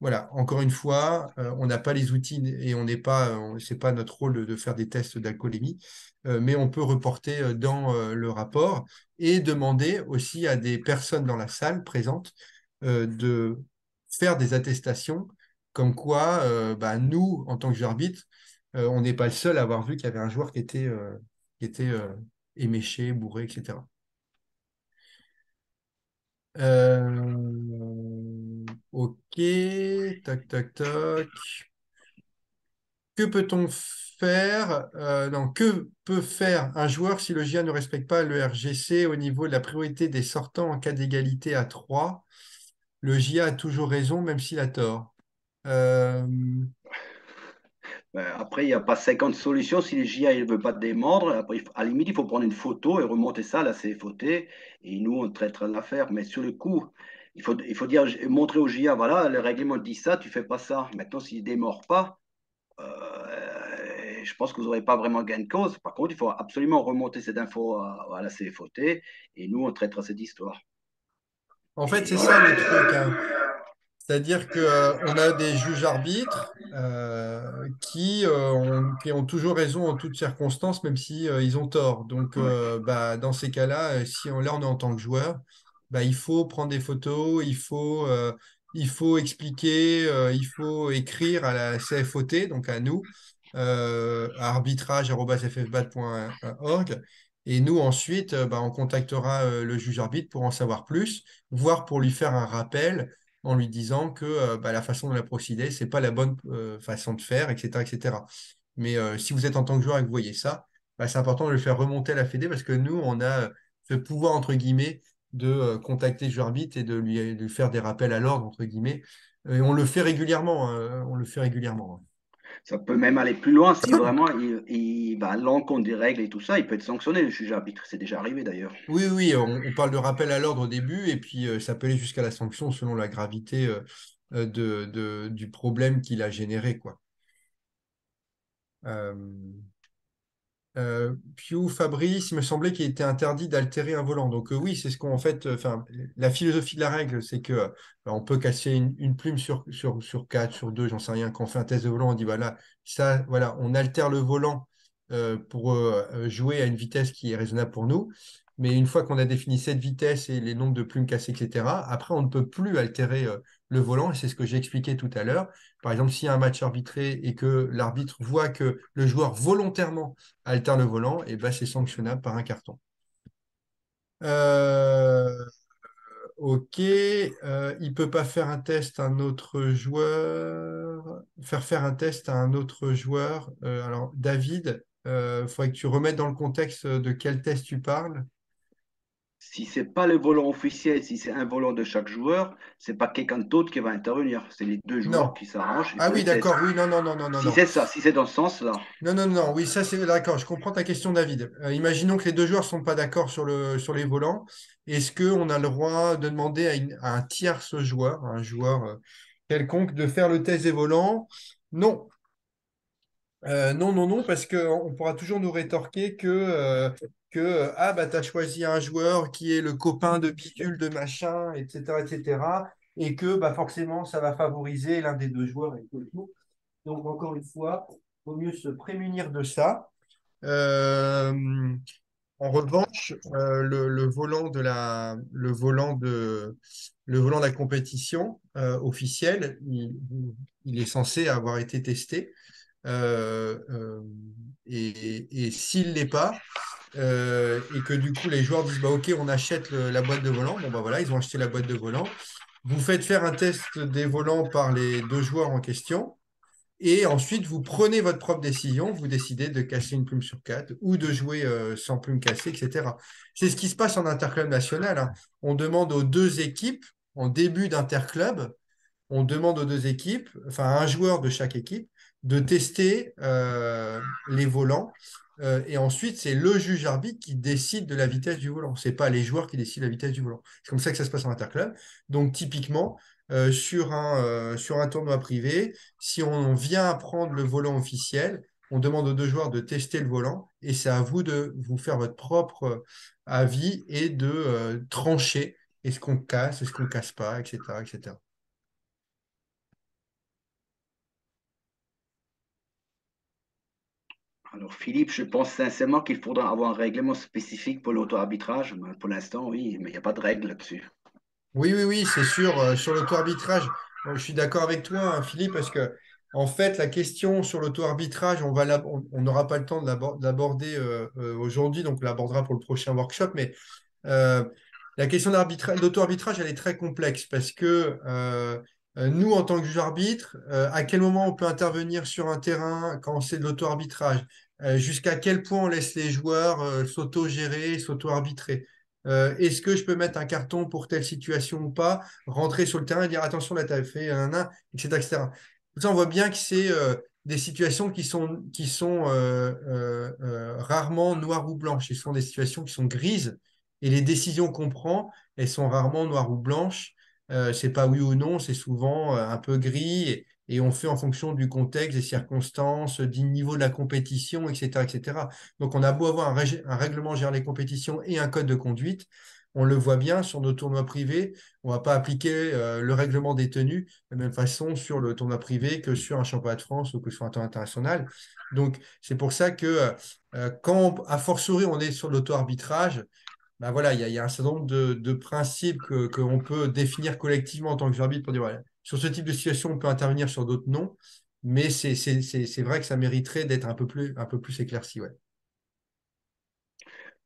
voilà, encore une fois, on n'a pas les outils et on n'est pas, c'est pas notre rôle de, faire des tests d'alcoolémie, mais on peut reporter dans le rapport et demander aussi à des personnes dans la salle présentes de faire des attestations comme quoi, bah, nous, en tant que arbitre, euh, on n'est pas le seul à avoir vu qu'il y avait un joueur qui était, euh, euh, éméché, bourré, etc. Ok, tac, tac, tac. Que peut-on faire? que peut faire un joueur si le GA ne respecte pas le RGC au niveau de la priorité des sortants en cas d'égalité à 3? Le GA a toujours raison, même s'il a tort. Après, il n'y a pas 50 solutions si le GIA ne veut pas démordre. Après, à la limite, il faut prendre une photo et remonter ça à la CFOT. Et nous, on traitera l'affaire. Mais sur le coup, il faut, il faut dire, montrer au GIA, voilà, le règlement dit ça, tu fais pas ça. Maintenant, s'il ne démord pas, euh, je pense que vous n'aurez pas vraiment gain de cause. Par contre, il faut absolument remonter cette info à, à la CFOT. Et nous, on traitera cette histoire. en fait, c'est ça le truc, hein. C'est-à-dire que, euh, a des juges arbitres euh, qui, euh, ont, qui ont toujours raison en toutes circonstances, même si ils ont tort. Donc, bah, dans ces cas-là, si on, là on est en tant que joueur, bah, il faut prendre des photos, il faut, il faut expliquer, il faut écrire à la CFOT, donc à nous, à arbitrage@ffbat.org. Et nous, ensuite, bah, on contactera le juge arbitre pour en savoir plus, voire pour lui faire un rappel en lui disant que euh, bah, la façon dont la procéder, c'est pas la bonne euh, façon de faire, etc., etc. Mais euh, si vous êtes en tant que joueur et que vous voyez ça, bah, c'est important de le faire remonter à la Fédé parce que nous, on a ce pouvoir, entre guillemets, de contacter le joueur arbitre et de lui, de faire des rappels à l'ordre, entre guillemets. Et on le fait régulièrement. hein, on le fait régulièrement. Ça peut même aller plus loin si vraiment il, il va à l'encontre des règles et tout ça. Il peut être sanctionné, le juge arbitre. C'est déjà arrivé d'ailleurs. Oui, oui, on, on parle de rappel à l'ordre au début et puis euh, ça peut aller jusqu'à la sanction selon la gravité euh, euh, de, de- du problème qu'il a généré, quoi. Euh, Euh, Fabrice, il me semblait qu'il était interdit d'altérer un volant. Donc euh, oui, c'est ce qu'on fait. Enfin, la philosophie de la règle, c'est que euh, on peut casser une, plume sur sur sur quatre, sur deux, j'en sais rien. Quand on fait un test de volant, on dit voilà, ça, voilà, on altère le volant euh, pour jouer à une vitesse qui est raisonnable pour nous. Mais une fois qu'on a défini cette vitesse et les nombres de plumes cassées, etc., après, on ne peut plus altérer euh, le volant. C'est ce que j'ai expliqué tout à l'heure. Par exemple, s'il y a un match arbitré et que l'arbitre voit que le joueur volontairement alterne le volant, et ben c'est sanctionnable par un carton. Euh, ok, euh, il peut pas faire un test à un autre joueur, faire faire un test à un autre joueur. Alors, David, il faudrait que tu remettes dans le contexte de quel test tu parles. Si c'est pas le volant officiel, si c'est un volant de chaque joueur, c'est pas quelqu'un d'autre qui va intervenir. C'est les deux joueurs Non. qui s'arrangent Ah oui, d'accord, oui, non, non, non, non, non, Si non. c'est ça, si c'est dans ce sens-là, Non, non, non, oui, ça c'est d'accord, je comprends ta question, David. Euh, imaginons que les deux joueurs ne sont pas d'accord sur le, sur les volants. Est-ce qu'on a le droit de demander à, une- à un tierce joueur, à un joueur euh, quelconque, de faire le test des volants? Non. Euh, non, non, non, parce qu'on pourra toujours nous rétorquer que, euh, que euh, ah, bah, tu as choisi un joueur qui est le copain de bidule, de machin, etc., etc., et que bah, forcément, ça va favoriser l'un des deux joueurs et tout. Donc, encore une fois, il vaut mieux se prémunir de ça. En revanche, le, volant de la, compétition officielle, il est censé avoir été testé. Euh, euh, et s'il ne l'est pas, euh, et que du coup les joueurs disent bah, ok, on achète la boîte de volant, bon bah voilà, ils ont acheté la boîte de volant. Vous faites faire un test des volants par les deux joueurs en question. Et ensuite, vous prenez votre propre décision, vous décidez de casser une plume sur quatre ou de jouer sans plume cassée, etc. C'est ce qui se passe en interclub national. hein. On demande aux deux équipes, en début d'interclub, on demande aux deux équipes, enfin un joueur de chaque équipe, de tester euh, les volants. Euh, et ensuite, c'est le juge arbitre qui décide de la vitesse du volant. Ce n'est pas les joueurs qui décident de la vitesse du volant. C'est comme ça que ça se passe en interclub. Donc, typiquement, euh, sur un, sur un tournoi privé, si on vient prendre le volant officiel, on demande aux deux joueurs de tester le volant et c'est à vous de vous faire votre propre avis et de trancher est-ce qu'on casse, est-ce qu'on casse pas, etc., etc. Alors, Philippe, je pense sincèrement qu'il faudra avoir un règlement spécifique pour l'auto-arbitrage. Mais Pour l'instant, oui, mais il n'y a pas de règle là-dessus. Oui, oui, oui, c'est sûr. euh, sur l'auto-arbitrage, je suis d'accord avec toi, hein, Philippe, parce que en fait, la question sur l'auto-arbitrage, on n'aura pas le temps de l'abor- d'aborder euh, euh, aujourd'hui, donc on l'abordera pour le prochain workshop. Mais la question d'auto-arbitrage, elle est très complexe parce que nous, en tant que juge-arbitre, euh, à quel moment on peut intervenir sur un terrain quand c'est de l'auto-arbitrage? Euh, jusqu'à quel point on laisse les joueurs euh, s'auto-gérer, s'auto-arbitrer? Euh, est-ce que je peux mettre un carton pour telle situation ou pas, rentrer sur le terrain et dire attention, là, tu as fait un, un, etc., etc. Tout ça, on voit bien que c'est des situations qui sont, qui sont euh, rarement noires ou blanches. Ce sont des situations qui sont grises et les décisions qu'on prend, elles sont rarement noires ou blanches. C'est pas oui ou non, c'est souvent un peu gris et on fait en fonction du contexte, des circonstances, du niveau de la compétition, etc., etc. Donc, on a beau avoir un, règlement gérant les compétitions et un code de conduite, on le voit bien sur nos tournois privés, on ne va pas appliquer euh, le règlement des tenues de la même façon sur le tournoi privé que sur un championnat de France ou que sur un tournoi international. Donc, c'est pour ça que euh, quand, a fortiori, on est sur l'auto-arbitrage, ben voilà, il y, a- un certain nombre de, principes que, que on peut définir collectivement en tant que arbitre pour dire, sur ce type de situation, on peut intervenir, sur d'autres, non. Mais c'est vrai que ça mériterait d'être un peu plus, un peu plus éclairci. Ouais.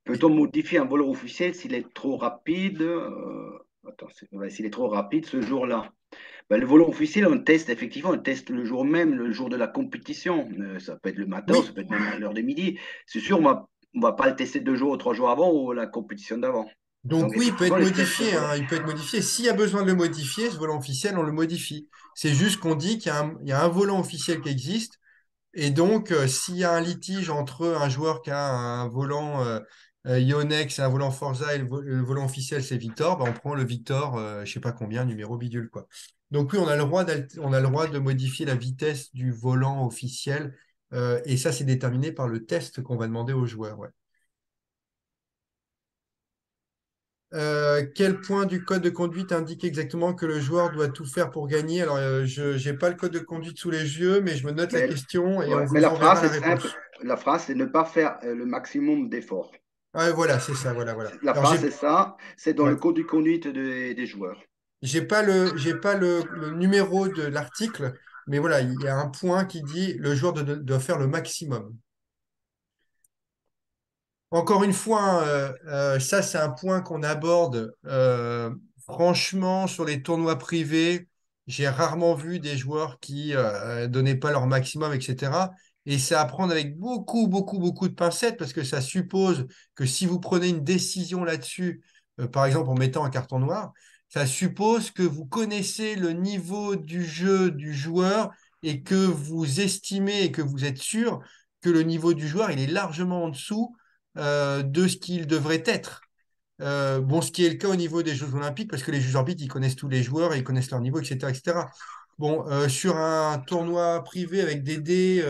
Peut-on modifier un volant officiel s'il est trop rapide? euh, attends, s'il est trop rapide ce jour-là? Ben, le volant officiel, on teste effectivement, on teste le jour même, le jour de la compétition. Euh, ça peut être le matin, ça peut être même à l'heure de midi. C'est sûr, on on va pas le tester deux jours ou trois jours avant ou la compétition d'avant. Donc oui, il peut être modifié. hein, il peut être modifié. S'il y a besoin de le modifier, ce volant officiel, on le modifie. C'est juste qu'on dit qu'il y a un, il y a un volant officiel qui existe Et donc, euh, s'il y a un litige entre un joueur qui a un volant euh, euh, Yonex et un volant Forza et le, vo- le volant officiel c'est Victor, bah, on prend le Victor, euh, je sais pas combien, numéro bidule quoi. Donc oui, on a le droit on a le droit de modifier la vitesse du volant officiel euh, et ça c'est déterminé par le test qu'on va demander aux joueurs. ouais. Euh, quel point du code de conduite indique exactement que le joueur doit tout faire pour gagner? Alors, euh, je n'ai pas le code de conduite sous les yeux, mais je me note la question et on ouais, mais vous la phrase la réponse. La phrase, c'est ne pas faire euh, le maximum d'efforts. Ah, voilà, c'est ça, voilà, voilà. La Alors, phrase, c'est ça. C'est dans ouais, le code de conduite des, des joueurs. j'ai pas le, j'ai pas le, le numéro de l'article, mais voilà, il y a un point qui dit le joueur doit faire le maximum. Encore une fois, euh, euh, ça, c'est un point qu'on aborde. euh, franchement, sur les tournois privés, j'ai rarement vu des joueurs qui euh, donnaient pas leur maximum, etc. Et c'est à prendre avec beaucoup, beaucoup, beaucoup de pincettes parce que ça suppose que si vous prenez une décision là-dessus, par exemple en mettant un carton noir, ça suppose que vous connaissez le niveau du jeu du joueur et que vous estimez et que vous êtes sûr que le niveau du joueur, il est largement en dessous euh, de ce qu'il devrait être. Euh, bon, ce qui est le cas au niveau des Jeux Olympiques, parce que les juges arbitres, ils connaissent tous les joueurs, ils connaissent leur niveau, etc. etc. Bon, euh, sur un tournoi privé avec des dés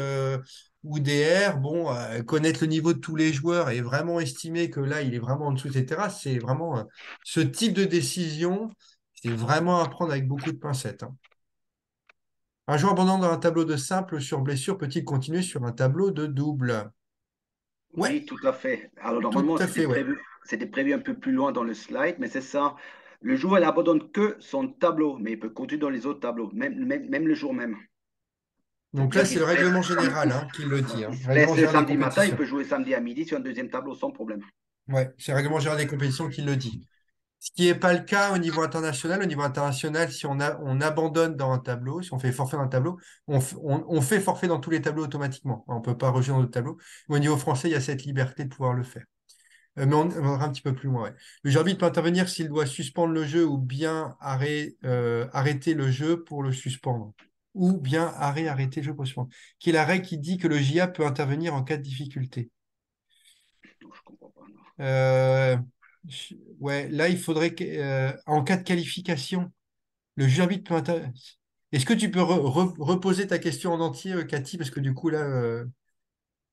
ou des R, bon, connaître le niveau de tous les joueurs et vraiment estimer que là, il est vraiment en dessous, etc., c'est vraiment ce type de décision, c'est vraiment à prendre avec beaucoup de pincettes. hein. Un joueur abandonnant dans un tableau de simple sur blessure peut-il continuer sur un tableau de double? Ouais, Oui, tout à fait. Alors, normalement, c'était ouais. prévu, un peu plus loin dans le slide, mais c'est ça. Le joueur, il abandonne que son tableau, mais il peut continuer dans les autres tableaux, même, même, même le jour même. Donc là, c'est le règlement général hein, qui le dit. il hein. le samedi matin, il peut jouer samedi à midi sur un deuxième tableau sans problème. Ouais, c'est le règlement général des compétitions qui le dit. Ce qui n'est pas le cas au niveau international. Au niveau international, si on, a, on abandonne dans un tableau, si on fait forfait dans un tableau, on, f- on- on fait forfait dans tous les tableaux automatiquement. On ne peut pas rejeter dans d'autres tableaux. Au niveau français, il y a cette liberté de pouvoir le faire. Euh, mais on, on ira un petit peu plus loin. ouais. Le arbitre peut intervenir s'il doit suspendre le jeu ou bien arrêt- euh, arrêter le jeu pour le suspendre. Ou bien arrêt, arrêter le jeu pour le suspendre. Qui est la règle qui dit que le JA peut intervenir en cas de difficulté. Je comprends pas. Euh, ouais, là, il faudrait que, euh, en cas de qualification, le juge arbitre peut intervenir. Est-ce que tu peux re- re- reposer ta question en entier, euh, Cathy, parce que du coup, là, euh,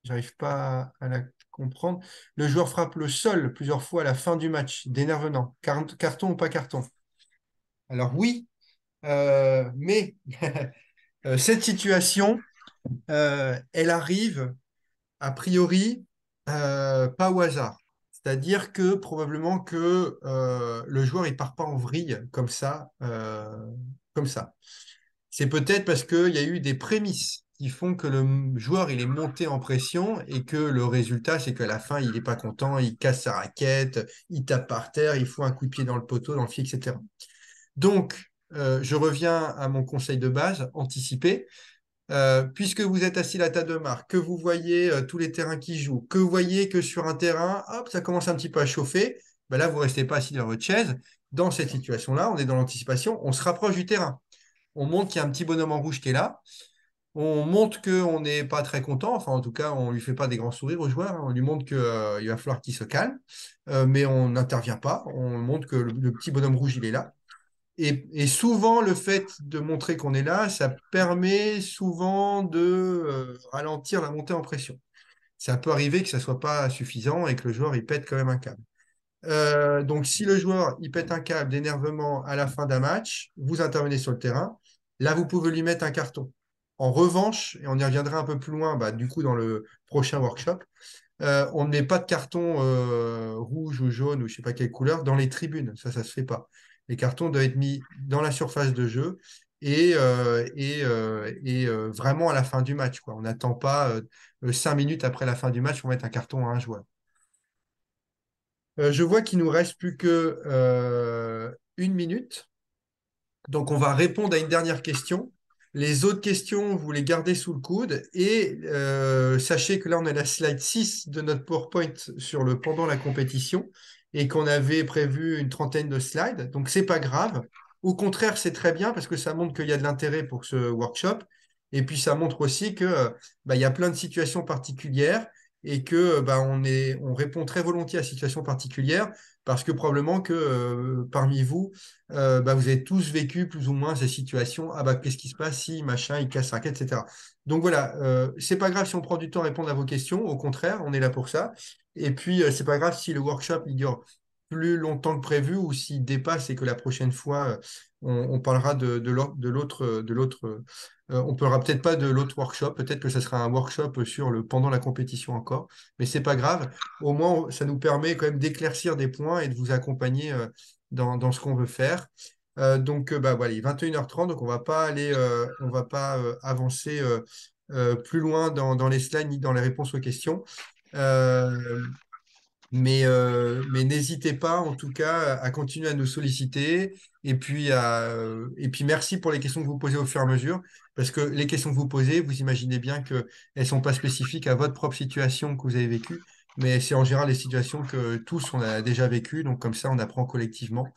j'arrive pas à la comprendre. Le joueur frappe le sol plusieurs fois à la fin du match, d'énervenant. Car- Carton ou pas carton? Alors oui, mais cette situation, elle arrive A priori, pas au hasard. C'est-à-dire que probablement que euh, le joueur il part pas en vrille comme ça, euh, comme ça. C'est peut-être parce qu'il y a eu des prémices qui font que le joueur il est monté en pression et que le résultat c'est qu'à la fin il n'est pas content, il casse sa raquette, il tape par terre, il fout un coup de pied dans le poteau, dans le fil, etc. Donc euh, je reviens à mon conseil de base, anticiper. Euh, puisque vous êtes assis à la table de que vous voyez euh, tous les terrains qui jouent, que vous voyez que sur un terrain, hop, ça commence un petit peu à chauffer, ben là, vous ne restez pas assis dans votre chaise. Dans cette situation-là, on est dans l'anticipation, on se rapproche du terrain. On montre qu'il y a un petit bonhomme en rouge qui est là. On montre qu'on n'est pas très content, enfin en tout cas, on ne lui fait pas des grands sourires au joueur, on lui montre qu'il va falloir qu'il se calme, mais on n'intervient pas, on montre que le petit bonhomme rouge, il est là. Et, souvent, le fait de montrer qu'on est là, ça permet souvent de euh, ralentir la montée en pression. Ça peut arriver que ça ne soit pas suffisant et que le joueur il pète quand même un câble. Euh, donc, si le joueur il pète un câble d'énervement à la fin d'un match, vous intervenez sur le terrain. Là, vous pouvez lui mettre un carton. En revanche, et on y reviendra un peu plus loin, bah, du coup, dans le prochain workshop, euh, on ne met pas de carton rouge ou jaune ou je ne sais pas quelle couleur dans les tribunes. Ça, ça ne se fait pas les cartons doivent être mis dans la surface de jeu et, euh, et, euh, euh, vraiment à la fin du match. On n'attend pas cinq minutes après la fin du match pour mettre un carton à un joueur. je vois qu'il nous reste plus que une minute. Donc on va répondre à une dernière question. Les autres questions, vous les gardez sous le coude. Et sachez que là, on a la slide 6 de notre PowerPoint sur le pendant la compétition et qu'on avait prévu une trentaine de slides. Donc, c'est pas grave. Au contraire, c'est très bien parce que ça montre qu'il y a de l'intérêt pour ce workshop. Et puis, ça montre aussi qu'il bah, y a plein de situations particulières et que bah, on, est, on répond très volontiers à situations particulières parce que probablement que euh, parmi vous, euh, bah, vous avez tous vécu plus ou moins ces situations. Ah bah qu'est-ce qui se passe si machin il casse raquette, etc. Donc voilà, euh, c'est pas grave si on prend du temps à répondre à vos questions. Au contraire, on est là pour ça. Et puis c'est pas grave si le workshop il dure plus longtemps que prévu ou s'il dépasse et que la prochaine fois on, parlera de l'autre euh, on ne parlera peut-être pas de l'autre workshop, peut-être que ce sera un workshop sur le pendant la compétition encore, mais ce n'est pas grave. Au moins, ça nous permet quand même d'éclaircir des points et de vous accompagner euh, dans, ce qu'on veut faire. Euh, donc, bah, voilà, 21h30, donc on va pas aller, on va pas avancer plus loin dans, les slides ni dans les réponses aux questions. Mais, euh, mais n'hésitez pas, en tout cas, à continuer à nous solliciter. Et puis, à, et puis, merci pour les questions que vous posez au fur et à mesure. Parce que les questions que vous posez, vous imaginez bien qu'elles ne sont pas spécifiques à votre propre situation que vous avez vécue. Mais c'est en général des situations que tous, on a déjà vécues. Donc, comme ça, on apprend collectivement.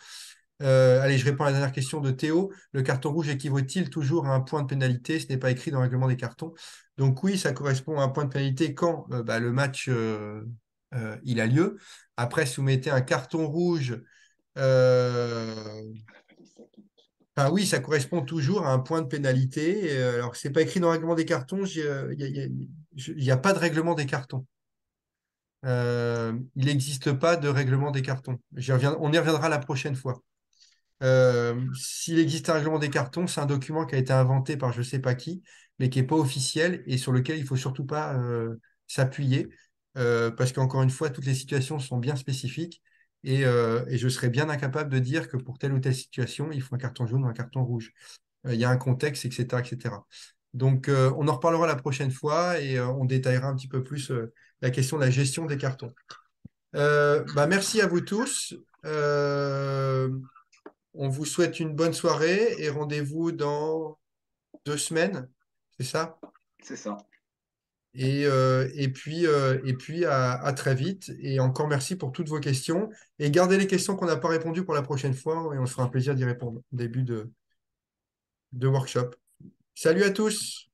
Euh, allez, je réponds à la dernière question de Théo. Le carton rouge équivaut-il toujours à un point de pénalité? Ce n'est pas écrit dans le règlement des cartons. Donc oui, ça correspond à un point de pénalité quand euh, bah, le match euh, il a lieu. Après, si vous mettez un carton rouge, euh, oui, ça correspond toujours à un point de pénalité. Euh, alors, ce n'est pas écrit dans le règlement des cartons, il n'y a, pas de règlement des cartons. il n'existe pas de règlement des cartons. on y reviendra la prochaine fois. S'il existe un règlement des cartons, c'est un document qui a été inventé par je ne sais pas qui, mais qui n'est pas officiel et sur lequel il ne faut surtout pas s'appuyer. Euh, parce qu'encore une fois, toutes les situations sont bien spécifiques et, euh, je serais bien incapable de dire que pour telle ou telle situation, il faut un carton jaune ou un carton rouge. Euh, il y a un contexte, etc. etc. Donc, on en reparlera la prochaine fois et on détaillera un petit peu plus la question de la gestion des cartons. Bah, merci à vous tous. on vous souhaite une bonne soirée et rendez-vous dans deux semaines. C'est ça? C'est ça. Et, euh, et puis, euh, et puis à, très vite. Et encore merci pour toutes vos questions. Et gardez les questions qu'on n'a pas répondues pour la prochaine fois et on se fera un plaisir d'y répondre au début de workshop. Salut à tous!